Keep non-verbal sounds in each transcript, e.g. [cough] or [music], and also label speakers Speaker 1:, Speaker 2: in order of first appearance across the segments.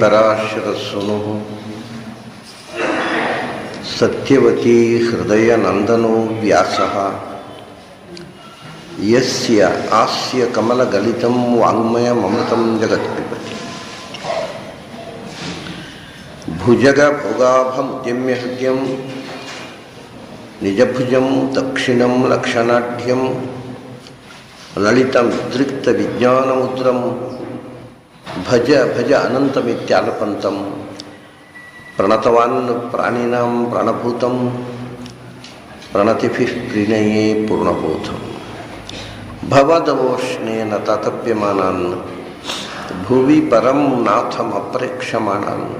Speaker 1: पराशरसुनुः सत्यवती हृदयनन्दनो व्यासः। यस्य आस्य कमलगलितं वाङ्मयममृतं जगत्पिबति। भुजगभोगाभमुद्यम्य हृद्यं निजभुजं दक्षिणं लक्षणाढ्यं ललितमुद्रिक्तविज्ञानमुद्रं भज भज अनन्तमित्यालपन्तं। प्रणतवान् प्राणिनां प्राणभूतं, प्रणतिभिः प्रीणये पूर्णबोधम्। भवदवोष्णेन तातप्यमानान्, भुवि परं नाथमप्रेक्षमाणान्।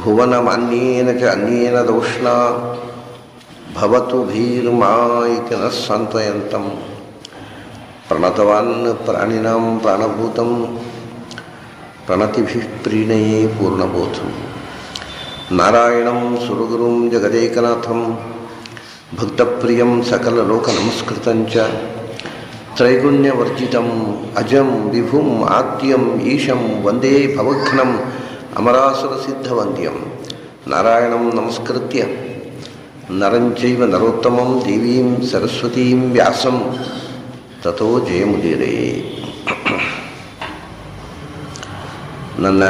Speaker 1: भुवनमान्येन च अन्येन दोष्णा, भवतु भीर्मा इति नः सान्त्वयन्तं। प्रणतवान् प्राणिनां प्रणतिभिप्रीणये पूर्णबोधं नारायणं सुरगुरुं जगदेकनाथं भक्तप्रियं सकललोकनमस्कृतं च। त्रैगुण्यवर्जितम् अजं विभुम् आद्यम् ईशं वंदे भवघ्नम् अमरासुरसिद्धवन्द्यं नारायणं नमस्कृत्य। नरं चैव नरोत्तमं देवीं सरस्वतीं व्यासं। ततो जयमुदीरे। ನನ್ನ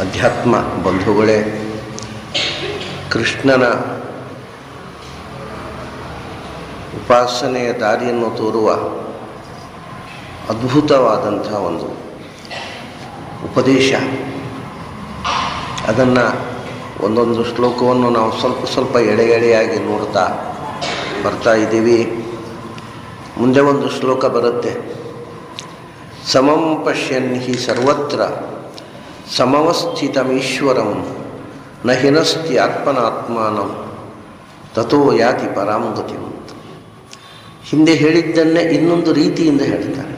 Speaker 1: ಅಧ್ಯಾತ್ಮ ಬಂಧುಗಳೇ, ಕೃಷ್ಣನ ಉಪಾಸನೆಯ ದಾರಿಯನ್ನು ತೋರುವ ಅದ್ಭುತವಾದಂಥ ಒಂದು ಉಪದೇಶ. ಅದನ್ನು ಒಂದೊಂದು ಶ್ಲೋಕವನ್ನು ನಾವು ಸ್ವಲ್ಪ ಸ್ವಲ್ಪ ಎಳೆ ಎಳೆಯಾಗಿ ನೋಡ್ತಾ ಬರ್ತಾ ಇದ್ದೀವಿ. ಮುಂದೆ ಒಂದು ಶ್ಲೋಕ ಬರುತ್ತೆ, ಸಮಂ ಪಶ್ಯನ್ ಹಿ ಸರ್ವತ್ರ ಸಮವಸ್ಥಿತಮೀಶ್ವರಂ ನ ಹಿನಸ್ತಿ ಆತ್ಮನಾತ್ಮಾನಂ ತಥೋ ಯಾತಿ ಪರಾಮಗತಿ ಅಂತ ಹಿಂದೆ ಹೇಳಿದ್ದನ್ನೇ ಇನ್ನೊಂದು ರೀತಿಯಿಂದ ಹೇಳ್ತಾರೆ.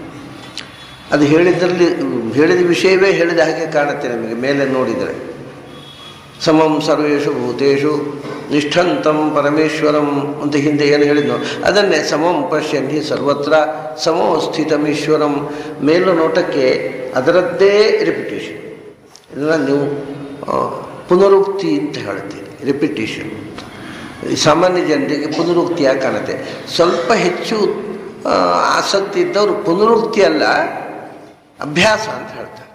Speaker 1: ಅದು ಹೇಳಿದ್ರಲ್ಲಿ, ಹೇಳಿದ ವಿಷಯವೇ ಹೇಳಿದ ಹಾಗೆ ಕಾಣುತ್ತೆ ನಮಗೆ, ಮೇಲೆ ನೋಡಿದರೆ. ಸಮಂ ಸರ್ವೇಷು ಭೂತೇಶು ನಿಷ್ಠಂತಂ ಪರಮೇಶ್ವರಂ ಅಂತ ಹಿಂದೆ ಏನು ಹೇಳಿದ್ನೋ, ಅದನ್ನೇ ಸಮಂ ಪಶ್ಯನ್ನಿ ಸರ್ವತ್ರ ಸಮೋ ಸ್ಥಿತಮೀಶ್ವರಂ ಮೇಲು ನೋಟಕ್ಕೆ ಅದರದ್ದೇ ರಿಪಿಟೇಷನ್ ಇದನ್ನು ನೀವು ಪುನರುಕ್ತಿ ಅಂತ ಹೇಳ್ತೀರಿ ರಿಪಿಟೇಷನ್ ಸಾಮಾನ್ಯ ಜನರಿಗೆ ಪುನರುಕ್ತಿ ಕಾಣುತ್ತೆ ಸ್ವಲ್ಪ ಹೆಚ್ಚು ಆಸಕ್ತಿ ಇದ್ದವರು ಪುನರುಕ್ತಿ ಅಲ್ಲ, ಅಭ್ಯಾಸ ಅಂತ ಹೇಳ್ತಾರೆ.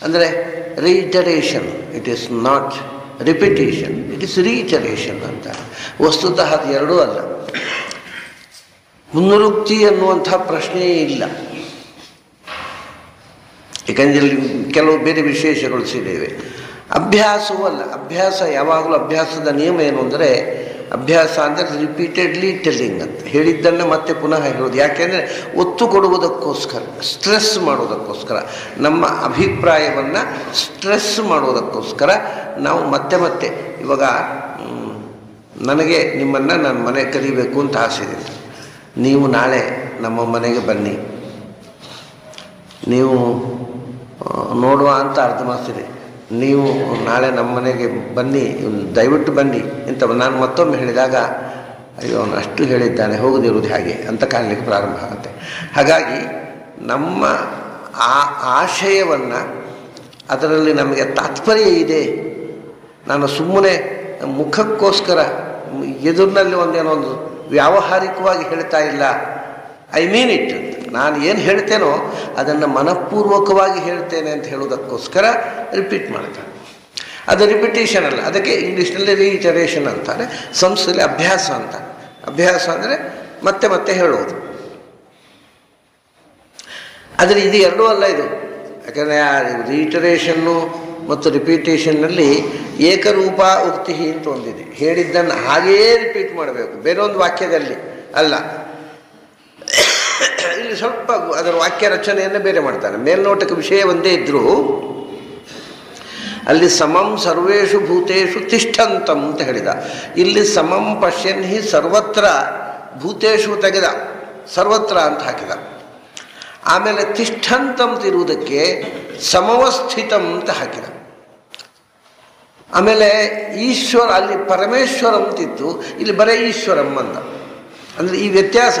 Speaker 1: ಅಂದರೆ reiteration it is not repetition it is reiteration ಅಂತ. ವಸ್ತುತಃ ಅದು ಎರಡೂ ಅಲ್ಲ. ಪುನರುಕ್ತಿ ಅನ್ನುವಂಥ ಪ್ರಶ್ನೆಯೇ ಇಲ್ಲ. ಏಕೆಂದರೆ ಕೆಲವು ಬೇರೆ ವಿಶೇಷಗಳು ಸಿಗಿವೆ ಅಭ್ಯಾಸವೂ ಅಲ್ಲ. ಅಭ್ಯಾಸ ಯಾವಾಗಲೂ ಅಭ್ಯಾಸದ ನಿಯಮ ಏನು ಅಂದರೆ, ಅಭ್ಯಾಸ ಅಂದರೆ ರಿಪೀಟೆಡ್ಲಿ ಟೆಲ್ಲಿಂಗ್ ಅಂತ. ಹೇಳಿದ್ದನ್ನು ಮತ್ತೆ ಪುನಃ ಹೇಳೋದು ಯಾಕೆಂದರೆ ಒತ್ತು ಕೊಡುವುದಕ್ಕೋಸ್ಕರ ಸ್ಟ್ರೆಸ್ ಮಾಡೋದಕ್ಕೋಸ್ಕರ ನಮ್ಮ ಅಭಿಪ್ರಾಯವನ್ನು ಸ್ಟ್ರೆಸ್ ಮಾಡೋದಕ್ಕೋಸ್ಕರ ನಾವು ಮತ್ತೆ ಮತ್ತೆ ಇವಾಗ ನನಗೆ ನಿಮ್ಮನ್ನು ನನ್ನ ಮನೆ ಕರಿಬೇಕು ಅಂತ ಆಸೆ ಇದೆ. ನೀವು ನಾಳೆ ನಮ್ಮ ಮನೆಗೆ ಬನ್ನಿ. ನೀವು ನೋಡುವ ಅಂತ ಅರ್ಥ ಮಾಡ್ತೀರಿ ನೀವು ನಾಳೆ ನಮ್ಮ ಮನೆಗೆ ಬನ್ನಿ, ದಯವಿಟ್ಟು ಬನ್ನಿ ಅಂತ ನಾನು ಮತ್ತೊಮ್ಮೆ ಹೇಳಿದಾಗ, ಅಯ್ಯೋ, ಅವನು ಅಷ್ಟು ಹೇಳಿದ್ದಾನೆ, ಹೋಗದಿರುವುದು ಹಾಗೆ ಅಂತ ಕಾಣಲಿಕ್ಕೆ ಪ್ರಾರಂಭ ಆಗುತ್ತೆ. ಹಾಗಾಗಿ, ನಮ್ಮ ಆ ಆಶಯವನ್ನು ಅದರಲ್ಲಿ ನಮಗೆ ತಾತ್ಪರ್ಯ ಇದೆ. ನಾನು ಸುಮ್ಮನೆ ಮುಖಕ್ಕೋಸ್ಕರ ಎದುರಿನಲ್ಲಿ ಒಂದೇನೋ ಒಂದು ವ್ಯಾವಹಾರಿಕವಾಗಿ ಹೇಳ್ತಾ ಇಲ್ಲ. ಐ ಮೀನ್ ಇಟ್ ನಾನು ಏನು ಹೇಳ್ತೇನೋ ಅದನ್ನು ಮನಃಪೂರ್ವಕವಾಗಿ ಹೇಳ್ತೇನೆ ಅಂತ ಹೇಳೋದಕ್ಕೋಸ್ಕರ ರಿಪೀಟ್ ಮಾಡ್ತಾನೆ ಅದು ರಿಪಿಟೇಷನ್ ಅಲ್ಲ. ಅದಕ್ಕೆ ಇಂಗ್ಲೀಷ್ನಲ್ಲಿ ರೀಟರೇಷನ್ ಅಂತಾರೆ ಸಂಸ್ಥೆಯಲ್ಲಿ ಅಭ್ಯಾಸ ಅಂತ. ಅಭ್ಯಾಸ ಅಂದರೆ ಮತ್ತೆ ಮತ್ತೆ ಹೇಳೋದು ಆದರೆ ಇದು ಎರಡೂ ಅಲ್ಲ ಇದು. ಯಾಕಂದರೆ ಆ ರೀಟರೇಷನ್ನು ಮತ್ತು ರಿಪೀಟೇಷನ್ನಲ್ಲಿ ಏಕರೂಪ ಉಕ್ತಿ ಅಂತ ಒಂದಿದೆ. ಹೇಳಿದ್ದನ್ನು ಹಾಗೇ ರಿಪೀಟ್ ಮಾಡಬೇಕು. ಬೇರೊಂದು ವಾಕ್ಯದಲ್ಲಿ ಅಲ್ಲ. [coughs] ಇಲ್ಲಿ ಸ್ವಲ್ಪ ಅದರ ವಾಕ್ಯ ರಚನೆಯನ್ನು ಬೇರೆ ಮಾಡ್ತಾನೆ. ಮೇಲ್ನೋಟಕ್ಕೆ ವಿಷಯ ಒಂದೇ ಇದ್ದರೂ ಅಲ್ಲಿ ಸಮಂ ಸರ್ವೇಷು ಭೂತೇಷು ತಿಷ್ಠಂತಂ ಅಂತ ಹೇಳಿದ. ಇಲ್ಲಿ ಸಮಂ ಪಶ್ಯನ್ ಹಿ ಸರ್ವತ್ರ ಭೂತೇಶು ತೆಗೆದ, ಸರ್ವತ್ರ ಅಂತ ಹಾಕಿದ. ಆಮೇಲೆ ತಿಷ್ಠಂತಂ ತಿರುವುದಕ್ಕೆ ಸಮವಸ್ಥಿತಂ ಅಂತ ಹಾಕಿದ. ಆಮೇಲೆ ಈಶ್ವರ, ಅಲ್ಲಿ ಪರಮೇಶ್ವರಂತಿತ್ತು ಇಲ್ಲಿ ಬರೇ ಈಶ್ವರಂ ಅಂತ ಅಂದರೆ ಈ ವ್ಯತ್ಯಾಸ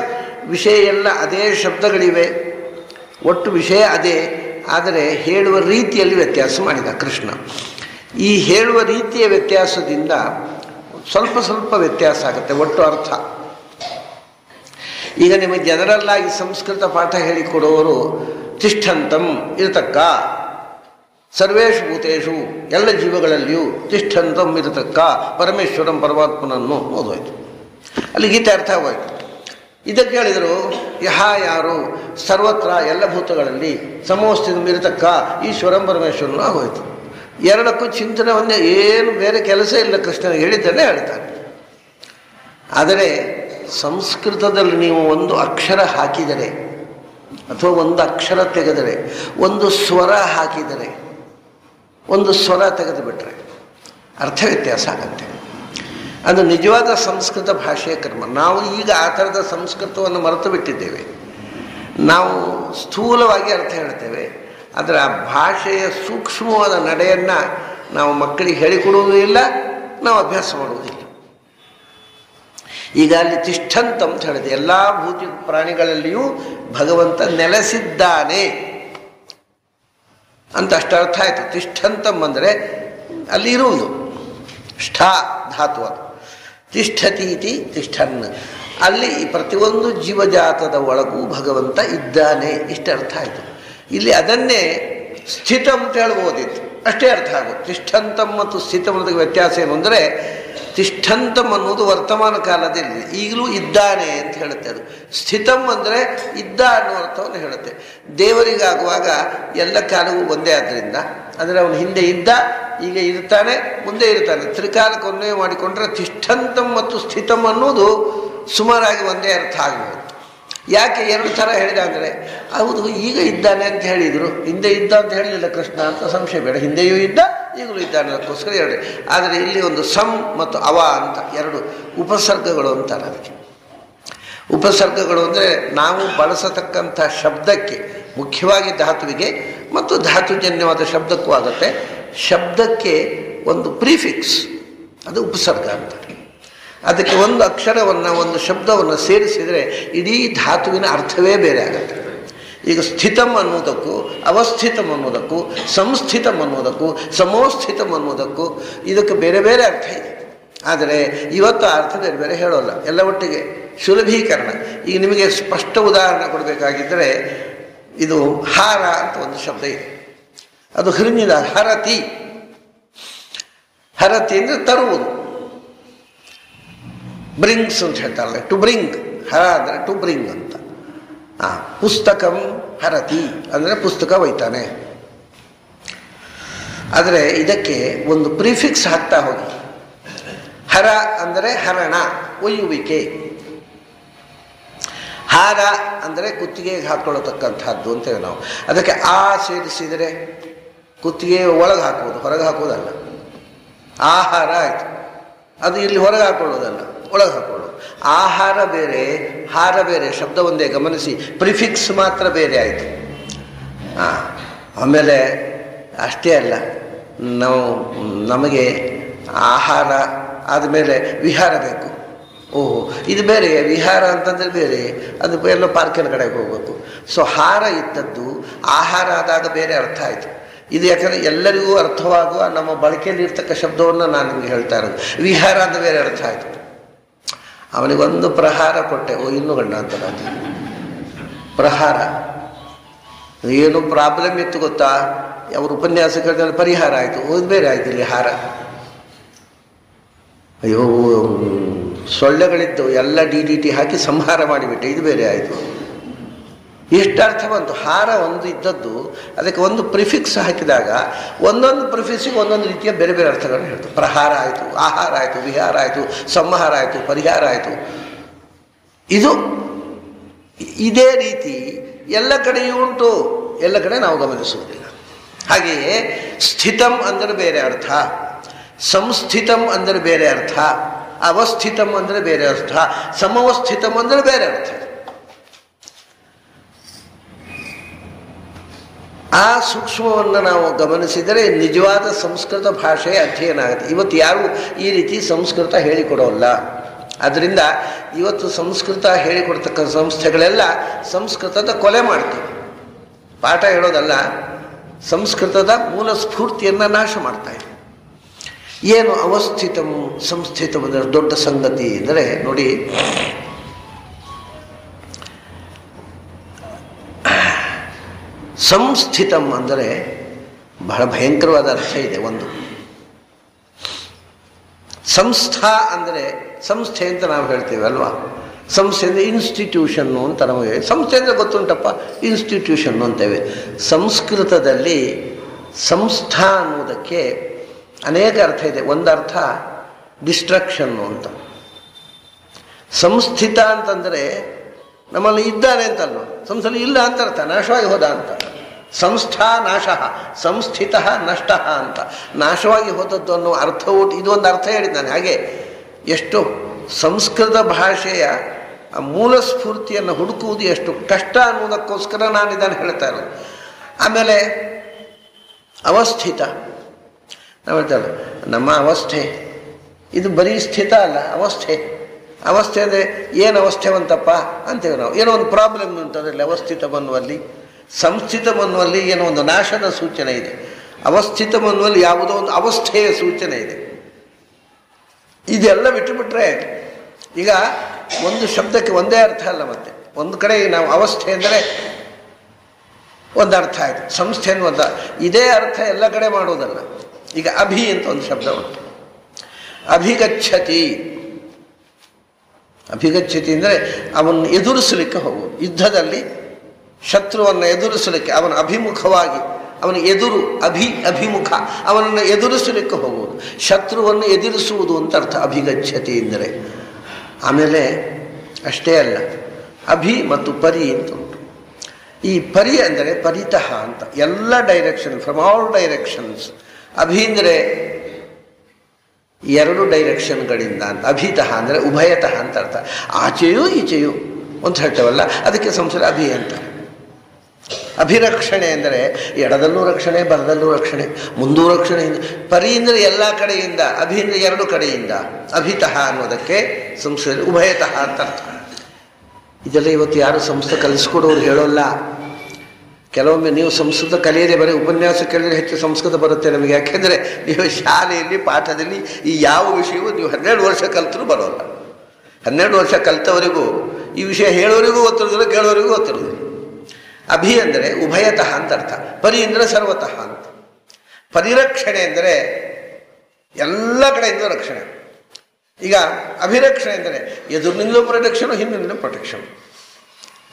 Speaker 1: ವಿಷಯ ಎಲ್ಲ ಅದೇ ಶಬ್ದಗಳಿವೆ. ಒಟ್ಟು ವಿಷಯ ಅದೇ. ಆದರೆ ಹೇಳುವ ರೀತಿಯಲ್ಲಿ ವ್ಯತ್ಯಾಸ ಮಾಡಿದ ಕೃಷ್ಣ. ಈ ಹೇಳುವ ರೀತಿಯ ವ್ಯತ್ಯಾಸದಿಂದ ಸ್ವಲ್ಪ ಸ್ವಲ್ಪ ವ್ಯತ್ಯಾಸ ಆಗುತ್ತೆ. ಒಟ್ಟು ಅರ್ಥ. ಈಗ ನಿಮಗೆ ಜನರಲ್ಲಾಗಿ ಸಂಸ್ಕೃತ ಪಾಠ ಹೇಳಿಕೊಡುವವರು ತಿಷ್ಠಂತಂ ಇರತಕ್ಕ. ಸರ್ವೇಶು ಭೂತೇಶು ಎಲ್ಲ ಜೀವಗಳಲ್ಲಿಯೂ ತಿಷ್ಠಂತಂ ಇರತಕ್ಕ. ಪರಮೇಶ್ವರಂ ಪರಮಾತ್ಮನನ್ನು ಓದೋಯ್ತು. ಅಲ್ಲಿ ಗೀತೆ ಅರ್ಥ ಆಗೋಯ್ತು. ಇದಕ್ಕೆ ಹೇಳಿದರು, ಯಹ ಯಾರು? ಸರ್ವತ್ರ ಎಲ್ಲ ಭೂತಗಳಲ್ಲಿ ಸಮವಸ್ಥಿತ ಇರತಕ್ಕ ಈಶ್ವರಂ ಪರಮೇಶ್ವರನು ಹೋಯಿತು. ಎರಡಕ್ಕೂ ಚಿಂತನೆ ಒಂದೇ ಏನು ಬೇರೆ ಕೆಲಸ ಇಲ್ಲ ಕೃಷ್ಣನಿಗೆ ಹೇಳಿದ್ದನ್ನೇ ಹೇಳ್ತಾರೆ ಆದರೆ ಸಂಸ್ಕೃತದಲ್ಲಿ ನೀವು ಒಂದು ಅಕ್ಷರ ಹಾಕಿದರೆ, ಅಥವಾ ಒಂದು ಅಕ್ಷರ ತೆಗೆದರೆ, ಒಂದು ಸ್ವರ ಹಾಕಿದರೆ, ಒಂದು ಸ್ವರ ತೆಗೆದುಬಿಟ್ರೆ ಅರ್ಥ ವ್ಯತ್ಯಾಸ ಆಗತ್ತೆ. ಅದು ನಿಜವಾದ ಸಂಸ್ಕೃತ ಭಾಷೆಯ ಕರ್ಮ. ನಾವು ಈಗ ಆ ಥರದ ಸಂಸ್ಕೃತವನ್ನು ಮರೆತು ಬಿಟ್ಟಿದ್ದೇವೆ. ನಾವು ಸ್ಥೂಲವಾಗಿ ಅರ್ಥ ಹೇಳ್ತೇವೆ. ಆದರೆ ಆ ಭಾಷೆಯ ಸೂಕ್ಷ್ಮವಾದ ನಡೆಯನ್ನು ನಾವು ಮಕ್ಕಳಿಗೆ ಹೇಳಿಕೊಡುವುದೂ ಇಲ್ಲ, ನಾವು ಅಭ್ಯಾಸ ಮಾಡುವುದಿಲ್ಲ ಈಗ ಅಲ್ಲಿ ತಿಷ್ಠಂತ ಅಂತ ಹೇಳಿದೆ. ಎಲ್ಲ ಭೂತಿ ಪ್ರಾಣಿಗಳಲ್ಲಿಯೂ ಭಗವಂತ ನೆಲೆಸಿದ್ದಾನೆ ಅಂತ ಅಷ್ಟು ಅರ್ಥ ಆಯಿತು. ತಿಷ್ಠಂತಂ ಅಂದರೆ ಅಲ್ಲಿ ಇರುವುದು. ಷ್ಠಾ ಧಾತು ಅದು. ತಿಷ್ಠತಿ ಇತಿ ತಿಷ್ಠನ್. ಅಲ್ಲಿ ಪ್ರತಿಯೊಂದು ಜೀವಜಾತದ ಒಳಗೂ ಭಗವಂತ ಇದ್ದಾನೆ. ಇಷ್ಟು ಅರ್ಥ ಆಯಿತು. ಇಲ್ಲಿ ಅದನ್ನೇ ಸ್ಥಿತ ಅಂತ ಹೇಳ್ಬೋದಿತ್ತು. ಅಷ್ಟೇ ಅರ್ಥ ಆಗುತ್ತೆ. ತಿಷ್ಠಂತಂ ಮತ್ತು ಸ್ಥಿತಂ ಅನ್ನೋದಕ್ಕೆ ವ್ಯತ್ಯಾಸ ಏನು ಅಂದರೆ, ತಿಷ್ಠಂತಂ ಅನ್ನೋದು ವರ್ತಮಾನ ಕಾಲದಲ್ಲಿ ಈಗಲೂ ಇದ್ದಾನೆ ಅಂತ ಹೇಳುತ್ತೆ ಅದು. ಸ್ಥಿತಂ ಅಂದರೆ ಇದ್ದ ಅನ್ನೋ ಅರ್ಥವನ್ನು ಹೇಳುತ್ತೆ. ದೇವರಿಗಾಗುವಾಗ ಎಲ್ಲ ಕಾಲವೂ ಒಂದೇ ಆದ್ದರಿಂದ ಅಂದರೆ ಅವನು ಹಿಂದೆ ಇದ್ದ, ಈಗ ಇರ್ತಾನೆ, ಮುಂದೆ ಇರ್ತಾನೆ. ತ್ರಿಕಾಲಕ್ಕೆ ಒಂದೇ ಮಾಡಿಕೊಂಡ್ರೆ ತಿಷ್ಠಂತಂ ಮತ್ತು ಸ್ಥಿತಂ ಅನ್ನೋದು ಸುಮಾರಾಗಿ ಒಂದೇ ಅರ್ಥ ಆಗಬಹುದು ಯಾಕೆ ಎರಡು ಥರ ಹೇಳಿದ ಅಂದರೆ, ಹೌದು, ಈಗ ಇದ್ದಾನೆ ಅಂತ ಹೇಳಿದರು, ಹಿಂದೆ ಇದ್ದ ಅಂತ ಹೇಳಲಿಲ್ಲ ಕೃಷ್ಣ ಅಂತ ಸಂಶಯ ಬೇಡ. ಹಿಂದೆಯೂ ಇದ್ದ, ಈಗಲೂ ಇದ್ದಾನೆ ಅದಕ್ಕೋಸ್ಕರ ಎರಡು. ಆದರೆ ಇಲ್ಲಿ ಒಂದು ಸಂ ಮತ್ತು ಅವ ಅಂತ ಎರಡು ಉಪಸರ್ಗಗಳು ಅಂತಾರೆ ಅದಕ್ಕೆ. ಉಪಸರ್ಗಗಳು ಅಂದರೆ ನಾವು ಬಳಸತಕ್ಕಂಥ ಶಬ್ದಕ್ಕೆ, ಮುಖ್ಯವಾಗಿ ಧಾತುವಿಗೆ ಮತ್ತು ಧಾತುಜನ್ಯವಾದ ಶಬ್ದಕ್ಕೂ ಆಗುತ್ತೆ. ಶಬ್ದಕ್ಕೆ ಒಂದು ಪ್ರಿಫಿಕ್ಸ್, ಅದು ಉಪಸರ್ಗ ಅಂತ. ಅದಕ್ಕೆ ಒಂದು ಅಕ್ಷರವನ್ನು, ಒಂದು ಶಬ್ದವನ್ನು ಸೇರಿಸಿದರೆ ಇಡೀ ಧಾತುವಿನ ಅರ್ಥವೇ ಬೇರೆ ಆಗುತ್ತೆ. ಈಗ ಸ್ಥಿತಂ ಅನ್ನೋದಕ್ಕೂ ಅವಸ್ಥಿತಂ ಅನ್ನೋದಕ್ಕೂ ಸಂಸ್ಥಿತಂ ಅನ್ನೋದಕ್ಕೂ ಸಮೋಸ್ಥಿತಂ ಅನ್ನೋದಕ್ಕೂ ಇದಕ್ಕೆ ಬೇರೆ ಬೇರೆ ಅರ್ಥ ಇದೆ. ಆದರೆ ಇವತ್ತು ಅರ್ಥ ಬೇರೆ ಬೇರೆ ಹೇಳೋಲ್ಲ. ಎಲ್ಲ ಒಟ್ಟಿಗೆ ಸುಲಭೀಕರಣ. ಈಗ ನಿಮಗೆ ಸ್ಪಷ್ಟ ಉದಾಹರಣೆ ಕೊಡಬೇಕಾಗಿದ್ದರೆ ಇದು ಹಾರ ಅಂತ ಒಂದು ಶಬ್ದ ಇದೆ. ಅದು ಹರಿಣಿದ ಹರತಿ. ಹರತಿ ಅಂದರೆ ತರುವುದು. ಬ್ರಿಂಗ್ಸ್ ಅಂತ ಹೇಳ್ತಾರಲ್ಲ ಟು ಬ್ರಿಂಗ್ ಹರ ಅಂದರೆ ಟು ಬ್ರಿಂಗ್ ಅಂತ. ಆ, ಪುಸ್ತಕಂ ಹರತಿ ಅಂದರೆ ಪುಸ್ತಕ ಒಯ್ತಾನೆ. ಆದರೆ ಇದಕ್ಕೆ ಒಂದು ಪ್ರಿಫಿಕ್ಸ್ ಹಾಕ್ತಾ ಹೋಗಿ. ಹರ ಅಂದರೆ ಹರಣ, ಒಯ್ಯುವಿಕೆ. ಹಾರ ಅಂದರೆ ಕುತ್ತಿಗೆಗೆ ಹಾಕೊಳ್ಳತಕ್ಕಂಥದ್ದು ಅಂತೇವೆ ನಾವು. ಅದಕ್ಕೆ ಆ ಸೇರಿಸಿದರೆ ಕುತ್ತಿಗೆ ಒಳಗೆ ಹಾಕುವುದು, ಹೊರಗೆ ಹಾಕೋದಲ್ಲ ಆಹಾರ ಆಯಿತು. ಅದು ಇಲ್ಲಿ ಹೊರಗೆ ಹಾಕೊಳ್ಳೋದಲ್ಲ. ಒಳಗೆ ಹಾಕೊಳ್ಳೋದು. ಆಹಾರ ಬೇರೆ, ಹಾರ ಬೇರೆ, ಶಬ್ದ ಒಂದೇ ಗಮನಿಸಿ, ಪ್ರಿಫಿಕ್ಸ್ ಮಾತ್ರ ಬೇರೆ ಆಯಿತು. ಹಾಂ ಆಮೇಲೆ ಅಷ್ಟೇ ಅಲ್ಲ, ನಾವು, ನಮಗೆ ಆಹಾರ ಆದಮೇಲೆ ವಿಹಾರ ಬೇಕು. ಓಹೋ, ಇದು ಬೇರೆ, ವಿಹಾರ ಅಂತಂದರೆ ಬೇರೆ, ಅದು ಎಲ್ಲ ಪಾರ್ಕಿನ ಕಡೆಗೆ ಹೋಗಬೇಕು. ಸೊ, ಹಾರ ಇದ್ದದ್ದು, ಆಹಾರ ಆದಾಗ ಬೇರೆ ಅರ್ಥ ಆಯಿತು. ಇದು ಯಾಕಂದರೆ ಎಲ್ಲರಿಗೂ ಅರ್ಥವಾಗುವ ನಮ್ಮ ಬಳಕೆಯಲ್ಲಿ ಇರ್ತಕ್ಕ ಶಬ್ದವನ್ನು ನಾನು ನಿಮಗೆ ಹೇಳ್ತಾ ಇರೋದು. ವಿಹಾರ ಅಂತ ಬೇರೆ ಅರ್ಥ ಆಯಿತು. ಅವನಿಗೊಂದು ಪ್ರಹಾರ ಕೊಟ್ಟೆ, ಓ, ಇನ್ನು ಗಂಡ ಅಂತ ನಾನು ಪ್ರಹಾರ. ಏನು ಪ್ರಾಬ್ಲಮ್ ಇತ್ತು ಗೊತ್ತಾ? ಅವ್ರ ಉಪನ್ಯಾಸಕರಲ್ಲಿ ಪರಿಹಾರ ಆಯಿತು ಓದ್ ಬೇರೆ ಆಯ್ತು ಇಲ್ಲಿ ಹಾರ. ಅಯ್ಯೋ ಸೊಳ್ಳೆಗಳಿತ್ತು ಎಲ್ಲ ಡಿ ಡಿ ಟಿ ಹಾಕಿ ಸಂಹಾರ ಮಾಡಿಬಿಟ್ಟೆ, ಇದು ಬೇರೆ ಆಯಿತು. ಎಷ್ಟು ಅರ್ಥ ಬಂತು ಹಾರ ಒಂದು ಇದ್ದದ್ದು, ಅದಕ್ಕೆ ಒಂದು ಪ್ರಿಫಿಕ್ಸ್ ಹಾಕಿದಾಗ ಒಂದೊಂದು ಪ್ರಿಫಿಕ್ಸಿಗೆ ಒಂದೊಂದು ರೀತಿಯ ಬೇರೆ ಬೇರೆ ಅರ್ಥಗಳನ್ನು ಹೇಳ್ತು ಪ್ರಹಾರ ಆಯಿತು, ಆಹಾರ ಆಯಿತು, ವಿಹಾರ ಆಯಿತು, ಸಂಹಾರ ಆಯಿತು, ಪರಿಹಾರ ಆಯಿತು. ಇದು ಇದೇ ರೀತಿ ಎಲ್ಲ ಕಡೆಯೂ ಉಂಟು, ಎಲ್ಲ ಕಡೆ ನಾವು ಗಮನಿಸುವುದಿಲ್ಲ. ಹಾಗೆಯೇ ಸ್ಥಿತಂ ಅಂದರೆ ಬೇರೆ ಅರ್ಥ, ಸಂಸ್ಥಿತಂ ಅಂದರೆ ಬೇರೆ ಅರ್ಥ, ಅವಸ್ಥಿತಂ ಅಂದರೆ ಬೇರೆ ಅರ್ಥ, ಸಮವಸ್ಥಿತಂ ಅಂದರೆ ಬೇರೆ ಅರ್ಥ. ಆ ಸೂಕ್ಷ್ಮವನ್ನು ನಾವು ಗಮನಿಸಿದರೆ ನಿಜವಾದ ಸಂಸ್ಕೃತ ಭಾಷೆ ಅಧ್ಯಯನ ಆಗುತ್ತೆ. ಇವತ್ತು ಯಾರು ಈ ರೀತಿ ಸಂಸ್ಕೃತ ಹೇಳಿಕೊಡೋಲ್ಲ? ಅದರಿಂದ ಇವತ್ತು ಸಂಸ್ಕೃತ ಹೇಳಿಕೊಡ್ತಕ್ಕ ಸಂಸ್ಥೆಗಳೆಲ್ಲ ಸಂಸ್ಕೃತದ ಕೊಲೆ ಮಾಡ್ತವೆ. ಪಾಠ ಹೇಳೋದಲ್ಲ, ಸಂಸ್ಕೃತದ ಮೂಲ ಸ್ಫೂರ್ತಿಯನ್ನು ನಾಶ ಮಾಡ್ತಾ ಇದೆ. ಏನು ಅವಸ್ಥಿತಂ ಸಂಸ್ಥಿತ ದೊಡ್ಡ ಸಂಗತಿ ಅಂದರೆ ನೋಡಿ ಸಂಸ್ಥಿತಂ ಅಂದರೆ ಬಹಳ ಭಯಂಕರವಾದ ಅರ್ಥ ಇದೆ ಒಂದು. ಸಂಸ್ಥಾ ಅಂದರೆ ಸಂಸ್ಥೆ ಅಂತ ನಾವು ಹೇಳ್ತೇವೆ ಅಲ್ವಾ? ಸಂಸ್ಥೆ ಅಂದರೆ ಇನ್ಸ್ಟಿಟ್ಯೂಷನ್ನು ಅಂತ ನಮಗೆ ಸಂಸ್ಥೆ ಅಂದರೆ ಗೊತ್ತುಂಟಪ್ಪ? ಇನ್ಸ್ಟಿಟ್ಯೂಷನ್ನು ಅಂತೇವೆ. ಸಂಸ್ಕೃತದಲ್ಲಿ ಸಂಸ್ಥಾ ಅನ್ನುವುದಕ್ಕೆ ಅನೇಕ ಅರ್ಥ ಇದೆ. ಒಂದು ಅರ್ಥ ಡಿಸ್ಟ್ರಕ್ಷನ್ನು ಅಂತ. ಸಂಸ್ಥಿತ ಅಂತಂದರೆ ನಮ್ಮಲ್ಲಿ ಇದ್ದಾನೆ ಅಂತಲ್ವ? ಸಂಸ್ಥೆಯಲ್ಲಿ ಇಲ್ಲ ಅಂತ ಅರ್ಥ, ನಾಶವಾಗಿ ಹೋದ ಅಂತ. ಸಂಸ್ಥಾ ನಾಶ, ಸಂಸ್ಥಿತ ನಷ್ಟ ಅಂತ. ನಾಶವಾಗಿ ಹೋದದ್ದು ಅನ್ನೋ ಅರ್ಥವು ಒಂದು ಅರ್ಥ ಹೇಳಿದ್ದಾನೆ. ಹಾಗೆ ಎಷ್ಟು ಸಂಸ್ಕೃತ ಭಾಷೆಯ ಮೂಲ ಸ್ಫೂರ್ತಿಯನ್ನು ಹುಡುಕುವುದು ಎಷ್ಟು ಕಷ್ಟ ಅನ್ನೋದಕ್ಕೋಸ್ಕರ ನಾನು ಇದನ್ನು ಹೇಳ್ತಾ ಇರೋದು. ಆಮೇಲೆ ಅವಸ್ಥಿತ. ನಾವು ಹೇಳ್ತಾರೆ ನಮ್ಮ ಅವಸ್ಥೆ, ಇದು ಬರೀ ಸ್ಥಿತ ಅಲ್ಲ, ಅವಸ್ಥೆ. ಅವಸ್ಥೆ ಅಂದರೆ ಏನು ಅವಸ್ಥೆ ಅಂತಪ್ಪ? ಅಂತೇವೆ ನಾವು. ಏನೋ ಒಂದು ಪ್ರಾಬ್ಲಮ್ ಉಂಟು, ಅದರಲ್ಲಿ ಅವಸ್ಥಿತವನ್ನುವಲ್ಲಿ ಸಂಸ್ಥಿತವನ್ನುವಲ್ಲಿ ಏನೋ ಒಂದು ನಾಶದ ಸೂಚನೆ ಇದೆ. ಅವಸ್ಥಿತವನ್ನುವಲ್ಲಿ ಯಾವುದೋ ಒಂದು ಅವಸ್ಥೆಯ ಸೂಚನೆ ಇದೆ. ಇದೆಲ್ಲ ಬಿಟ್ಟುಬಿಟ್ರೆ ಈಗ ಒಂದು ಶಬ್ದಕ್ಕೆ ಒಂದೇ ಅರ್ಥ ಅಲ್ಲ ಮತ್ತೆ. ಒಂದು ಕಡೆ ನಾವು ಅವಸ್ಥೆ ಅಂದರೆ ಒಂದು ಅರ್ಥ ಆಯಿತು. ಸಂಸ್ಥೆ ಅನ್ನುವಂಥ ಇದೇ ಅರ್ಥ ಎಲ್ಲ ಕಡೆ ಮಾಡೋದಲ್ಲ. ಈಗ ಅಭಿ ಅಂತ ಒಂದು ಶಬ್ದ ಉಂಟು. ಅಭಿಗಚ್ಚತಿ ಅಭಿಗಚ್ಚತಿ ಅಂದರೆ ಅವನು ಎದುರಿಸಲಿಕ್ಕೆ ಹೋಗುವುದು ಯುದ್ಧದಲ್ಲಿ ಶತ್ರುವನ್ನು ಎದುರಿಸಲಿಕ್ಕೆ ಅವನ ಅಭಿಮುಖವಾಗಿ, ಅವನ ಎದುರು ಅಭಿ ಅಭಿಮುಖ, ಅವನನ್ನು ಎದುರಿಸಲಿಕ್ಕೆ ಹೋಗುವುದು. ಶತ್ರುವನ್ನು ಎದುರಿಸುವುದು ಅಂತ ಅರ್ಥ ಅಭಿಗಚ್ಛತೆ ಎಂದರೆ. ಆಮೇಲೆ ಅಷ್ಟೇ ಅಲ್ಲ, ಅಭಿ ಮತ್ತು ಪರಿ ಅಂತ ಉಂಟು. ಈ ಪರಿ ಅಂದರೆ ಪರಿತಃ ಅಂತ, ಎಲ್ಲ ಡೈರೆಕ್ಷನ್ ಫ್ರಮ್ ಆಲ್ ಡೈರೆಕ್ಷನ್ಸ್ ಅಭಿ ಅಂದರೆ ಎರಡು ಡೈರೆಕ್ಷನ್ಗಳಿಂದ ಅಂತ, ಅಭಿತಃ ಅಂದರೆ ಉಭಯತಃ ಅಂತ ಅರ್ಥ. ಆಚೆಯೂ ಈಚೆಯೂ, ಅಂತ ಹೇಳ್ತೇವಲ್ಲ, ಅದಕ್ಕೆ ಸಂಸಾರ ಅಭಿ ಅಂತ. ಅಭಿರಕ್ಷಣೆ ಅಂದರೆ ಎಡದಲ್ಲೂ ರಕ್ಷಣೆ, ಬಲದಲ್ಲೂ ರಕ್ಷಣೆ, ಮುಂದೂ ರಕ್ಷಣೆ ಪರಿ ಅಂದರೆ ಎಲ್ಲ ಕಡೆಯಿಂದ, ಅಭಿ ಅಂದರೆ ಎರಡು ಕಡೆಯಿಂದ. ಅಭಿತಃ ಅನ್ನೋದಕ್ಕೆ ಸಂಸ್ಕೃತ ಉಭಯತಃ ಅಂತ ಅರ್ಥ. ಇದೆಲ್ಲ ಇವತ್ತು ಯಾರು ಸಂಸ್ಕೃತ ಕಲಿಸ್ಕೊಡೋರು ಹೇಳೋಲ್ಲ. ಕೆಲವೊಮ್ಮೆ ನೀವು ಸಂಸ್ಕೃತ ಕಲಿಯದೆ ಬರೀ ಉಪನ್ಯಾಸ ಕೇಳಿದರೆ ಹೆಚ್ಚು ಸಂಸ್ಕೃತ ಬರುತ್ತೆ ನಮಗೆ. ಯಾಕೆಂದರೆ ನೀವು ಶಾಲೆಯಲ್ಲಿ, ಪಾಠದಲ್ಲಿ ಈ ಯಾವ ವಿಷಯವೂ ನೀವು ಹನ್ನೆರಡು ವರ್ಷ ಕಲಿತರೂ ಬರೋಲ್ಲ. ಹನ್ನೆರಡು ವರ್ಷ ಕಲಿತವರಿಗೂ ಈ ವಿಷಯ ಹೇಳೋರಿಗೂ ಗೊತ್ತಿರೋದಿಲ್ಲ ಕೇಳೋರಿಗೂ ಗೊತ್ತಿರೋದಿಲ್ಲ ಅಭಿ ಅಂದರೆ ಉಭಯತಃ ಅಂತ ಅರ್ಥ. ಪರಿ ಅಂದರೆ ಸರ್ವತಃ ಅಂತ. ಪರಿರಕ್ಷಣೆ ಅಂದರೆ ಎಲ್ಲ ಕಡೆಯಿಂದ ರಕ್ಷಣೆ. ಈಗ ಅಭಿರಕ್ಷಣೆ ಅಂದರೆ ಎದುರಿನಿಂದಲೂ ಪ್ರೊಟೆಕ್ಷನು ಹಿಂದಿನಿಂದಲೂ ಪ್ರೊಟೆಕ್ಷನ್.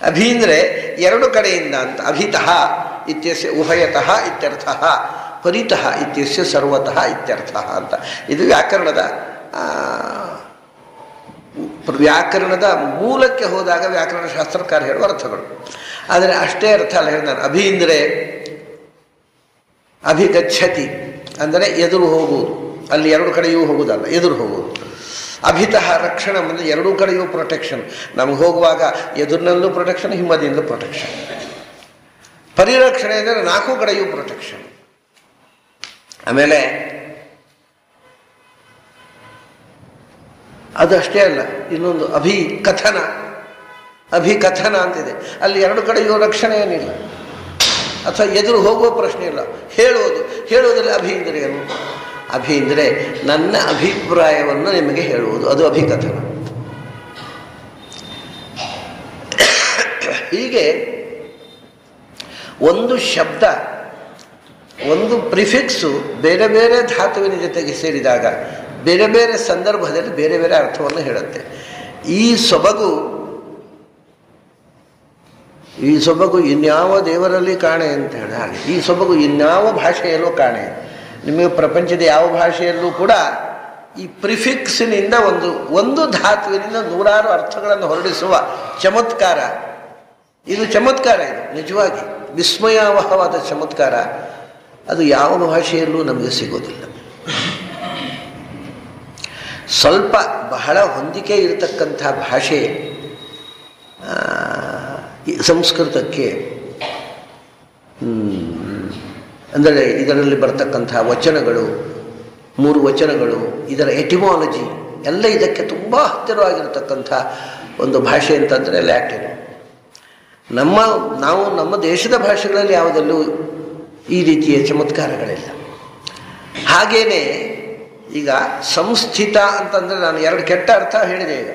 Speaker 1: ಅಭಿ ಅಂದರೆ ಎರಡು ಕಡೆಯಿಂದ ಅಂತ, ಅಭಿತಃ ಇತ್ಯಸ್ಯ ಉಭಯತಃ ಇತ್ಯರ್ಥ, ಪರಿತಃ ಇತ್ಯಸ್ಯ ಸರ್ವತಃ ಇತ್ಯರ್ಥ ಅಂತ. ಇದು ವ್ಯಾಕರಣದ ವ್ಯಾಕರಣದ ಮೂಲಕ್ಕೆ ಹೋದಾಗ ವ್ಯಾಕರಣ ಶಾಸ್ತ್ರಕಾರ ಹೇಳುವ ಅರ್ಥಗಳು. ಆದರೆ ಅಷ್ಟೇ ಅರ್ಥ ಅಲ್ಲ ಹೇಳ್ತಾರೆ. ಅಭಿ ಅಂದರೆ ಅಭಿಗಚ್ಛತಿ. ಅಂದರೆ ಎದುರು ಹೋಗುವುದು. ಅಲ್ಲಿ ಎರಡು ಕಡೆಯೂ ಹೋಗುವುದಲ್ಲ, ಎದುರು ಹೋಗುವುದು. ಅಭಿತಃ ರಕ್ಷಣ ಅಂದರೆ ಎರಡೂ ಕಡೆಯೂ ಪ್ರೊಟೆಕ್ಷನ್ ನಮಗೆ ಹೋಗುವಾಗ ಎದುರಿನಲ್ಲೂ ಪ್ರೊಟೆಕ್ಷನ್ ಹಿಮ್ಮದಿಯಿಂದ ಪ್ರೊಟೆಕ್ಷನ್ ಪರಿರಕ್ಷಣೆ ಅಂದರೆ ನಾಲ್ಕು ಕಡೆಯೂ ಪ್ರೊಟೆಕ್ಷನ್ ಆಮೇಲೆ ಅದು ಅಷ್ಟೇ ಅಲ್ಲ, ಇನ್ನೊಂದು ಅಭಿ ಕಥನ ಅಭಿಕಥನ ಅಂತಿದೆ. ಅಲ್ಲಿ ಎರಡು ಕಡೆಯೂ ರಕ್ಷಣೆ ಏನಿಲ್ಲ. ಅಥವಾ ಎದುರು ಹೋಗುವ ಪ್ರಶ್ನೆ ಇಲ್ಲ. ಹೇಳುವುದು ಹೇಳುವುದರಲ್ಲಿ ಅಭಿ ಅಂದರೆ ಏನು? ಅಭಿ ಅಂದರೆ ನನ್ನ ಅಭಿಪ್ರಾಯವನ್ನು ನಿಮಗೆ ಹೇಳುವುದು. ಅದು ಅಭಿಕಥನ. ಹೀಗೆ ಒಂದು ಶಬ್ದ, ಒಂದು ಪ್ರಿಫಿಕ್ಸು ಬೇರೆ ಬೇರೆ ಧಾತುವಿನ ಜೊತೆಗೆ ಸೇರಿದಾಗ ಬೇರೆ ಬೇರೆ ಸಂದರ್ಭದಲ್ಲಿ ಬೇರೆ ಬೇರೆ ಅರ್ಥವನ್ನು ಹೇಳುತ್ತೆ. ಈ ಸೊಬಗು ಈ ಸೊಬಗು ಇನ್ಯಾವ ದೇವರಲ್ಲಿ ಕಾಣೆ ಅಂತ ಹೇಳಿ, ಹಾಗೆ, ಈ ಸೊಬಗು ಇನ್ಯಾವ ಭಾಷೆಯಲ್ಲೂ ಕಾಣೆ. ನಿಮಗೆ ಪ್ರಪಂಚದ ಯಾವ ಭಾಷೆಯಲ್ಲೂ ಕೂಡ ಈ ಪ್ರಿಫಿಕ್ಸಿನಿಂದ ಒಂದು ಒಂದು ಧಾತುವಿನಿಂದ ನೂರಾರು ಅರ್ಥಗಳನ್ನು ಹೊರಡಿಸುವ ಚಮತ್ಕಾರ. ಇದು ಚಮತ್ಕಾರ ಇದು, ನಿಜವಾಗಿ. ವಿಸ್ಮಯಾವಹವಾದ ಚಮತ್ಕಾರ. ಅದು ಯಾವ ಭಾಷೆಯಲ್ಲೂ ನಮಗೆ ಸಿಗೋದಿಲ್ಲ. ಸ್ವಲ್ಪ ಬಹಳ ಹೊಂದಿಕೆ ಇರತಕ್ಕಂಥ ಭಾಷೆ ಸಂಸ್ಕೃತಕ್ಕೆ ಅಂದರೆ ಇದರಲ್ಲಿ ಬರ್ತಕ್ಕಂಥ ವಚನಗಳು, ಮೂರು ವಚನಗಳು, ಇದರ ಎಟಿಮಾಲಜಿ, ಎಲ್ಲ ಇದಕ್ಕೆ ತುಂಬ ಹತ್ತಿರವಾಗಿರತಕ್ಕಂಥ ಒಂದು ಭಾಷೆ ಅಂತಂದರೆ ಲ್ಯಾಟಿನ್. ನಮ್ಮ, ನಾವು ನಮ್ಮ ದೇಶದ ಭಾಷೆಗಳಲ್ಲಿ ಯಾವುದಲ್ಲೂ ಈ ರೀತಿಯ ಚಮತ್ಕಾರಗಳಿಲ್ಲ. ಹಾಗೇನೆ ಈಗ ಸಂಸ್ಥಿತ ಅಂತಂದರೆ ನಾನು ಎರಡು ಕೆಟ್ಟ ಅರ್ಥ ಹೇಳಿದೆ ಈಗ.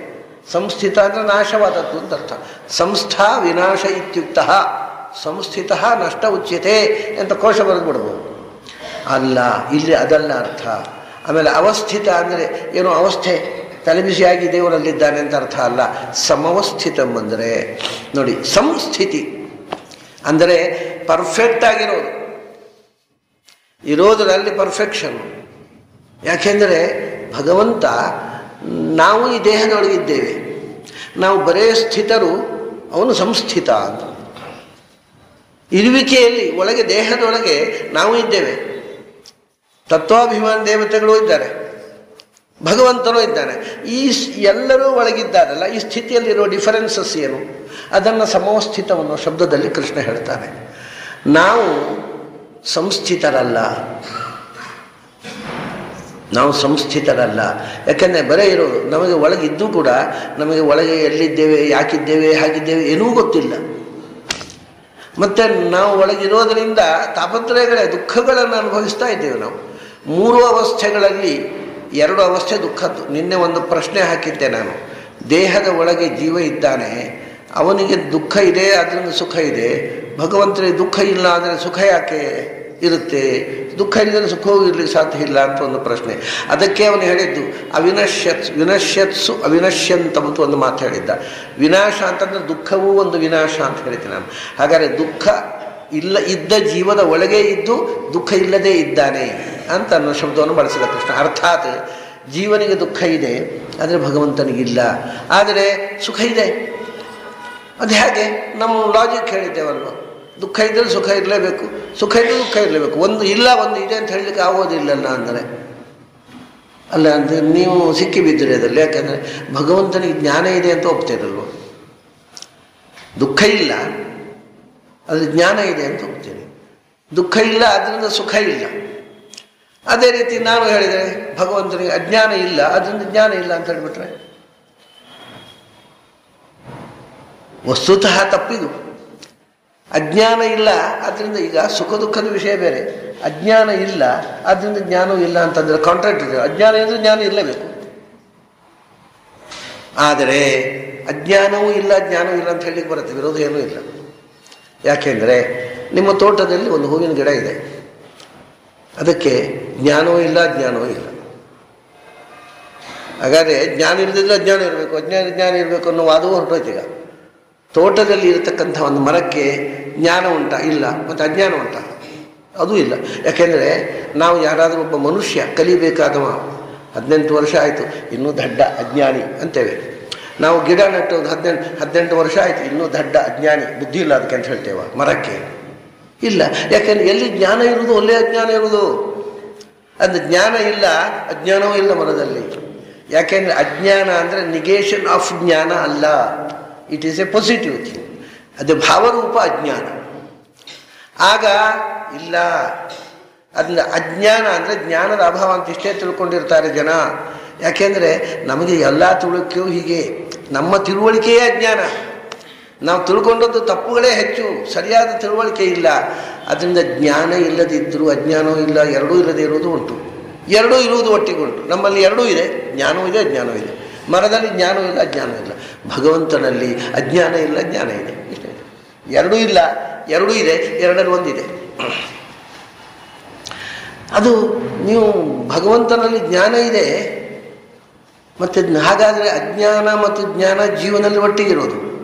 Speaker 1: ಸಂಸ್ಥಿತ ಅಂದರೆ ನಾಶವಾದದ್ದು ಅಂತ ಅರ್ಥ. ಸಂಸ್ಥಾ ವಿನಾಶ ಇತ್ಯುಕ್ತ. ಸಂಸ್ಥಿತ ನಷ್ಟ ಉಚ್ಯತೆ ಅಂತ ಕೋಶ ಬರೆದ್ಬಿಡ್ಬೋದು. ಅಲ್ಲ, ಇಲ್ಲಿ ಅದಲ್ಲ ಅರ್ಥ. ಆಮೇಲೆ ಅವಸ್ಥಿತ ಅಂದರೆ ಏನೋ ಅವಸ್ಥೆ ತಲೆಬಿಸಿಯಾಗಿ ದೇವರಲ್ಲಿದ್ದಾನೆ ಅಂತ ಅರ್ಥ ಅಲ್ಲ. ಸಮವಸ್ಥಿತಂ ಅಂದರೆ, ನೋಡಿ, ಸಂಸ್ಥಿತಿ ಅಂದರೆ ಪರ್ಫೆಕ್ಟ್ ಆಗಿರೋದು. ಇರೋದರಲ್ಲಿ ಪರ್ಫೆಕ್ಷನ್ ಯಾಕೆಂದರೆ ಭಗವಂತ, ನಾವು ಈ ದೇಹದೊಳಗಿದ್ದೇವೆ ನಾವು ಬರೇ ಸ್ಥಿತರು, ಅವನು ಸಂಸ್ಥಿತ ಅಂತ. ಇರುವಿಕೆಯಲ್ಲಿ, ಒಳಗೆ ದೇಹದೊಳಗೆ ನಾವು ಇದ್ದೇವೆ. ತತ್ವಾಭಿಮಾನ ದೇವತೆಗಳು ಇದ್ದಾರೆ. ಭಗವಂತನೂ ಇದ್ದಾನೆ ಈ ಎಲ್ಲರೂ ಒಳಗಿದ್ದಾರಲ್ಲ, ಈ ಸ್ಥಿತಿಯಲ್ಲಿರೋ ಡಿಫರೆನ್ಸಸ್ ಏನು? ಅದನ್ನು ಸಮವಸ್ಥಿತವನ್ನು ಶಬ್ದದಲ್ಲಿ ಕೃಷ್ಣ ಹೇಳ್ತಾನೆ. ನಾವು ಸಂಸ್ಥಿತರಲ್ಲ. ನಾವು ಸಂಸ್ಥಿತರಲ್ಲ. ಯಾಕೆಂದರೆ ಬರೇ ಇರೋದು ನಮಗೆ ಒಳಗಿದ್ದು ಕೂಡ ನಮಗೆ ಒಳಗೆ ಎಲ್ಲಿದ್ದೇವೆ, ಯಾಕಿದ್ದೇವೆ, ಹಾಗಿದ್ದೇವೆ ಏನೂ ಗೊತ್ತಿಲ್ಲ. ಮತ್ತು ನಾವು ಒಳಗಿರೋದರಿಂದ ತಾಪತ್ರಯಗಳ, ದುಃಖಗಳನ್ನು ಅನುಭವಿಸ್ತಾ ಇದ್ದೇವೆ ನಾವು. ಮೂರು ಅವಸ್ಥೆಗಳಲ್ಲಿ, ಎರಡು ಅವಸ್ಥೆ ದುಃಖದ್ದು. ನಿನ್ನೆ ಒಂದು ಪ್ರಶ್ನೆ ಹಾಕಿದ್ದೆ ನಾನು. ದೇಹದ ಒಳಗೆ ಜೀವ ಇದ್ದಾನೆ, ಅವನಿಗೆ ದುಃಖ ಇದೆ ಅದರಿಂದ ಸುಖ ಇದೆ. ಭಗವಂತನಿಗೆ ದುಃಖ ಇಲ್ಲ ಅಂದರೆ ಸುಖ ಯಾಕೆ? ಇರುತ್ತೆ. ದುಃಖ ಇದ್ದರೆ ಸುಖವೂ ಇರಲಿಕ್ಕೆ ಸಾಧ್ಯ ಇಲ್ಲ ಅಂತ ಒಂದು ಪ್ರಶ್ನೆ. ಅದಕ್ಕೆ ಅವನು ಹೇಳಿದ್ದು ಅವಿನಶ್ಯತ್ ವಿನಶ್ಯತ್ಸು ಅವಿನಶ್ಯಂತ ಅಂತ ಒಂದು ಮಾತು ಹೇಳಿದ್ದ. ವಿನಾಶ ಅಂತಂದ್ರೆ ದುಃಖವೂ ಒಂದು ವಿನಾಶ ಅಂತ ಹೇಳ್ತೀನಿ ನಾನು. ಹಾಗಾದರೆ ದುಃಖ ಇಲ್ಲ, ಇದ್ದ ಜೀವದ ಒಳಗೆ ಇದ್ದು ದುಃಖ ಇಲ್ಲದೆ ಇದ್ದಾನೆ ಅಂತ ಅನ್ನೋ ಶಬ್ದವನ್ನು ಬಳಸಿದ ಕೃಷ್ಣ. ಅರ್ಥಾತ್ ಜೀವನಿಗೆ ದುಃಖ ಇದೆ, ಆದರೆ ಭಗವಂತನಿಗಿಲ್ಲ ಆದರೆ ಸುಖ ಇದೆ. ಅದು ಹೇಗೆ? ನಮ್ಮ ಲಾಜಿಕ್ ಹೇಳಿದ್ದೇವಲ್ವ? ದುಃಖ ಇದ್ದರೆ ಸುಖ ಇರಲೇಬೇಕು. ಸುಖ ಇದ್ದರೆ ದುಃಖ ಇರಲೇಬೇಕು. ಒಂದು ಇಲ್ಲ, ಒಂದು ಇದೆ ಅಂತ ಹೇಳಲಿಕ್ಕೆ ಆಗೋದಿಲ್ಲಲ್ಲ ಅಂದರೆ. ಅಲ್ಲ ಅಂದರೆ ನೀವು ಸಿಕ್ಕಿ ಬಿದ್ದಿರಿ ಅದರಲ್ಲಿ. ಯಾಕಂದರೆ ಭಗವಂತನಿಗೆ ಜ್ಞಾನ ಇದೆ ಅಂತ ಒಪ್ತೀರಲ್ವ ದುಃಖ ಇಲ್ಲ. ಆದರೆ ಜ್ಞಾನ ಇದೆ ಅಂತ ಒಪ್ತೇನೆ. ದುಃಖ ಇಲ್ಲ, ಅದರಿಂದ ಸುಖ ಇಲ್ಲ. ಅದೇ ರೀತಿ ನಾನು ಹೇಳಿದರೆ ಭಗವಂತನಿಗೆ ಅಜ್ಞಾನ ಇಲ್ಲ, ಅದರಿಂದ ಜ್ಞಾನ ಇಲ್ಲ ಅಂತ ಹೇಳಿಬಿಟ್ರೆ. ವಸ್ತುತಃ ತಪ್ಪಿದು. ಅಜ್ಞಾನ ಇಲ್ಲ ಅದರಿಂದ ಈಗ ಸುಖ ದುಃಖದ ವಿಷಯ ಬೇರೆ. ಅಜ್ಞಾನ ಇಲ್ಲ ಅದರಿಂದ ಜ್ಞಾನವೂ ಇಲ್ಲ ಅಂತಂದ್ರೆ ಕಾಂಟ್ರಾಕ್ಟ್ ಇದೆ. ಅಜ್ಞಾನ ಇದ್ರೆ ಜ್ಞಾನ ಇರಲೇಬೇಕು. ಆದರೆ ಅಜ್ಞಾನವೂ ಇಲ್ಲ, ಜ್ಞಾನವೂ ಇಲ್ಲ ಅಂತ ಹೇಳಲಿಕ್ಕೆ ಬರುತ್ತೆ. ವಿರೋಧ ಏನೂ ಇಲ್ಲ. ಯಾಕೆಂದರೆ ನಿಮ್ಮ ತೋಟದಲ್ಲಿ ಒಂದು ಹೂವಿನ ಗಿಡ ಇದೆ. ಅದಕ್ಕೆ ಜ್ಞಾನವೂ ಇಲ್ಲ ಜ್ಞಾನವೂ ಇಲ್ಲ. ಹಾಗಾದರೆ ಜ್ಞಾನ ಇಲ್ಲದಿದ್ದರೆ ಅಜ್ಞಾನ ಇರಬೇಕು. ಅಜ್ಞಾನ ಜ್ಞಾನ ಇರಬೇಕು ಅನ್ನೋ ವಾದವೂ ಹೊರಟೋಯ್ತು ಈಗ. ತೋಟದಲ್ಲಿ ಇರತಕ್ಕಂಥ ಒಂದು ಮರಕ್ಕೆ ಜ್ಞಾನ ಉಂಟ? ಇಲ್ಲ. ಮತ್ತು ಅಜ್ಞಾನ ಉಂಟಾ? ಅದೂ ಇಲ್ಲ. ಯಾಕೆಂದರೆ ನಾವು ಯಾರಾದರೂ ಒಬ್ಬ ಮನುಷ್ಯ ಕಲಿಬೇಕಾದವ ಹದಿನೆಂಟು ವರ್ಷ ಆಯಿತು. ಇನ್ನೂ ದಡ್ಡ ಅಜ್ಞಾನಿ ಅಂತೇವೆ. ನಾವು ಗಿಡ ನೆಟ್ಟು ಒಂದು ಹದಿನೆಂಟು ಹದಿನೆಂಟು ವರ್ಷ ಆಯಿತು. ಇನ್ನೂ ದಡ್ಡ ಅಜ್ಞಾನಿ. ಬುದ್ಧಿ ಇಲ್ಲ ಅದಕ್ಕೆ ಅಂತ ಹೇಳ್ತೇವೆ ಮರಕ್ಕೆ. ಇಲ್ಲ. ಯಾಕೆಂದ್ರೆ ಎಲ್ಲಿ ಜ್ಞಾನ ಇರುವುದು ಒಳ್ಳೆಯ ಅಜ್ಞಾನ ಇರುವುದು? ಅದು ಜ್ಞಾನ ಇಲ್ಲ, ಅಜ್ಞಾನವೂ ಇಲ್ಲ ಮನದಲ್ಲಿ. ಯಾಕೆಂದರೆ ಅಜ್ಞಾನ ಅಂದರೆ ನಿಗೇಷನ್ ಆಫ್ ಜ್ಞಾನ ಅಲ್ಲ. It is a positive thing ಅದು ಭಾವರೂಪ ಅಜ್ಞಾನ. ಆಗ ಇಲ್ಲ ಅದನ್ನ ಅಜ್ಞಾನ ಅಂದರೆ ಜ್ಞಾನದ ಅಭಾವ ಅಂತ ಇಷ್ಟೇ ತಿಳ್ಕೊಂಡಿರ್ತಾರೆ ಜನ. ಯಾಕೆಂದರೆ ನಮಗೆ ಎಲ್ಲ ತಿಳುವಳಿಕೆಯೂ ಹೀಗೆ. ನಮ್ಮ ತಿಳುವಳಿಕೆಯೇ ಅಜ್ಞಾನ. ನಾವು ತಿಳ್ಕೊಂಡದ್ದು ತಪ್ಪುಗಳೇ ಹೆಚ್ಚು. ಸರಿಯಾದ ತಿಳುವಳಿಕೆ ಇಲ್ಲ. ಅದರಿಂದ ಜ್ಞಾನ ಇಲ್ಲದಿದ್ದರೂ ಅಜ್ಞಾನವೂ ಇಲ್ಲ, ಎರಡೂ ಇಲ್ಲದೆ ಇರುವುದು ಉಂಟು. ಎರಡೂ ಇರುವುದು ಒಟ್ಟಿಗೆ ಉಂಟು. ನಮ್ಮಲ್ಲಿ ಎರಡೂ ಇದೆ. ಜ್ಞಾನವೂ ಇದೆ, ಅಜ್ಞಾನವೂ ಇದೆ. ಮರದಲ್ಲಿ ಜ್ಞಾನವೂ ಇಲ್ಲ, ಅಜ್ಞಾನವೂ ಇಲ್ಲ. ಭಗವಂತನಲ್ಲಿ ಅಜ್ಞಾನ ಇಲ್ಲ, ಜ್ಞಾನ ಇದೆ. ಎರಡೂ ಇಲ್ಲ. ಎರಡೂ ಇದೆ. ಎರಡರಲ್ಲಿ ಒಂದಿದೆ. ಅದು ನೀವು ಭಗವಂತನಲ್ಲಿ ಜ್ಞಾನ ಇದೆ, ಮತ್ತು ಹಾಗಾದರೆ ಅಜ್ಞಾನ ಮತ್ತು ಜ್ಞಾನ ಜೀವನದಲ್ಲಿ ಒಟ್ಟಿಗಿರೋದು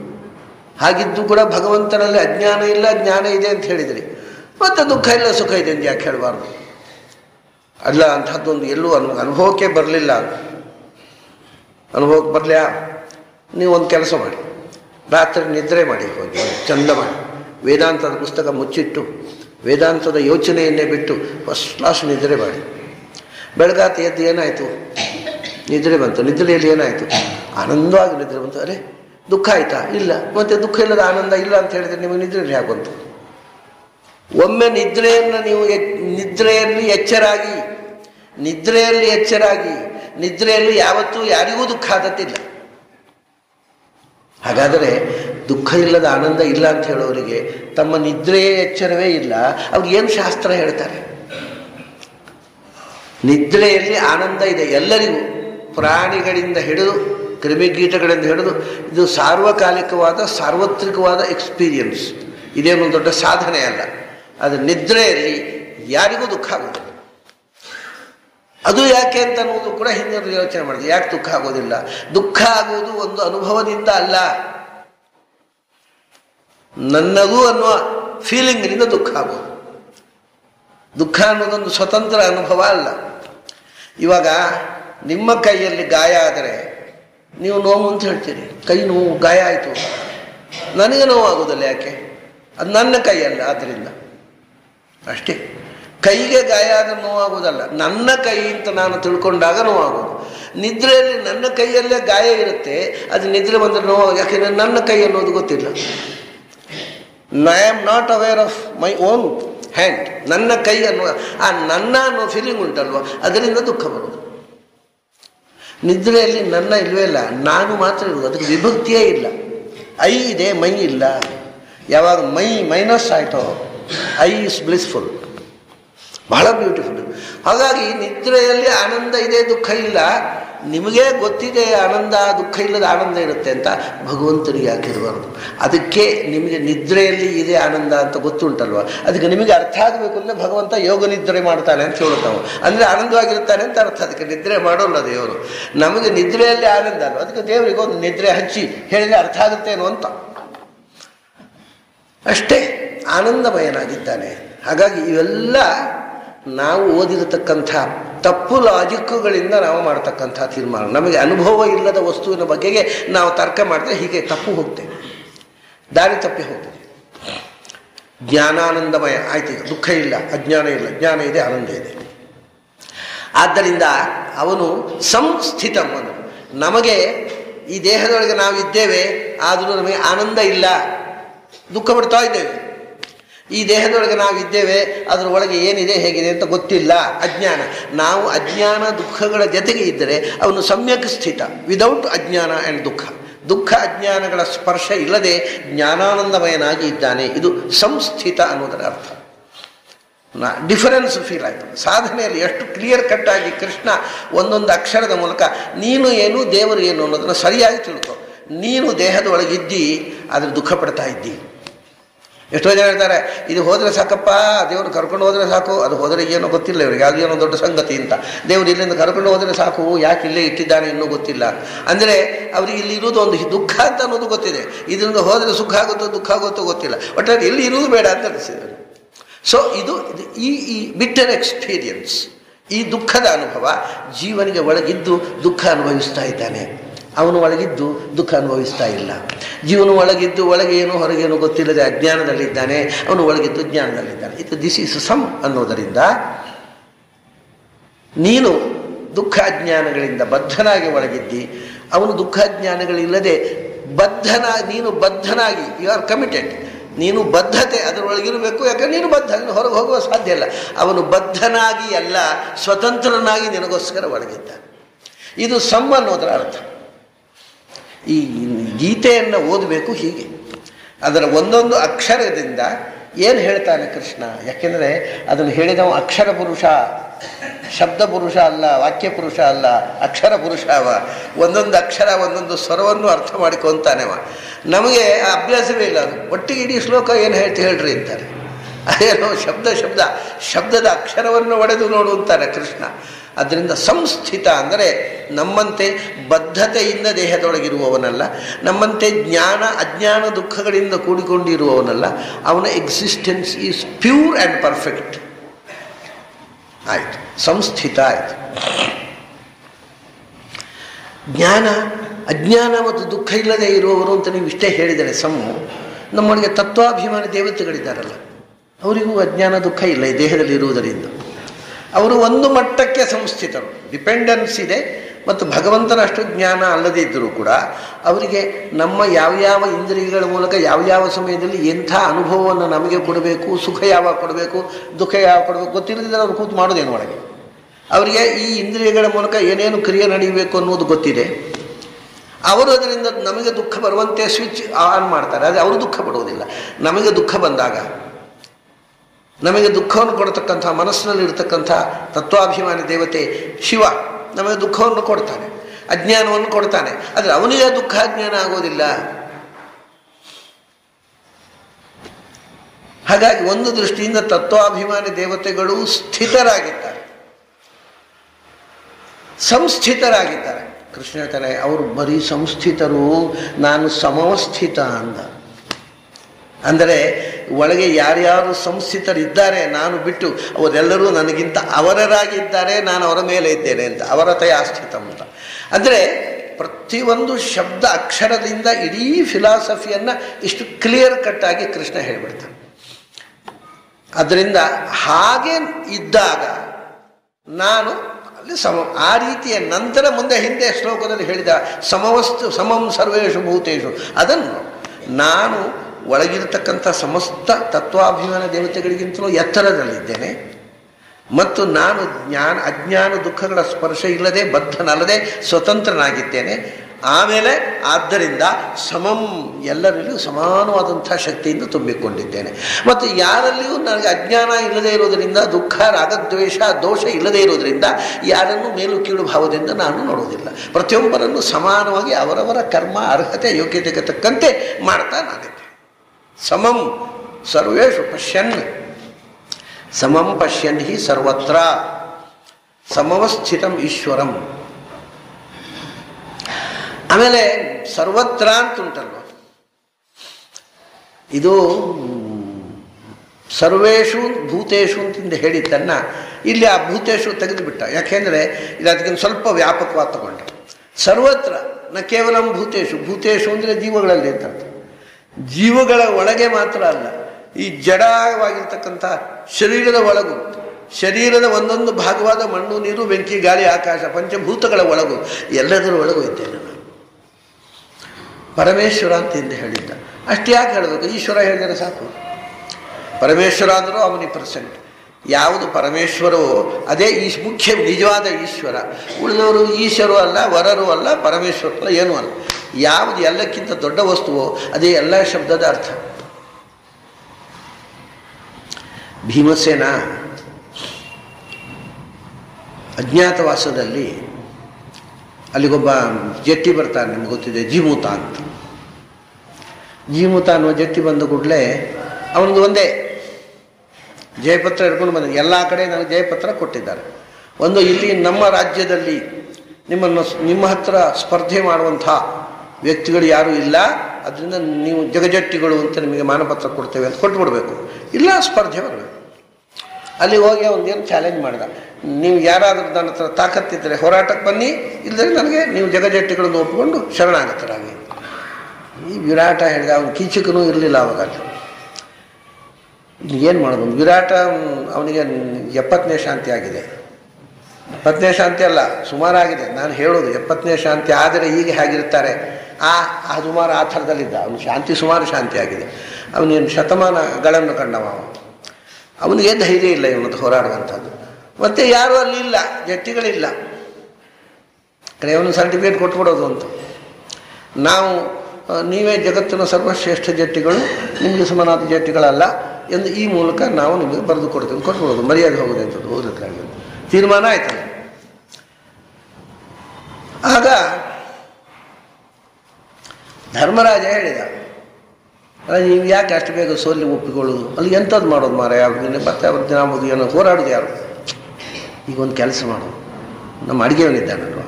Speaker 1: ಹಾಗಿದ್ದು ಕೂಡ ಭಗವಂತನಲ್ಲಿ ಅಜ್ಞಾನ ಇಲ್ಲ, ಜ್ಞಾನ ಇದೆ ಅಂತ ಹೇಳಿದ್ರಿ. ಮತ್ತು ದುಃಖ ಇಲ್ಲ, ಸುಖ ಇದೆ ಅಂತ ಯಾಕೆ ಹೇಳಬಾರ್ದು? ಅಲ್ಲ, ಅಂಥದ್ದೊಂದು ಎಲ್ಲೂ ಅನು, ಅನುಭವಕ್ಕೆ ಬರಲಿಲ್ಲ. ಅನುಭವಕ್ಕೆ ಬರಲಿಲ್ಲ ನೀವು ಒಂದು ಕೆಲಸ ಮಾಡಿ. ರಾತ್ರಿ ನಿದ್ರೆ ಮಾಡಿ ಹೋಗಿ, ಚಂದ ಮಾಡಿ. ವೇದಾಂತದ ಪುಸ್ತಕ ಮುಚ್ಚಿಟ್ಟು, ವೇದಾಂತದ ಯೋಚನೆಯನ್ನೇ ಬಿಟ್ಟು ಫಸ್ಟ್ ಕ್ಲಾಸ್ ನಿದ್ರೆ ಮಾಡಿ. ಬೆಳಗಾತ ಎದ್ದು ಏನಾಯಿತು? ನಿದ್ರೆ ಬಂತು. ನಿದ್ರೆಯಲ್ಲಿ ಏನಾಯಿತು? ಆನಂದವಾಗಿ ನಿದ್ರೆ ಬಂತು. ಅರೆ, ದುಃಖ ಆಯ್ತಾ? ಇಲ್ಲ. ಮತ್ತೆ ದುಃಖ ಇಲ್ಲದ ಆನಂದ ಇಲ್ಲ ಅಂತ ಹೇಳಿದ್ರೆ ನಿಮಗೆ ನಿದ್ರೆಯಲ್ಲಿ ಹೇಗೆ ಬಂತು? ಒಮ್ಮೆ ನಿದ್ರೆಯನ್ನು ನೀವು ನಿದ್ರೆಯಲ್ಲಿ ಎಚ್ಚರಾಗಿ ನಿದ್ರೆಯಲ್ಲಿ ಎಚ್ಚರಾಗಿ ನಿದ್ರೆಯಲ್ಲಿ ಯಾವತ್ತೂ ಯಾರಿಗೂ ದುಃಖ ಆದದ್ದಿಲ್ಲ. ಹಾಗಾದರೆ ದುಃಖ ಇಲ್ಲದ ಆನಂದ ಇಲ್ಲ ಅಂತ ಹೇಳೋರಿಗೆ ತಮ್ಮ ನಿದ್ರೆಯೇ ಎಚ್ಚರವೇ ಇಲ್ಲ. ಅವ್ರು ಏನು ಶಾಸ್ತ್ರ ಹೇಳ್ತಾರೆ? ನಿದ್ರೆಯಲ್ಲಿ ಆನಂದ ಇದೆ ಎಲ್ಲರಿಗೂ. ಪ್ರಾಣಿಗಳಿಂದ ಹಿಡಿದು, ಕ್ರಿಮಿಕೀಟಗಳಿಂದ ಹಿಡಿದು, ಇದು ಸಾರ್ವಕಾಲಿಕವಾದ, ಸಾರ್ವತ್ರಿಕವಾದ ಎಕ್ಸ್ಪೀರಿಯನ್ಸ್ ಇದೇನು ದೊಡ್ಡ ಸಾಧನೆ ಅಲ್ಲ. ಅದು ನಿದ್ರೆಯಲ್ಲಿ ಯಾರಿಗೂ ದುಃಖ ಆಗೋದಿಲ್ಲ. ಅದು ಯಾಕೆ ಅಂತ ಅನ್ನೋದು ಕೂಡ ಹಿಂದಿನ ಯೋಚನೆ ಮಾಡಿದೆ ಯಾಕೆ ದುಃಖ ಆಗೋದಿಲ್ಲ? ದುಃಖ ಆಗುವುದು ಒಂದು ಅನುಭವದಿಂದ ಅಲ್ಲ. ನನ್ನದು ಅನ್ನುವ ಫೀಲಿಂಗ್ನಿಂದ ದುಃಖ ಆಗೋದು. ದುಃಖ ಅನ್ನೋದೊಂದು ಸ್ವತಂತ್ರ ಅನುಭವ ಅಲ್ಲ. ಇವಾಗ ನಿಮ್ಮ ಕೈಯಲ್ಲಿ ಗಾಯ ಆದರೆ ನೀವು ನೋವು ಅಂತ ಹೇಳ್ತೀರಿ. ಕೈ ನೋವು, ಗಾಯ ಆಯಿತು. ನನಗೆ ನೋವಾಗೋದಿಲ್ಲ ಯಾಕೆ? ಅದು ನನ್ನ ಕೈಯಲ್ಲ ಆದ್ದರಿಂದ ಅಷ್ಟೇ. ಕೈಗೆ ಗಾಯ ಆದ್ರೆ ನೋವಾಗೋದಲ್ಲ. ನನ್ನ ಕೈ ಅಂತ ನಾನು ತಿಳ್ಕೊಂಡಾಗ ನೋವಾಗೋದು. ನಿದ್ರೆಯಲ್ಲಿ ನನ್ನ ಕೈಯಲ್ಲೇ ಗಾಯ ಇರುತ್ತೆ, ಅದು ನಿದ್ರೆ ಬಂದರೆ ನೋವಾಗ ಯಾಕೆಂದರೆ ನನ್ನ ಕೈ ಅನ್ನೋದು ಗೊತ್ತಿಲ್ಲ. I am not aware of my own hand ನನ್ನ ಕೈ ಅನ್ನುವ ಆ ನನ್ನ ಅನ್ನೋ ಫೀಲಿಂಗ್ ಉಂಟಲ್ವ, ಅದರಿಂದ ದುಃಖ ಬರೋದು ನಿದ್ರೆಯಲ್ಲಿ ನನ್ನ ಇಲ್ವೇ ಇಲ್ಲ, ನಾನು ಮಾತ್ರ ಇರುವುದು. ಅದಕ್ಕೆ ವಿಭಕ್ತಿಯೇ ಇಲ್ಲ. ಐ ಇದೆ ಮೈ ಇಲ್ಲ. ಯಾವಾಗ ಮೈ ಮೈನಸ್ ಆಯಿತೋ, ಐ ಇಸ್ ಬ್ಲಿಸ್ಫುಲ್ ಬಹಳ ಬ್ಯೂಟಿಫುಲ್ ಹಾಗಾಗಿ ನಿದ್ರೆಯಲ್ಲಿ ಆನಂದ ಇದೆ, ದುಃಖ ಇಲ್ಲ. ನಿಮಗೇ ಗೊತ್ತಿದೆ, ಆನಂದ, ದುಃಖ ಇಲ್ಲದ ಆನಂದ ಇರುತ್ತೆ ಅಂತ ಭಗವಂತನಿಗೆ ಯಾಕಿರಬಾರ್ದು ಅದಕ್ಕೆ ನಿಮಗೆ ನಿದ್ರೆಯಲ್ಲಿ ಇದೆ ಆನಂದ ಅಂತ ಗೊತ್ತುಂಟಲ್ವ? ಅದಕ್ಕೆ ನಿಮಗೆ ಅರ್ಥ ಆಗಬೇಕು ಅಂದರೆ ಭಗವಂತ ಯೋಗ ನಿದ್ರೆ ಮಾಡ್ತಾನೆ ಅಂತ ಹೇಳುತ್ತಾವೆ ಅಂದರೆ ಆನಂದವಾಗಿರ್ತಾನೆ ಅಂತ ಅರ್ಥ. ಅದಕ್ಕೆ ನಿದ್ರೆ ಮಾಡೋಲ್ಲ ದೇವರು. ನಮಗೆ ನಿದ್ರೆಯಲ್ಲಿ ಆನಂದ ಅಲ್ವ? ಅದಕ್ಕೆ ದೇವರಿಗೆ ಒಂದು ನಿದ್ರೆ ಹಚ್ಚಿ ಹೇಳಿದರೆ ಅರ್ಥ ಆಗುತ್ತೇನೋ ಅಂತ. ಅಷ್ಟೇ. ಆನಂದಮಯನಾಗಿದ್ದಾನೆ. ಹಾಗಾಗಿ ಇವೆಲ್ಲ ನಾವು ಓದಿರತಕ್ಕಂಥ ತಪ್ಪು ಲಾಜಿಕ್ಕುಗಳಿಂದ ನಾವು ಮಾಡತಕ್ಕಂಥ ತೀರ್ಮಾನ. ನಮಗೆ ಅನುಭವ ಇಲ್ಲದ ವಸ್ತುವಿನ ಬಗ್ಗೆ ನಾವು ತರ್ಕ ಮಾಡಿದ್ರೆ ಹೀಗೆ ತಪ್ಪು ಹೋಗ್ತೇವೆ ದಾರಿ ತಪ್ಪಿ ಹೋಗ್ತದೆ. ಜ್ಞಾನಾನಂದಮಯ. ಆಯ್ತು ಈಗ, ದುಃಖ ಇಲ್ಲ, ಅಜ್ಞಾನ ಇಲ್ಲ, ಜ್ಞಾನ ಇದೆ, ಆನಂದ ಇದೆ. ಆದ್ದರಿಂದ ಅವನು ಸಂಸ್ಥಿತಮ್ಮನು ನಮಗೆ ಈ ದೇಹದೊಳಗೆ ನಾವು ಇದ್ದೇವೆ ಆದರೂ ನಮಗೆ ಆನಂದ ಇಲ್ಲ. ದುಃಖ ಪಡ್ತಾ ಇದ್ದೇವೆ. ಈ ದೇಹದೊಳಗೆ ನಾವು ಇದ್ದೇವೆ ಅದರ ಒಳಗೆ ಏನಿದೆ, ಹೇಗಿದೆ ಅಂತ ಗೊತ್ತಿಲ್ಲ. ಅಜ್ಞಾನ. ನಾವು ಅಜ್ಞಾನ ದುಃಖಗಳ ಜೊತೆಗೆ ಇದ್ದರೆ ಅವನು ಸಮ್ಯಕ್ ಸ್ಥಿತ. ವಿದೌಟ್ ಅಜ್ಞಾನ ಆ್ಯಂಡ್ ದುಃಖ. ದುಃಖ ಅಜ್ಞಾನಗಳ ಸ್ಪರ್ಶ ಇಲ್ಲದೆ ಜ್ಞಾನಾನಂದಮಯನಾಗಿ ಇದ್ದಾನೆ. ಇದು ಸಂಸ್ಥಿತ ಅನ್ನೋದರ ಅರ್ಥ. ನಾ ಡಿಫರೆನ್ಸ್ ಫೀಲ್ ಆಯಿತು. ಸಾಧನೆಯಲ್ಲಿ ಎಷ್ಟು ಕ್ಲಿಯರ್ ಕಟ್ ಆಗಿ ಕೃಷ್ಣ ಒಂದೊಂದು ಅಕ್ಷರದ ಮೂಲಕ ನೀನು ಏನು, ದೇವರು ಏನು ಅನ್ನೋದನ್ನು ಸರಿಯಾಗಿ ತಿಳ್ಕೊ. ನೀನು ದೇಹದ ಒಳಗಿದ್ದಿ ಆದರೆ ದುಃಖ ಪಡ್ತಾ ಇದ್ದಿ. ಎಷ್ಟೋ ಜನ ಹೇಳ್ತಾರೆ, ಇದು ಹೋದರೆ ಸಾಕಪ್ಪ ದೇವರು ಕರ್ಕೊಂಡು ಹೋದರೆ ಸಾಕು. ಅದು ಹೋದರೆ ಏನೋ ಗೊತ್ತಿಲ್ಲ ಇವರಿಗೆ, ಅದು ಏನೋ ದೊಡ್ಡ ಸಂಗತಿ ಅಂತ. ದೇವರು ಇಲ್ಲಿಂದ ಕರ್ಕೊಂಡು ಹೋದರೆ ಸಾಕು, ಯಾಕೆ ಇಲ್ಲೇ ಇಟ್ಟಿದ್ದಾನೆ ಇನ್ನೂ ಗೊತ್ತಿಲ್ಲ. ಅಂದರೆ ಅವರಿಗೆ ಇಲ್ಲಿ ಇರುವುದು ಒಂದು ದುಃಖ ಅಂತ ಅನ್ನೋದು ಗೊತ್ತಿದೆ. ಇದರಿಂದ ಹೋದರೆ ಸುಖ ಆಗುತ್ತೋ, ದುಃಖ ಆಗುತ್ತೋ ಗೊತ್ತಿಲ್ಲ. ಒಟ್ಟಾರೆ ಇಲ್ಲಿ ಇರುವುದು ಬೇಡ ಅಂತ ಅನಿಸಿದರು ಸೊ ಇದು ಈ ಈ ಬಿಟ್ಟರ್ ಎಕ್ಸ್ಪೀರಿಯನ್ಸ್ ಈ ದುಃಖದ ಅನುಭವ ಜೀವನಿಗೆ ಒಳಗಿದ್ದು ದುಃಖ ಅನುಭವಿಸ್ತಾ ಇದ್ದಾನೆ. ಅವನು ಒಳಗಿದ್ದು ದುಃಖ ಅನುಭವಿಸ್ತಾ ಇಲ್ಲ. ಜೀವನ ಒಳಗಿದ್ದು ಒಳಗೆ ಏನು ಹೊರಗೇನು ಗೊತ್ತಿಲ್ಲದೆ ಅಜ್ಞಾನದಲ್ಲಿದ್ದಾನೆ ಅವನು ಒಳಗಿದ್ದು ಜ್ಞಾನದಲ್ಲಿದ್ದಾನೆ ಇದು ದಿಸ್ ಇಸ್ ಸಮ್ ಅನ್ನೋದರಿಂದ ನೀನು ದುಃಖಾಜ್ಞಾನಗಳಿಂದ ಬದ್ಧನಾಗಿ ಒಳಗಿದ್ದಿ. ಅವನು ದುಃಖಾಜ್ಞಾನಗಳಿಲ್ಲದೆ ಬದ್ಧನ, ನೀನು ಬದ್ಧನಾಗಿ ಯು ಆರ್ ಕಮಿಟೆಡ್ ನೀನು ಬದ್ಧತೆ ಅದರೊಳಗಿರಬೇಕು, ಯಾಕಂದ್ರೆ ನೀನು ಬದ್ಧ, ನೀನು ಹೊರಗೆ ಹೋಗುವ ಸಾಧ್ಯ ಇಲ್ಲ. ಅವನು ಬದ್ಧನಾಗಿ ಅಲ್ಲ, ಸ್ವತಂತ್ರನಾಗಿ ನಿನಗೋಸ್ಕರ ಒಳಗಿದ್ದ ಇದು ಸಮ್ ಅನ್ನೋದರ ಅರ್ಥ. ಈ ಗೀತೆಯನ್ನು ಓದಬೇಕು ಹೀಗೆ. ಅದರ ಒಂದೊಂದು ಅಕ್ಷರದಿಂದ ಏನು ಹೇಳ್ತಾನೆ ಕೃಷ್ಣ? ಯಾಕೆಂದರೆ ಅದನ್ನು ಹೇಳಿದವ ಅಕ್ಷರ ಪುರುಷ, ಶಬ್ದ ಪುರುಷ ಅಲ್ಲ, ವಾಕ್ಯ ಪುರುಷ ಅಲ್ಲ, ಅಕ್ಷರ ಪುರುಷ ಅವ. ಒಂದೊಂದು ಅಕ್ಷರ, ಒಂದೊಂದು ಸ್ವರವನ್ನು ಅರ್ಥ ಮಾಡಿಕೊಂತಾನೆವ ನಮಗೆ ಆ ಅಭ್ಯಾಸವೇ ಇಲ್ಲ ಅದು. ಒಟ್ಟಿಗೆ ಇಡೀ ಶ್ಲೋಕ ಏನು ಹೇಳ್ತಿ ಹೇಳ್ರಿ ಅಂತಾರೆ. ಅದೇನೋ ಶಬ್ದ ಶಬ್ದ. ಶಬ್ದದ ಅಕ್ಷರವನ್ನು ಒಡೆದು ನೋಡು ಅಂತಾನೆ ಕೃಷ್ಣ. ಅದರಿಂದ ಸಂಸ್ಥಿತ ಅಂದರೆ ನಮ್ಮಂತೆ ಬದ್ಧತೆಯಿಂದ ದೇಹದೊಳಗಿರುವವನಲ್ಲ, ನಮ್ಮಂತೆ ಜ್ಞಾನ, ಅಜ್ಞಾನ ದುಃಖಗಳಿಂದ ಕೂಡಿಕೊಂಡಿರುವವನಲ್ಲ, ಅವನ existence is pure and perfect ಆಯಿತು. ಸಂಸ್ಥಿತ ಆಯಿತು. ಜ್ಞಾನ, ಅಜ್ಞಾನ ಮತ್ತು ದುಃಖ ಇಲ್ಲದೆ ಇರುವವರು ಅಂತ ನೀವು ಇಷ್ಟೇ ಹೇಳಿದರೆ ಸಮ್ಮು, ನಮ್ಮೊಳಗೆ ತತ್ವಾಭಿಮಾನಿ ದೇವತೆಗಳಿದ್ದಾರಲ್ಲ, ಅವರಿಗೂ ಅಜ್ಞಾನ ದುಃಖ ಇಲ್ಲ ಈ ದೇಹದಲ್ಲಿ ಇರುವುದರಿಂದ ಅವರು ಒಂದು ಮಟ್ಟಕ್ಕೆ ಸಂಸ್ಥಿತರು. ಡಿಪೆಂಡೆನ್ಸ್ ಇದೆ ಮತ್ತು ಭಗವಂತನಷ್ಟು ಜ್ಞಾನ ಅಲ್ಲದೇ ಇದ್ದರೂ ಕೂಡ ಅವರಿಗೆ ನಮ್ಮ ಯಾವ ಯಾವ ಇಂದ್ರಿಯಗಳ ಮೂಲಕ ಯಾವ ಯಾವ ಸಮಯದಲ್ಲಿ ಎಂಥ ಅನುಭವವನ್ನು ನಮಗೆ ಕೊಡಬೇಕು, ಸುಖ ಯಾವಾಗ ಕೊಡಬೇಕು, ದುಃಖ ಯಾವಾಗ ಕೊಡಬೇಕು ಗೊತ್ತಿಲ್ಲದಿದ್ದರೆ ಅವ್ರು ಕೂತು ಮಾಡೋದೇನು ಒಳಗೆ? ಅವರಿಗೆ ಈ ಇಂದ್ರಿಯಗಳ ಮೂಲಕ ಏನೇನು ಕ್ರಿಯೆ ನಡೀಬೇಕು ಅನ್ನೋದು ಗೊತ್ತಿದೆ. ಅವರು ಅದರಿಂದ ನಮಗೆ ದುಃಖ ಬರುವಂತೆ ಸ್ವಿಚ್ ಆನ್ ಮಾಡ್ತಾರೆ. ಆದರೆ ಅವರು ದುಃಖ ಪಡುವುದಿಲ್ಲ. ನಮಗೆ ದುಃಖ ಬಂದಾಗ ನಮಗೆ ದುಃಖವನ್ನು ಕೊಡತಕ್ಕಂಥ, ಮನಸ್ಸಿನಲ್ಲಿ ಇರತಕ್ಕಂಥ ತತ್ವಾಭಿಮಾನಿ ದೇವತೆ ಶಿವ ನಮಗೆ ದುಃಖವನ್ನು ಕೊಡ್ತಾನೆ, ಅಜ್ಞಾನವನ್ನು ಕೊಡ್ತಾನೆ. ಆದರೆ ಅವನಿಗೆ ದುಃಖ, ಅಜ್ಞಾನ ಆಗೋದಿಲ್ಲ. ಹಾಗಾಗಿ ಒಂದು ದೃಷ್ಟಿಯಿಂದ ತತ್ವಾಭಿಮಾನಿ ದೇವತೆಗಳು ಸ್ಥಿತರಾಗಿದ್ದಾರೆ. ಸಂಸ್ಥಿತರಾಗಿದ್ದಾರೆ. ಕೃಷ್ಣ ಹೇಳ್ತಾರೆ ಅವರು ಬರೀ ಸಂಸ್ಥಿತರು, ನಾನು ಸಮವಸ್ಥಿತ ಅಂದ. ಅಂದರೆ ಒಳಗೆ ಯಾರ್ಯಾರು ಸಂಸ್ಥಿತರಿದ್ದಾರೆ ನಾನು ಬಿಟ್ಟು ಅವರೆಲ್ಲರೂ ನನಗಿಂತ ಅವರರಾಗಿದ್ದಾರೆ, ನಾನು ಅವರ ಮೇಲೆ ಇದ್ದೇನೆ ಅಂತ, ಅವರ ತಯಾಸ್ಥಿತ ಅಂತ. ಅಂದರೆ ಪ್ರತಿಯೊಂದು ಶಬ್ದ ಅಕ್ಷರದಿಂದ ಇಡೀ ಫಿಲಾಸಫಿಯನ್ನು ಇಷ್ಟು ಕ್ಲಿಯರ್ ಕಟ್ ಆಗಿ ಕೃಷ್ಣ ಹೇಳಿಬಿಡ್ತಾನೆ. ಅದರಿಂದ ಹಾಗೆ ಇದ್ದಾಗ ನಾನು ಅಲ್ಲಿ ಸಮ, ಆ ರೀತಿಯ ನಂತರ ಮುಂದೆ ಹಿಂದೆ ಶ್ಲೋಕದಲ್ಲಿ ಹೇಳಿದ ಸಮವಸ್ತು, ಸಮಂ ಸರ್ವೇಶು ಭೂತೇಶು ಅದನ್ನು ನಾನು ಒಳಗಿರತಕ್ಕಂಥ ಸಮಸ್ತ ತತ್ವಾಭಿಮಾನ ದೇವತೆಗಳಿಗಿಂತಲೂ ಎತ್ತರದಲ್ಲಿದ್ದೇನೆ. ಮತ್ತು ನಾನು ಜ್ಞಾನ, ಅಜ್ಞಾನ ದುಃಖಗಳ ಸ್ಪರ್ಶ ಇಲ್ಲದೆ, ಬದ್ಧನಲ್ಲದೆ ಸ್ವತಂತ್ರನಾಗಿದ್ದೇನೆ. ಆಮೇಲೆ ಆದ್ದರಿಂದ ಸಮಂ ಎಲ್ಲರಲ್ಲಿಯೂ ಸಮಾನವಾದಂಥ ಶಕ್ತಿಯಿಂದ ತುಂಬಿಕೊಂಡಿದ್ದೇನೆ. ಮತ್ತು ಯಾರಲ್ಲಿಯೂ ನನಗೆ ಅಜ್ಞಾನ ಇಲ್ಲದೇ ಇರೋದರಿಂದ ದುಃಖ, ರಾಗದ್ವೇಷ, ದೋಷ ಇಲ್ಲದೇ ಇರೋದರಿಂದ ಯಾರನ್ನು ಮೇಲು ಕೀಳು ಭಾವದಿಂದ ನಾನು ನೋಡೋದಿಲ್ಲ ಪ್ರತಿಯೊಬ್ಬರನ್ನು ಸಮಾನವಾಗಿ ಅವರವರ ಕರ್ಮ, ಅರ್ಹತೆ, ಯೋಗ್ಯತೆಗೆ ತಕ್ಕಂತೆ ಮಾಡ್ತಾ ನಾನಿದ್ದೆ ಸಮಂ ಸರ್ವೇಷು ಪಶ್ಯನ್. ಸಮಂ ಪಶ್ಯನ್ ಹಿ ಸರ್ವತ್ರ. ಸಮವಸ್ಥಿತಂ ಈಶ್ವರಂ. ಆಮೇಲೆ ಸರ್ವತ್ರ ಅಂತ ಉಂಟಲ್ವ ಇದು ಸರ್ವೇಷು ಭೂತೇಶು ಅಂತಿಂದ ಹೇಳಿದ್ದನ್ನು ಇಲ್ಲಿ ಆ ಭೂತೇಶು ತೆಗೆದುಬಿಟ್ಟ. ಯಾಕೆಂದರೆ ಇದು ಅದಕ್ಕಿಂತ ಸ್ವಲ್ಪ ವ್ಯಾಪಕವಾಗಿ ತಗೊಂಡ. ಸರ್ವತ್ರ ನ ಕೇವಲ ಭೂತೇಶು ಭೂತೇಶು ಅಂದರೆ ಜೀವಗಳಲ್ಲಿ ಅಂತ. ಜೀವಗಳ ಒಳಗೆ ಮಾತ್ರ ಅಲ್ಲ, ಈ ಜಡವಾಗಿರ್ತಕ್ಕಂಥ ಶರೀರದ ಒಳಗು, ಶರೀರದ ಒಂದೊಂದು ಭಾಗವಾದ ಮಣ್ಣು, ನೀರು, ಬೆಂಕಿ, ಗಾಳಿ, ಆಕಾಶ, ಪಂಚಭೂತಗಳ ಒಳಗು, ಎಲ್ಲದರ ಒಳಗೂ ಇದ್ದೇನೆ ಪರಮೇಶ್ವರ ಅಂತ ಹಿಂದೆ ಹೇಳಿದ್ದ. ಅಷ್ಟು ಯಾಕೆ ಹೇಳಬೇಕು? ಈಶ್ವರ ಹೇಳಿದರೆ ಸಾಕು. ಪರಮೇಶ್ವರ ಅಂದರೂ ಅವನಿ ಪರ್ಸೆಂಟ್ ಯಾವುದು ಪರಮೇಶ್ವರವೋ, ಅದೇ ಈ ಮುಖ್ಯ ನಿಜವಾದ ಈಶ್ವರ. ಉಳಿದವರು ಈಶ್ವರು ಅಲ್ಲ, ವರರು ಅಲ್ಲ, ಪರಮೇಶ್ವರ ಅಲ್ಲ, ಏನೂ ಅಲ್ಲ. ಯಾವುದು ಎಲ್ಲಕ್ಕಿಂತ ದೊಡ್ಡ ವಸ್ತುವೋ ಅದೇ ಎಲ್ಲ ಶಬ್ದದ ಅರ್ಥ. ಭೀಮಸೇನ ಅಜ್ಞಾತವಾಸದಲ್ಲಿ ಅಲ್ಲಿಗೊಬ್ಬ ಜಟ್ಟಿ ಬರ್ತಾನೆ, ನಿಮ್ಗೆ ಗೊತ್ತಿದೆ, ಜೀಮೂತ ಅಂತ. ಜೀಮೂತ ಅನ್ನುವ ಜಟ್ಟಿ ಬಂದ ಕೂಡಲೇ ಅವನದು ಒಂದೇ ಜಯಪತ್ರ ಹಿಡ್ಕೊಂಡು ಬಂದ, ಎಲ್ಲ ಕಡೆ ನನಗೆ ಜಯಪತ್ರ ಕೊಟ್ಟಿದ್ದಾರೆ. ಒಂದು ಇಲ್ಲಿ ನಮ್ಮ ರಾಜ್ಯದಲ್ಲಿ ನಿಮ್ಮನ್ನು ನಿಮ್ಮ ಹತ್ರ ಸ್ಪರ್ಧೆ ಮಾಡುವಂಥ ವ್ಯಕ್ತಿಗಳು ಯಾರೂ ಇಲ್ಲ, ಅದರಿಂದ ನೀವು ಜಗಜಟ್ಟಿಗಳು ಅಂತ ನಿಮಗೆ ಮಾನಪತ್ರ ಕೊಡ್ತೇವೆ ಅಂತ ಕೊಟ್ಬಿಡ್ಬೇಕು. ಇಲ್ಲ, ಸ್ಪರ್ಧೆ ಬರಬೇಕು. ಅಲ್ಲಿ ಹೋಗಿ ಅವನಿಗೇನು ಚಾಲೆಂಜ್ ಮಾಡಿದ. ನೀವು ಯಾರಾದರೂ ನನ್ನ ಹತ್ರ ತಾಕತ್ತಿದ್ದರೆ ಹೋರಾಟಕ್ಕೆ ಬನ್ನಿ ಇಲ್ಲದ್ರೆ ನನಗೆ ನೀವು ಜಗಜಟ್ಟಿಗಳನ್ನು ಒಪ್ಪಿಕೊಂಡು ಶರಣಾಗತರಾಗಿ. ಈ ವಿರಾಟ ಹೇಳಿದ, ಅವನು ಕೀಚಕನೂ ಇರಲಿಲ್ಲ ಅವಾಗ ಏನು ಮಾಡೋದು? ವಿರಾಟ, ಅವನಿಗೆ ಎಪ್ಪತ್ತನೇ ಶಾಂತಿ ಆಗಿದೆ. ಎಪ್ಪತ್ತನೇ ಶಾಂತಿ ಅಲ್ಲ, ಸುಮಾರಾಗಿದೆ. ನಾನು ಹೇಳೋದು ಎಪ್ಪತ್ತನೇ ಶಾಂತಿ, ಆದರೆ ಈಗ ಹೇಗಿರ್ತಾರೆ ಆ ಆ ಸುಮಾರು ಆ ಥರದಲ್ಲಿದ್ದ. ಅವನು ಶಾಂತಿ, ಸುಮಾರು ಶಾಂತಿ ಆಗಿದೆ. ಅವನೇನು ಶತಮಾನಗಳನ್ನು ಕಂಡವ ಅವ ಅವನಿಗೆ ಧೈರ್ಯ ಇಲ್ಲ ಇವನದ್ದು ಹೋರಾಡುವಂಥದ್ದು. ಮತ್ತು ಯಾರೂ ಅಲ್ಲಿ ಇಲ್ಲ, ಜಟ್ಟಿಗಳಿಲ್ಲ. ಅವನು ಸರ್ಟಿಫಿಕೇಟ್ ಕೊಟ್ಬಿಡೋದು ಅಂತ. ನಾವು ನೀವೇ ಜಗತ್ತಿನ ಸರ್ವಶ್ರೇಷ್ಠ ಜಟ್ಟಿಗಳು, ನಿಮಗೆ ಸಮನಾದ ಜಟ್ಟಿಗಳಲ್ಲ ಎಂದು ಈ ಮೂಲಕ ನಾವು ನಿಮಗೆ ಬರೆದು ಕೊಡ್ತೀವಿ ಕೊಟ್ಬಿಡೋದು. ಮರ್ಯಾದೆ ಹೋಗೋದು ಅಂತದ್ದು ಹೋಗೋದಕ್ಕಾಗಿ ತೀರ್ಮಾನ ಆಯ್ತಲ್ಲ. ಆಗ ಧರ್ಮರಾಜ ಹೇಳಿದ. ಅಲ್ಲ, ನೀವು ಯಾಕೆ ಅಷ್ಟು ಬೇಗ ಸೋಲಿ ಒಪ್ಪಿಕೊಳ್ಳೋದು ಅಲ್ಲಿ ಎಂಥದ್ದು ಮಾಡೋದು ಮಾರ ಯಾವ ಮತ್ತೆ ಅವ್ರ ದಿನ ಮುಗಿ ಏನೋ ಹೋರಾಡೋದು ಯಾರು? ಈಗ ಒಂದು ಕೆಲಸ ಮಾಡು. ನಮ್ಮ ಅಡುಗೆಯವನಿದ್ದಾನಲ್ವ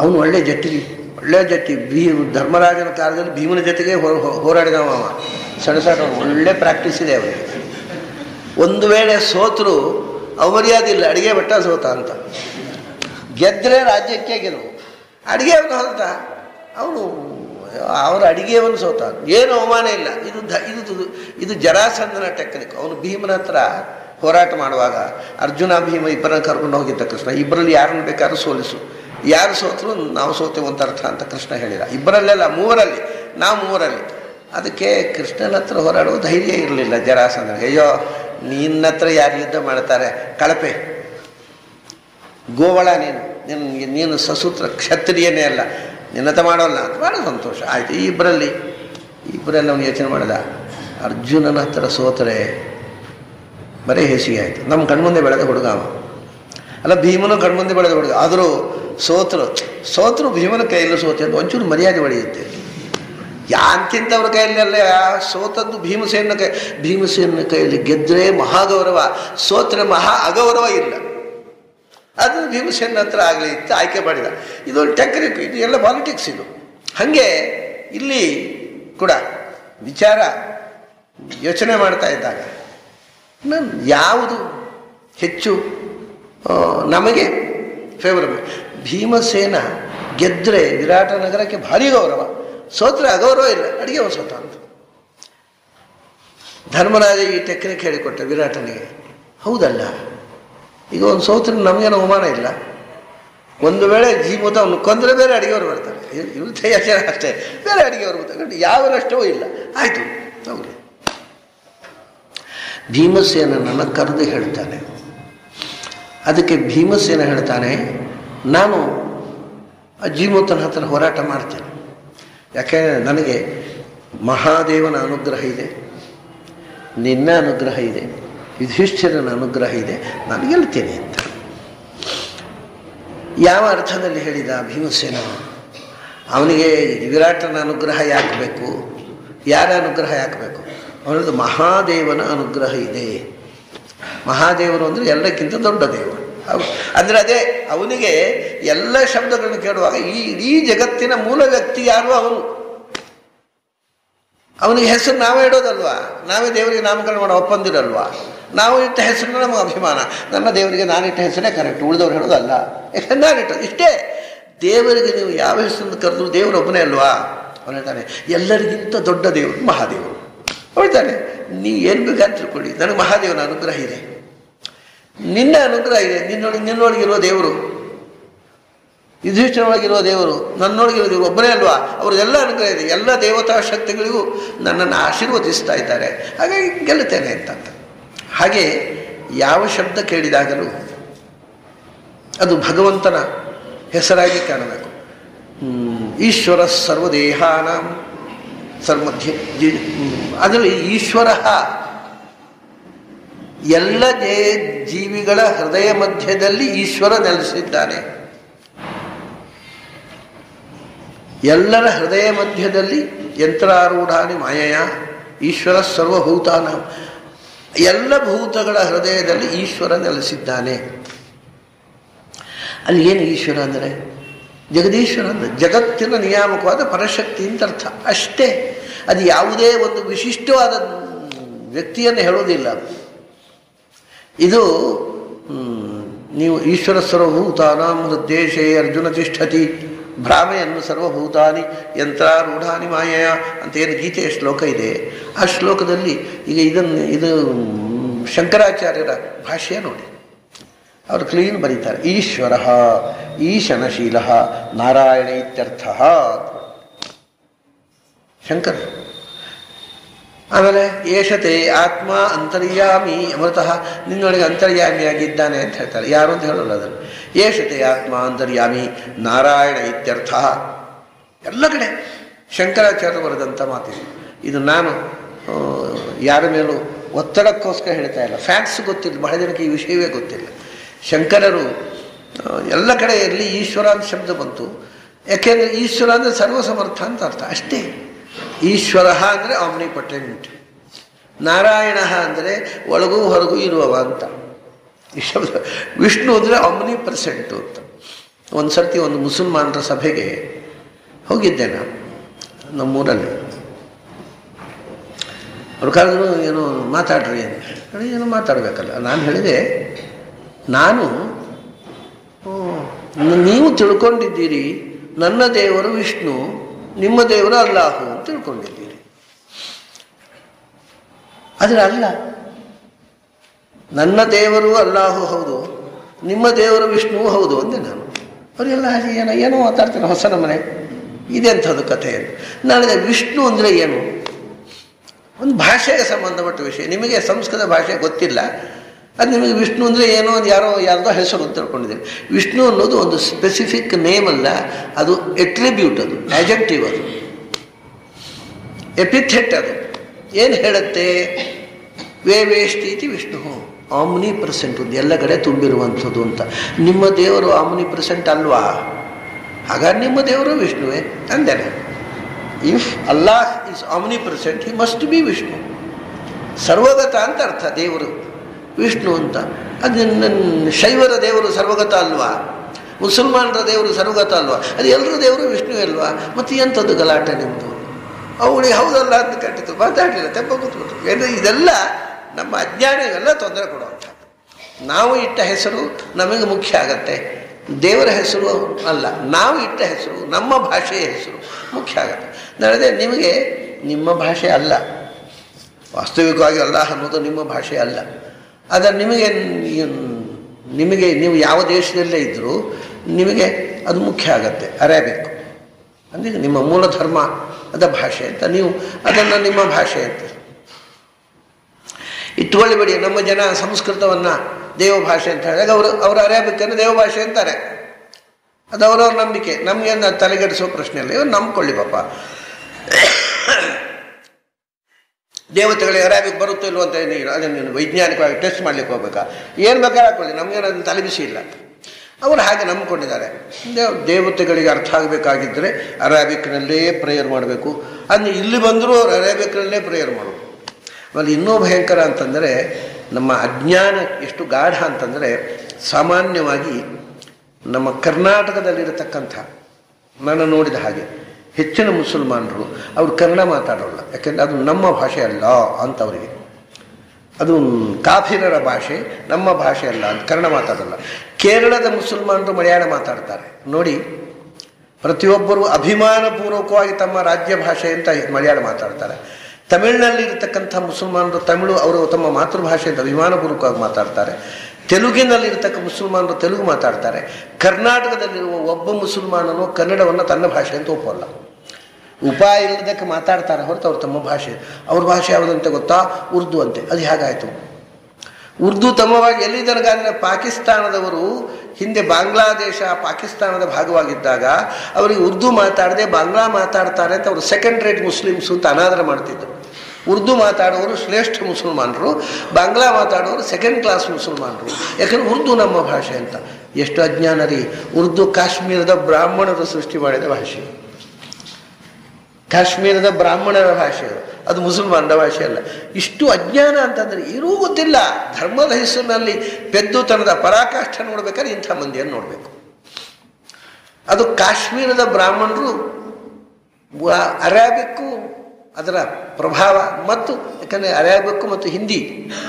Speaker 1: ಅವನು ಒಳ್ಳೆ ಜಟ್ಟಿ. ಒಳ್ಳೆ ಜಟ್ಟಿ. ಭೀ ಧರ್ಮರಾಜನ ಕಾಲದಲ್ಲಿ ಭೀಮನ ಜೊತೆಗೆ ಹೋರಾಡಿದ ಅವ ಸಣ್ಣ ಸಣ್ಣ, ಒಳ್ಳೆ ಪ್ರಾಕ್ಟೀಸ್ ಇದೆ ಅವನಿಗೆ. ಒಂದು ವೇಳೆ ಸೋತರು ಅವಮರ್ಯಾದಿಲ್ಲ ಅಡುಗೆ ಬೆಟ್ಟ ಸೋತ ಅಂತ. ಗೆದ್ದರೆ ರಾಜ್ಯಕ್ಕೆ ಗೆಲುವು. ಅಡುಗೆ ಅವನು ಹೋದ? ಅವನು ಅವರ ಅಡಿಗೆಯವನು ಸೋತ ಏನು ಅವಮಾನ ಇಲ್ಲ. ಇದು ಧ, ಇದು ಇದು ಜರಾಸಂಧನ ಟೆಕ್ನಿಕ್ ಅವನು ಭೀಮನ ಹತ್ರ ಹೋರಾಟ ಮಾಡುವಾಗ ಅರ್ಜುನ, ಭೀಮ ಇಬ್ಬರನ್ನ ಕರ್ಕೊಂಡು ಹೋಗಿದ್ದ ಕೃಷ್ಣ. ಇಬ್ಬರಲ್ಲಿ ಯಾರನ್ನು ಬೇಕಾದ್ರೂ ಸೋಲಿಸು. ಯಾರು ಸೋತರು ನಾವು ಸೋತೆ ಅಂತ ಅರ್ಥ ಅಂತ ಕೃಷ್ಣ ಹೇಳಿದ. ಇಬ್ಬರಲ್ಲೆಲ್ಲ ಮೂವರಲ್ಲಿ, ನಾವು ಮೂವರಲ್ಲಿ. ಅದಕ್ಕೆ ಕೃಷ್ಣನ ಹತ್ರ ಹೋರಾಡುವ ಧೈರ್ಯ ಇರಲಿಲ್ಲ ಜರಾಸಂದ್ರ ಅಯ್ಯೋ, ನಿನ್ನ ಹತ್ರ ಯಾರು ಯುದ್ಧ ಮಾಡ್ತಾರೆ? ಕಳಪೆ. ಗೋವಳ ನೀನು. ನೀನು ನೀನು ಸಸೂತ್ರ ಕ್ಷತ್ರಿಯನೇ ಅಲ್ಲ. ನಿನ್ನತ ಮಾಡೋಲ್ಲ. ಅಂತ ಭಾಳ ಸಂತೋಷ. ಆಯಿತು, ಈ ಇಬ್ಬರಲ್ಲಿ ಇಬ್ಬರಲ್ಲಿ ಅವನು ಯೋಚನೆ ಮಾಡಿದ, ಅರ್ಜುನನ ಹತ್ರ ಸೋತರೆ ಬರೀ ಹೇಸಿಗೆ ಆಯಿತು. ನಮ್ಮ ಕಣ್ಮುಂದೆ ಬೆಳೆದ ಹುಡುಗ ಅವ. ಅಲ್ಲ, ಭೀಮನು ಕಣ್ಮುಂದೆ ಬೆಳೆದ ಹುಡುಗ. ಆದರೂ ಸೋತರು ಸೋತರು ಭೀಮನ ಕೈಯಲ್ಲೂ ಸೋತೆ ಅಂತ ಒಂಚೂರು ಮರ್ಯಾದೆ ಹೊಳೆಯುತ್ತೆ ಯಾಂತಿಂತವ್ರ ಕೈಯಲ್ಲೆಲ್ಲ ಸೋತದ್ದು ಭೀಮಸೇನ ಕೈ ಭೀಮಸೇನ ಕೈಯಲ್ಲಿ ಗೆದ್ದರೆ ಮಹಾಗೌರವ, ಸೋತ್ರೆ ಮಹಾ ಅಗೌರವ ಇಲ್ಲ. ಅದು ಭೀಮಸೇನ ಹತ್ರ ಆಗಲಿ ಇತ್ತು, ಆಯ್ಕೆ ಮಾಡಿದ. ಇದೊಂದು ಟೆಕ್ನಿಕ್, ಇದು ಎಲ್ಲ ಪಾಲಿಟಿಕ್ಸ್ ಇದು. ಹಾಗೆ ಇಲ್ಲಿ ಕೂಡ ವಿಚಾರ ಯೋಚನೆ ಮಾಡ್ತಾ ಇದ್ದಾಗ ನಾನು ಯಾವುದು ಹೆಚ್ಚು ನಮಗೆ ಫೇವರಬಲ್ ಭೀಮಸೇನ ಗೆದ್ದರೆ ವಿರಾಟ ನಗರಕ್ಕೆ ಭಾರಿ ಗೌರವ. ಸೋತ್ರ ಅಗೌರವ ಇಲ್ಲ, ಅಡುಗೆ ಸೋತ ಅಂತ. ಧರ್ಮರಾಜ ಈ ಟೆಕ್ನಿಕ್ ಹೇಳಿಕೊಟ್ಟ ವಿರಾಟನಿಗೆ. ಹೌದಲ್ಲ? ಈಗ ಒಂದು ಸೋತ್ರ ನಮಗೇನು ಅವಮಾನ ಇಲ್ಲ. ಒಂದು ವೇಳೆ ಜೀವದ ಅವನು ಕೊಂದರೆ ಬೇರೆ ಅಡಿಗೆಯವರು ಬರ್ತಾರೆ. ಇವ್ರ ತಯಾರ ಅಷ್ಟೇ. ಬೇರೆ ಅಡಿಗೆಯವರು ಬರ್ತಾರೆ. ಯಾವ ನಷ್ಟವೂ ಇಲ್ಲ. ಆಯಿತು ಹೌದು ಭೀಮಸೇನನನ್ನು ಕರೆದು ಹೇಳ್ತಾನೆ. ಅದಕ್ಕೆ ಭೀಮಸೇನ ಹೇಳ್ತಾನೆ, ನಾನು ಆ ಜೀಮೋತನ ಹತ್ರ ಹೋರಾಟ ಮಾಡ್ತೇನೆ. ಯಾಕೆಂದರೆ ನನಗೆ ಮಹಾದೇವನ ಅನುಗ್ರಹ ಇದೆ. ನಿನ್ನ ಅನುಗ್ರಹ ಇದೆ. ಯುಧಿಷ್ಠಿರನ ಅನುಗ್ರಹ ಇದೆ, ನಾನು ಗೆಲ್ತೇನೆ ಅಂತ. ಯಾವ ಅರ್ಥದಲ್ಲಿ ಹೇಳಿದ ಭೀಮಸೇನ? ಅವನಿಗೆ ವಿರಾಟನ ಅನುಗ್ರಹ ಯಾಕೆ ಬೇಕು? ಯಾರ ಅನುಗ್ರಹ ಯಾಕೆ ಬೇಕು? ಅವನದು ಮಹಾದೇವನ ಅನುಗ್ರಹ ಇದೆ. ಮಹಾದೇವರು ಅಂದರೆ ಎಲ್ಲಕ್ಕಿಂತ ದೊಡ್ಡ ದೇವರು. ಅಂದರೆ ಅದೇ, ಅವನಿಗೆ ಎಲ್ಲ ಶಬ್ದಗಳನ್ನು ಕೇಳುವಾಗ ಈ ಇಡೀ ಜಗತ್ತಿನ ಮೂಲ ವ್ಯಕ್ತಿ ಯಾರು? ಅವನು. ಅವನಿಗೆ ಹೆಸರು ನಾವೇ ಇಡೋದಲ್ವಾ? ನಾವೇ ದೇವರಿಗೆ ನಾಮಕರಣ ಮಾಡೋ ಒಪ್ಪಂದಿರಲ್ವಾ? ನಾವು ಇಟ್ಟ ಹೆಸರು ನಮಗೆ ಅಭಿಮಾನ. ನನ್ನ ದೇವರಿಗೆ ನಾನಿಟ್ಟ ಹೆಸರೇ ಕರೆಕ್ಟ್ ಉಳಿದವ್ರು ಹೇಳೋದಲ್ಲ. ಯಾಕಂದ್ರೆ ನಾನಿಟ್ಟು ಇಷ್ಟೇ. ದೇವರಿಗೆ ನೀವು ಯಾವ ಹೆಸರನ್ನು ಕರೆದ್ರು ದೇವರು ಒಬ್ಬನೇ ಅಲ್ವಾ? ಅವನು ಹೇಳ್ತಾನೆ, ಎಲ್ಲರಿಗಿಂತ ದೊಡ್ಡ ದೇವರು ಮಹಾದೇವರು. ಹೇಳ್ತಾನೆ ನೀವು ಏನು ಬೇಕಾದ ತಿಳ್ಕೊಳ್ಳಿ ನನಗೆ ಮಹಾದೇವನ ಅನುಗ್ರಹ ಇದೆ. ನಿನ್ನ ಅನುಗ್ರಹ ಇದೆ. ನಿನ್ನೊಳಗೆ ನಿನ್ನೊಳಗಿರುವ ದೇವರು. ಯುಧಿಷ್ಠರೊಳಗಿರುವ ದೇವರು. ನನ್ನೊಳಗಿರುವ ದೇವರು ಒಬ್ಬನೇ ಅಲ್ವಾ? ಅವ್ರದ್ದೆಲ್ಲ ಅನುಗ್ರಹ ಇದೆ. ಎಲ್ಲ ದೇವತಾ ಶಕ್ತಿಗಳಿಗೂ ನನ್ನನ್ನು ಆಶೀರ್ವದಿಸ್ತಾ ಇದ್ದಾರೆ. ಹಾಗಾಗಿ ಗೆಲ್ಲುತ್ತೇನೆ ಅಂತ ಹಾಗೆ ಯಾವ ಶಬ್ದ ಕೇಳಿದಾಗಲೂ ಅದು ಭಗವಂತನ ಹೆಸರಾಗಿ ಕಾಣಬೇಕು. ಈಶ್ವರ ಸರ್ವದೇಹಾನ ಸರ್ವಧ್ಯ ಅದರಲ್ಲಿ ಈಶ್ವರ ಎಲ್ಲ ಜೀವಿಗಳ ಹೃದಯ ಮಧ್ಯದಲ್ಲಿ ಈಶ್ವರ ನೆಲೆಸಿದ್ದಾನೆ. ಎಲ್ಲರ ಹೃದಯ ಮಧ್ಯದಲ್ಲಿ ಯಂತ್ರಾರೂಢಾನಿ ಮಾಯಯ ಈಶ್ವರ ಸರ್ವಭೂತಾನ. ಎಲ್ಲ ಭೂತಗಳ ಹೃದಯದಲ್ಲಿ ಈಶ್ವರ ನೆಲೆಸಿದ್ದಾನೆ. ಅಲ್ಲಿ ಏನು ಈಶ್ವರ ಅಂದರೆ? ಜಗದೀಶ್ವರ ಅಂದರೆ ಜಗತ್ತಿನ ನಿಯಾಮಕವಾದ ಪರಶಕ್ತಿ ಅಂತ ಅರ್ಥ. ಅಷ್ಟೇ. ಅದು ಯಾವುದೇ ಒಂದು ವಿಶಿಷ್ಟವಾದ ವ್ಯಕ್ತಿಯನ್ನು ಹೇಳೋದಿಲ್ಲ. ಇದು ನೀವು ಈಶ್ವರ ಸರ್ವಭೂತಾನಾಂ ಹೃದ್ದೇಶೇ ಅರ್ಜುನ ತಿಷ್ಠತಿ. ಭ್ರಾಮೆಯನ್ನು ಸರ್ವಭೂತಾನಿ ಯಂತ್ರಾರೂಢಾನಿ ಮಾಯೆಯ ಅಂತ ಏನು ಗೀತೆಯ ಶ್ಲೋಕ ಇದೆ. ಆ ಶ್ಲೋಕದಲ್ಲಿ ಈಗ ಇದನ್ನು ಇದು ಶಂಕರಾಚಾರ್ಯರ ಭಾಷೆಯ ನೋಡಿ. ಅವರು ಕ್ಲೀನ್ ಬರೀತಾರೆ. ಈಶ್ವರ, ಈಶನಶೀಲ ನಾರಾಯಣ ಇತ್ಯರ್ಥ ಶಂಕರ. ಆಮೇಲೆ, ಏಷತೆ ಆತ್ಮ ಅಂತರ್ಯಾಮಿ ಅಮೃತಃ, ನಿನ್ನೊಳಗೆ ಅಂತರ್ಯಾಮಿಯಾಗಿದ್ದಾನೆ ಅಂತ ಹೇಳ್ತಾರೆ. ಯಾರು ಅಂತ ಹೇಳಲ್ಲ ಅದನ್ನು. ಏಷತೆ ಆತ್ಮ ಅಂತರ್ಯಾಮಿ ನಾರಾಯಣ ಇತ್ಯರ್ಥ. ಎಲ್ಲ ಕಡೆ ಶಂಕರಾಚಾರ್ಯ ಬರೆದಂಥ ಮಾತಿದೆ. ಇದು ನಾನು ಯಾರ ಮೇಲೂ ಒತ್ತಡಕ್ಕೋಸ್ಕರ ಹೇಳ್ತಾ ಇಲ್ಲ. ಫ್ಯಾಕ್ಟ್ಸ್ ಗೊತ್ತಿಲ್ಲ. ಬಹಳ ಜನಕ್ಕೆ ಈ ವಿಷಯವೇ ಗೊತ್ತಿಲ್ಲ. ಶಂಕರರು ಎಲ್ಲ ಕಡೆ ಇರಲಿ ಈಶ್ವರ ಅಂತ ಶಬ್ದ ಬಂತು. ಯಾಕೆಂದರೆ ಈಶ್ವರ ಅಂದರೆ ಸರ್ವಸಮರ್ಥ ಅಂತ ಅರ್ಥ. ಅಷ್ಟೇ. ಈಶ್ವರ ಅಂದರೆ ಆಮ್ನಿಪಟೆಂಟ್ ನಾರಾಯಣ ಅಂದರೆ ಒಳಗೂ ಹೊರಗೂ ಇರುವವ ಅಂತ. ಈ ಶಬ್ದ. ವಿಷ್ಣು ಅಂದರೆ ಅಮ್ನಿ ಪರ್ಸೆಂಟು ಅಂತ. ಒಂದು ಸರ್ತಿ ಒಂದು ಮುಸಲ್ಮಾನರ ಸಭೆಗೆ ಹೋಗಿದ್ದೆ ನಾನು, ನಮ್ಮೂರಲ್ಲಿ. ಅವ್ರ ಕರೆದ್ರು, ಏನೋ ಮಾತಾಡ್ರಿ ಅಂತ ಏನೋ ಮಾತಾಡಬೇಕಲ್ಲ. ನಾನು ಹೇಳಿದೆ, ನಾನು ನೀವು ತಿಳ್ಕೊಂಡಿದ್ದೀರಿ, ನನ್ನ ದೇವರು ವಿಷ್ಣು, ನಿಮ್ಮ ದೇವರು ಅಲ್ಲಾಹು ಅಂತ ತಿಳ್ಕೊಂಡಿದ್ದೀರಿ. ಆದರೆ ಅಲ್ಲ ನನ್ನ ದೇವರು ಅಲ್ಲಾಹು ಹೌದು, ನಿಮ್ಮ ದೇವರು ವಿಷ್ಣುವು ಹೌದು ಅಂದೆ ನಾನು. ಅವರೆಲ್ಲ ಏನೋ ಏನೋ ಮಾತಾಡ್ತಾರೆ ಹೊಸ ನಮ್ಮನೆ. ಇದೆಂಥದ್ದು ಕಥೆ ನಾಳೆ ವಿಷ್ಣು ಅಂದರೆ ಏನು? ಒಂದು ಭಾಷೆಗೆ ಸಂಬಂಧಪಟ್ಟ ವಿಷಯ. ನಿಮಗೆ ಸಂಸ್ಕೃತ ಭಾಷೆ ಗೊತ್ತಿಲ್ಲ. ಅದು ನಿಮಗೆ ವಿಷ್ಣು ಅಂದರೆ ಏನೋ ಒಂದು ಯಾರೋ ಯಾರ್ದೋ ಹೆಸರು ತಿಳ್ಕೊಂಡಿದ್ದೀನಿ ವಿಷ್ಣು ಅನ್ನೋದು ಒಂದು ಸ್ಪೆಸಿಫಿಕ್ ನೇಮ್ ಅಲ್ಲ, ಅದು ಎಟ್ರಿಬ್ಯೂಟ್ ಅದು ಆಜೆಕ್ಟಿವ್ ಅದು. ಎಪಿಥೆಟ್ ಅದು. ಏನು ಹೇಳುತ್ತೆ? ವೇ ವೇಷ್ಟಿ ವಿಷ್ಣು. ಆಮ್ನಿ ಪ್ರೆಸೆಂಟ್ ಒಂದು, ಎಲ್ಲ ಕಡೆ ತುಂಬಿರುವಂಥದ್ದು ಅಂತ. ನಿಮ್ಮ ದೇವರು ಆಮ್ನಿ ಪ್ರೆಸೆಂಟ್ ಅಲ್ವಾ? ಹಾಗಾದ್ರೆ ನಿಮ್ಮ ದೇವರು ವಿಷ್ಣುವೇ ಅಂದೇನೆ. If Allah is omnipresent he must be Vishnu. ಸರ್ವಗತ ಅಂತ ಅರ್ಥ, ದೇವರು. ವಿಷ್ಣು ಅಂತ. ಅದು ಶೈವರ ದೇವರು ಸರ್ವಗತ ಅಲ್ವಾ? ಮುಸಲ್ಮಾನರ ದೇವರು ಸರ್ವಗತ ಅಲ್ವಾ? ಅದು ಎಲ್ಲರ ದೇವರು ವಿಷ್ಣು ಅಲ್ವಾ? ಮತ್ತು ಎಂಥದ್ದು ಗಲಾಟೆ ನಿಮ್ಮದು ಅವಳಿಗೆ ಹೌದಲ್ಲ ಅಂತ ಕಟ್ಟಿತು ಮಾತಾಡಲಿಲ್ಲ ತೆಪ್ಪ ಏನು, ಇದೆಲ್ಲ ನಮ್ಮ ಅಜ್ಞಾನ ಇವೆಲ್ಲ ತೊಂದರೆ ಕೊಡುವಂಥ ನಾವು ಇಟ್ಟ ಹೆಸರು ನಮಗೆ ಮುಖ್ಯ ಆಗತ್ತೆ. ದೇವರ ಹೆಸರು ಅಲ್ಲ, ನಾವು ಇಟ್ಟ ಹೆಸರು, ನಮ್ಮ ಭಾಷೆಯ ಹೆಸರು ಮುಖ್ಯ ಆಗತ್ತೆ. ನಾಳೆ ನಿಮಗೆ ನಿಮ್ಮ ಭಾಷೆ ಅಲ್ಲ. ವಾಸ್ತವಿಕವಾಗಿ ಅಲ್ಲ ಅನ್ನೋದು ನಿಮ್ಮ ಭಾಷೆ ಅಲ್ಲ. ಅದರ ನಿಮಗೆ ನಿಮಗೆ ನೀವು ಯಾವ ದೇಶದಲ್ಲೇ ಇದ್ದರೂ ನಿಮಗೆ ಅದು ಮುಖ್ಯ ಆಗತ್ತೆ. ಅರೇಬಿಕ್. ಅಂದರೆ ನಿಮ್ಮ ಮೂಲ ಧರ್ಮ ಅದ ಭಾಷೆ ಅಂತ ನೀವು ಅದನ್ನು ನಿಮ್ಮ ಭಾಷೆ ಅಂತ. ಇಟ್ಕೊಳ್ಳಿಬೇಡಿ ನಮ್ಮ ಜನ ಸಂಸ್ಕೃತವನ್ನು ದೇವಭಾಷೆ ಅಂತ ಹೇಳಿದಾಗ ಅವರು ಅವರು ಅರೇಬಿಕನ್ನು ದೇವಭಾಷೆ ಅಂತಾರೆ. ಅದು ಅವರವ್ರ ನಂಬಿಕೆ. ನಮಗೆ ತಲೆಗೆಡಿಸೋ ಪ್ರಶ್ನೆ ಇಲ್ಲ. ಇವ್ರು ನಂಬ್ಕೊಳ್ಳಿ ಪಾಪ. ದೇವತೆಗಳಿಗೆ ಅರೇಬಿಕ್ ಬರುತ್ತೋ ಇಲ್ವೋ ಅಂತ ಏನು ಅದನ್ನು ನೀನು ವೈಜ್ಞಾನಿಕವಾಗಿ ಟೆಸ್ಟ್ ಮಾಡ್ಲಿಕ್ಕೆ ಹೋಗ್ಬೇಕಾ? ಏನು ಬೇಕಾದ್ರೆ ಹಾಕೊಳ್ಳಿ ನಮಗೇನು ಅದನ್ನು ತಲೆಬಿಸಿ ಇಲ್ಲ. ಅವರು ಹಾಗೆ ನಂಬಿಕೊಂಡಿದ್ದಾರೆ. ದೇವ ದೇವತೆಗಳಿಗೆ ಅರ್ಥ ಆಗಬೇಕಾಗಿದ್ದರೆ ಅರೇಬಿಕ್ನಲ್ಲೇ ಪ್ರೇಯರ್ ಮಾಡಬೇಕು. ಅಂದರೆ ಇಲ್ಲಿ ಬಂದರೂ ಅರೇಬಿಕ್ನಲ್ಲೇ ಪ್ರೇಯರ್ ಮಾಡಬೇಕು ಆಮೇಲೆ ಇನ್ನೂ ಭಯಂಕರ ಅಂತಂದರೆ, ನಮ್ಮ ಅಜ್ಞಾನ ಎಷ್ಟು ಗಾಢ ಅಂತಂದರೆ, ಸಾಮಾನ್ಯವಾಗಿ ನಮ್ಮ ಕರ್ನಾಟಕದಲ್ಲಿರತಕ್ಕಂಥ ನಾನು ನೋಡಿದ ಹಾಗೆ, ಹೆಚ್ಚಿನ ಮುಸಲ್ಮಾನರು ಅವರು ಕನ್ನಡ ಮಾತಾಡೋಲ್ಲ. ಯಾಕೆಂದರೆ ಅದು ನಮ್ಮ ಭಾಷೆ ಅಲ್ಲ ಅಂತ ಅವರಿಗೆ. ಅದು ಕಾಫಿರರ ಭಾಷೆ, ನಮ್ಮ ಭಾಷೆ ಅಲ್ಲ ಅಂತ ಕನ್ನಡ ಮಾತಾಡೋಲ್ಲ. ಕೇರಳದ ಮುಸಲ್ಮಾನರು ಮಲಯಾಳ ಮಾತಾಡ್ತಾರೆ. ನೋಡಿ, ಪ್ರತಿಯೊಬ್ಬರು ಅಭಿಮಾನಪೂರ್ವಕವಾಗಿ ತಮ್ಮ ರಾಜ್ಯ ಭಾಷೆ ಅಂತ ಮಲಯಾಳ ಮಾತಾಡ್ತಾರೆ. ತಮಿಳಿನಲ್ಲಿ ಇರತಕ್ಕಂಥ ಮುಸಲ್ಮಾನರು ತಮಿಳು, ಅವರು ತಮ್ಮ ಮಾತೃಭಾಷೆ ಅಂತ ಅಭಿಮಾನಪೂರ್ವಕವಾಗಿ ಮಾತಾಡ್ತಾರೆ. ತೆಲುಗಿನಲ್ಲಿ ಇರತಕ್ಕ ಮುಸಲ್ಮಾನರು ತೆಲುಗು ಮಾತಾಡ್ತಾರೆ. ಕರ್ನಾಟಕದಲ್ಲಿರುವ ಒಬ್ಬ ಮುಸಲ್ಮಾನನು ಕನ್ನಡವನ್ನು ತನ್ನ ಭಾಷೆ ಅಂತ ಒಪ್ಪಲ್ಲ. ಉಪಾಯ ಇಲ್ಲದಕ್ಕೆ ಮಾತಾಡ್ತಾರೆ ಹೊರತು ಅವ್ರು ತಮ್ಮ ಭಾಷೆ. ಅವ್ರ ಭಾಷೆ ಯಾವುದಂತೆ ಗೊತ್ತಾ? ಉರ್ದು ಅಂತೆ. ಅದು ಹೇಗಾಯಿತು? ಉರ್ದು ತಮ್ಮವಾಗಿ ಎಲ್ಲಿದನಗಾದ್ರೆ ಪಾಕಿಸ್ತಾನದವರು ಹಿಂದೆ ಬಾಂಗ್ಲಾದೇಶ, ಪಾಕಿಸ್ತಾನದ ಭಾಗವಾಗಿದ್ದಾಗ ಅವರಿಗೆ ಉರ್ದು ಮಾತಾಡದೆ ಬಾಂಗ್ಲಾ ಮಾತಾಡ್ತಾರೆ ಅಂತ ಅವರು ಸೆಕೆಂಡ್ ರೇಟ್ ಮುಸ್ಲಿಮ್ಸು ಅಂತ ಅನಾದರ ಮಾಡ್ತಿದ್ದರು ಉರ್ದು ಮಾತಾಡೋರು ಶ್ರೇಷ್ಠ ಮುಸಲ್ಮಾನರು, ಬಾಂಗ್ಲಾ ಮಾತಾಡೋರು ಸೆಕೆಂಡ್ ಕ್ಲಾಸ್ ಮುಸಲ್ಮಾನರು. ಯಾಕಂದ್ರೆ ಉರ್ದು ನಮ್ಮ ಭಾಷೆ ಅಂತ. ಎಷ್ಟು ಅಜ್ಞಾನ ರೀ. ಉರ್ದು ಕಾಶ್ಮೀರದ ಬ್ರಾಹ್ಮಣರು ಸೃಷ್ಟಿ ಮಾಡಿದ ಭಾಷೆ. ಕಾಶ್ಮೀರದ ಬ್ರಾಹ್ಮಣರ ಭಾಷೆ. ಅದು ಮುಸಲ್ಮಾನರ ಭಾಷೆ ಅಲ್ಲ. ಇಷ್ಟು ಅಜ್ಞಾನ ಅಂತಂದರೆ ಇರೂ ಗೊತ್ತಿಲ್ಲ. ಧರ್ಮದ ಹೆಸರಿನಲ್ಲಿ ಪೆದ್ದುತನದ ಪರಾಕಾಷ್ಠ ನೋಡ್ಬೇಕಾದ್ರೆ ಇಂಥ ಮಂದಿಯನ್ನು ನೋಡಬೇಕು. ಅದು ಕಾಶ್ಮೀರದ ಬ್ರಾಹ್ಮಣರು ಅರೇಬಿಕ್ಕು ಅದರ ಪ್ರಭಾವ ಮತ್ತು ಯಾಕಂದರೆ ಅರೇಬಿಕ್ಕು ಮತ್ತು ಹಿಂದಿ,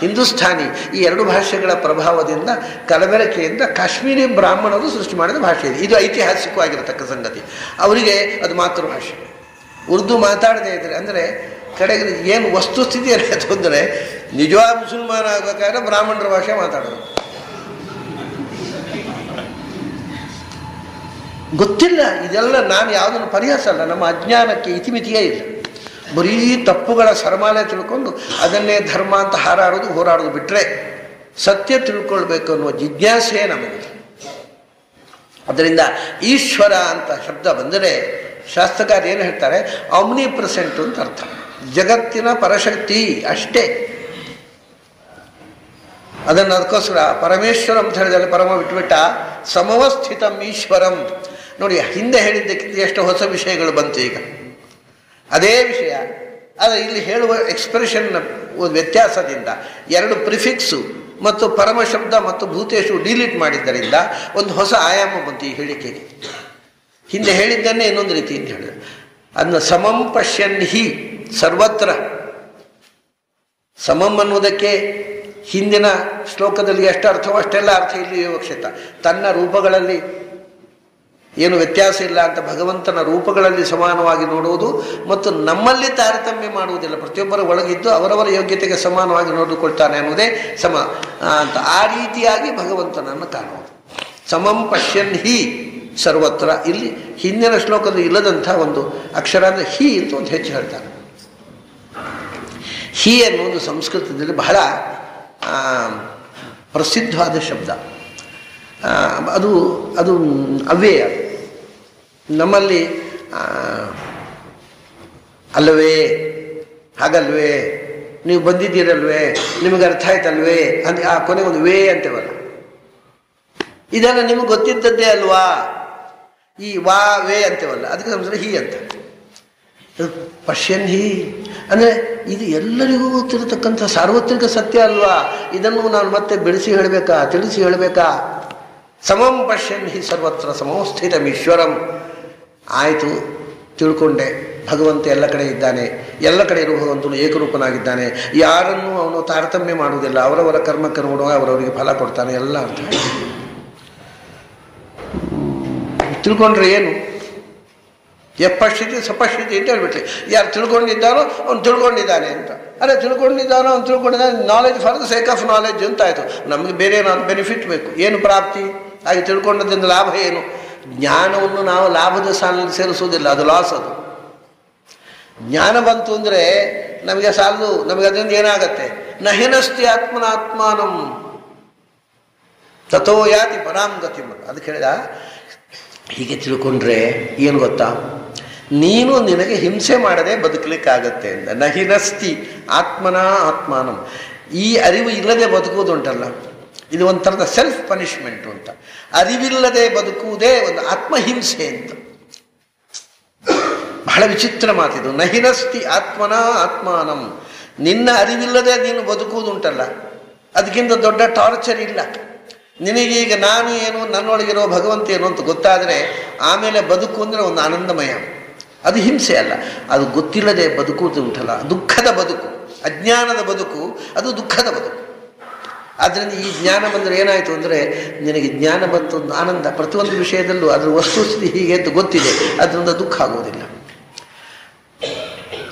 Speaker 1: ಹಿಂದೂಸ್ಥಾನಿ ಈ ಎರಡು ಭಾಷೆಗಳ ಪ್ರಭಾವದಿಂದ ಕಲಬೆರಕೆಯಿಂದ ಕಾಶ್ಮೀರಿ ಬ್ರಾಹ್ಮಣರು ಸೃಷ್ಟಿ ಮಾಡಿದ ಭಾಷೆ ಇದೆ. ಇದು ಐತಿಹಾಸಿಕವಾಗಿರತಕ್ಕ ಸಂಗತಿ. ಅವರಿಗೆ ಅದು ಮಾತೃಭಾಷೆ. ಉರ್ದು ಮಾತಾಡದೇ ಇದ್ದರೆ ಅಂದರೆ ಕಡೆಗೆ ಏನು ವಸ್ತುಸ್ಥಿತಿ ಏನಾಯ್ತು ಅಂದರೆ ನಿಜವಾದ ಮುಸಲ್ಮಾನ ಆಗಬೇಕಾದ್ರೆ ಬ್ರಾಹ್ಮಣರ ಭಾಷೆ ಮಾತಾಡೋದು. ಗೊತ್ತಿಲ್ಲ, ಇದೆಲ್ಲ ನಾನು ಯಾವುದನ್ನು ಪರಿಹರಿಸಲ್ಲ. ನಮ್ಮ ಅಜ್ಞಾನಕ್ಕೆ ಇತಿಮಿತಿಯೇ ಇಲ್ಲ. ಬರೀ ತಪ್ಪುಗಳ ಸರಮಾಲೆ ತಿಳ್ಕೊಂಡು ಅದನ್ನೇ ಧರ್ಮ ಅಂತ ಹಾರಾಡೋದು, ಹೋರಾಡೋದು ಬಿಟ್ಟರೆ ಸತ್ಯ ತಿಳ್ಕೊಳ್ಬೇಕು ಅನ್ನುವ ಜಿಜ್ಞಾಸೆ ನಮಗೆ ಅದರಿಂದ ಈಶ್ವರ ಅಂತ ಶಬ್ದ ಬಂದರೆ ಶಾಸ್ತ್ರಕಾರ ಏನು ಹೇಳ್ತಾರೆ? ಅಮ್ನಿ ಪ್ರೆಸೆಂಟ್ ಅಂತ ಅರ್ಥ. ಜಗತ್ತಿನ ಪರಶಕ್ತಿ ಅಷ್ಟೇ. ಅದನ್ನು ಅದಕ್ಕೋಸ್ಕರ ಪರಮೇಶ್ವರ ಅಂತ ಹೇಳಿದಲ್ಲಿ ಪರಮ ಬಿಟ್ಬಿಟ್ಟ ಸಮವಸ್ಥಿತಂ ಈಶ್ವರಂ. ನೋಡಿ, ಹಿಂದೆ ಹೇಳಿದ್ದಕ್ಕಿಂತ ಎಷ್ಟು ಹೊಸ ವಿಷಯಗಳು ಬಂತು ಈಗ. ಅದೇ ವಿಷಯ. ಆದರೆ ಇಲ್ಲಿ ಹೇಳುವ ಎಕ್ಸ್ಪ್ರೆಷನ್ ವ್ಯತ್ಯಾಸದಿಂದ ಎರಡು ಪ್ರಿಫಿಕ್ಸು ಮತ್ತು ಪರಮ ಶಬ್ದ ಮತ್ತು ಭೂತೇಶು ಡಿಲೀಟ್ ಮಾಡಿದ್ದರಿಂದ ಒಂದು ಹೊಸ ಆಯಾಮ ಬಂತು ಈ ಹೇಳಿಕೆಗೆ. ಹಿಂದೆ ಹೇಳಿದ್ದನ್ನೇ ಇನ್ನೊಂದು ರೀತಿ ಅಂತ ಹೇಳಿದ ಅದನ್ನ ಸಮಂ ಪಶ್ಯನ್ ಹಿ, ಸರ್ವತ್ರ. ಸಮಂ ಅನ್ನುವುದಕ್ಕೆ ಹಿಂದಿನ ಶ್ಲೋಕದಲ್ಲಿ ಎಷ್ಟು ಅರ್ಥವೋ ಅಷ್ಟೆಲ್ಲ ಅರ್ಥ ಇಲ್ಲಿ ವಿವಕ್ಷಿತ ತನ್ನ ರೂಪಗಳಲ್ಲಿ ಏನು ವ್ಯತ್ಯಾಸ ಇಲ್ಲ ಅಂತ ಭಗವಂತನ ರೂಪಗಳಲ್ಲಿ ಸಮಾನವಾಗಿ ನೋಡುವುದು ಮತ್ತು ನಮ್ಮಲ್ಲಿ ತಾರತಮ್ಯ ಮಾಡುವುದಿಲ್ಲ. ಪ್ರತಿಯೊಬ್ಬರ ಒಳಗಿದ್ದು ಅವರವರ ಯೋಗ್ಯತೆಗೆ ಸಮಾನವಾಗಿ ನೋಡಿಕೊಳ್ತಾನೆ ಅನ್ನೋದೇ ಸಮ ಅಂತ ಆ ರೀತಿಯಾಗಿ ಭಗವಂತನನ್ನು ಕಾಣುವುದು. ಸಮಂ ಪಶ್ಯನ್ ಹಿ ಸರ್ವತ್ರ. ಇಲ್ಲಿ ಹಿಂದಿನ ಶ್ಲೋಕದಲ್ಲಿ ಇಲ್ಲದಂಥ ಒಂದು ಅಕ್ಷರ ಅಂದರೆ ಹಿ ಅಂತ ಒಂದು ಹೆಚ್ಚು ಹೇಳ್ತಾರೆ. ಹಿ ಅನ್ನೋದು ಸಂಸ್ಕೃತದಲ್ಲಿ ಬಹಳ ಪ್ರಸಿದ್ಧವಾದ ಶಬ್ದ. ಅದು ಅದು ಅವ್ಯಯ. ನಮ್ಮಲ್ಲಿ ಅಲ್ವೇ ಹಾಗಲ್ವೇ? ನೀವು ಬಂದಿದ್ದೀರಲ್ವೇ? ನಿಮಗೆ ಅರ್ಥ ಆಯ್ತಲ್ವೇ? ಅಂತ ಆ ಕೊನೆಗೊಂದು ವೇ ಅಂತೇವಲ್ಲ ಇದೆಲ್ಲ ನಿಮಗೆ ಗೊತ್ತಿದ್ದದ್ದೇ ಅಲ್ವಾ? ಈ ವಾ, ವೇ ಅಂತೇವಲ್ಲ ಅದಕ್ಕೆ ಸಂಸ್ಕೃತ ಹೀ ಅಂತ. ಪಶ್ಯನ್ ಹಿ. ಅಂದರೆ ಇದು ಎಲ್ಲರಿಗೂ ಗೊತ್ತಿರತಕ್ಕಂಥ ಸಾರ್ವತ್ರಿಕ ಸತ್ಯ ಅಲ್ವಾ? ಇದನ್ನು ನಾನು ಮತ್ತೆ ಬೆಳೆಸಿ ಹೇಳಬೇಕಾ? ತಿಳಿಸಿ ಹೇಳಬೇಕಾ? ಸಮಂ ಪಶ್ಯನ್ ಹಿ ಸರ್ವತ್ರ ಸಮೋಸ್ಥಿತಂ ಈಶ್ವರಂ ಆಯಿತು ತಿಳ್ಕೊಂಡೆ. ಭಗವಂತ ಎಲ್ಲ ಕಡೆ ಇದ್ದಾನೆ. ಎಲ್ಲ ಕಡೆ ಇರುವ ಭಗವಂತನು ಏಕರೂಪನಾಗಿದ್ದಾನೆ. ಯಾರನ್ನೂ ಅವನು ತಾರತಮ್ಯ ಮಾಡುವುದಿಲ್ಲ. ಅವರವರ ಕರ್ಮಕ್ಕೆ ನೋಡುವ ಅವರವರಿಗೆ ಫಲ ಕೊಡ್ತಾನೆ. ಎಲ್ಲ ಅಂತ. ತಿಳ್ಕೊಂಡ್ರೆ ಏನು? ಎಪ್ಪಶ್ಚಿತಿ ಸಪಶ್ಚಿತಿ ಅಂತ ಹೇಳ್ಬಿಟ್ಲಿ. ಯಾರು ತಿಳ್ಕೊಂಡಿದ್ದಾನೋ ಅವ್ನು ತಿಳ್ಕೊಂಡಿದ್ದಾನೆ ಅಂತ. ಅದೇ ತಿಳ್ಕೊಂಡಿದ್ದಾನೋ ಅವ್ನು ತಿಳ್ಕೊಂಡಿದ್ದಾನೆ. Knowledge for the sake of knowledge ಅಂತ ಆಯಿತು. ನಮಗೆ ಬೇರೆ ಏನಾದ್ರು ಬೆನಿಫಿಟ್ ಬೇಕು. ಏನು ಪ್ರಾಪ್ತಿ? ಹಾಗೆ ತಿಳ್ಕೊಂಡದ್ರಿಂದ ಲಾಭ ಏನು? ಜ್ಞಾನವನ್ನು ನಾವು ಲಾಭದ ಸಾಲಿನಲ್ಲಿ ಸೇರಿಸುವುದಿಲ್ಲ, ಅದು ಲಾಸ್ ಅದು. ಜ್ಞಾನ ಬಂತು ಅಂದರೆ ನಮಗೆ ಸಾಲದು, ನಮಗೆ ಅದರಿಂದ ಏನಾಗತ್ತೆ? ನಹಿನಸ್ತಿ ಆತ್ಮನಾತ್ಮಾನಂ. ತಥೋ ಯಾತಿ ಪರಾಂ ಗತಿ ಅದಕ್ಕೆ ಹೇಳಿದ, ಹೀಗೆ ತಿಳ್ಕೊಂಡ್ರೆ ಏನು ಗೊತ್ತಾ? ನೀನು ನಿನಗೆ ಹಿಂಸೆ ಮಾಡದೆ ಬದುಕಲಿಕ್ಕಾಗತ್ತೆ ಅಂತ. ನಹಿನಸ್ತಿ ಆತ್ಮನ ಆತ್ಮಾನಂ. ಈ ಅರಿವು ಇಲ್ಲದೆ ಬದುಕುವುದುಂಟಲ್ಲ. ಇದು ಒಂಥರದ ಸೆಲ್ಫ್ ಪನಿಷ್ಮೆಂಟು ಅಂತ. ಅರಿವಿಲ್ಲದೆ ಬದುಕುವುದೇ ಒಂದು ಆತ್ಮಹಿಂಸೆ ಅಂತ. ಬಹಳ ವಿಚಿತ್ರ ಮಾತಿದು ನಹಿನಸ್ತಿ ಆತ್ಮನ ಆತ್ಮಾನಂ. ನಿನ್ನ ಅರಿವಿಲ್ಲದೆ ನೀನು ಬದುಕುವುದುಂಟಲ್ಲ. ಅದಕ್ಕಿಂತ ದೊಡ್ಡ ಟಾರ್ಚರ್ ಇಲ್ಲ. ನಿನಗೀಗ ನಾನು ಏನು, ನನ್ನೊಳಗಿರೋ ಭಗವಂತ ಏನು ಅಂತ ಗೊತ್ತಾದರೆ ಆಮೇಲೆ ಬದುಕು ಅಂದರೆ ಒಂದು ಆನಂದಮಯ. ಅದು ಹಿಂಸೆ ಅಲ್ಲ. ಅದು ಗೊತ್ತಿಲ್ಲದೆ ಬದುಕುವುದು ಉಂಟಲ್ಲ. ದುಃಖದ ಬದುಕು. ಅಜ್ಞಾನದ ಬದುಕು. ಅದು ದುಃಖದ ಬದುಕು. ಆದ್ದರಿಂದ ಈ ಜ್ಞಾನ ಬಂದರೆ ಏನಾಯಿತು ಅಂದರೆ ನಿನಗೆ ಜ್ಞಾನ ಬಂತು ಆನಂದ ಪ್ರತಿಯೊಂದು ವಿಷಯದಲ್ಲೂ ಅದರ ವಸ್ತುಸ್ಥಿತಿ [laughs] ಹೀಗೆ ಅಂತ ಗೊತ್ತಿದೆ. ಅದರಿಂದ ದುಃಖ ಆಗುವುದಿಲ್ಲ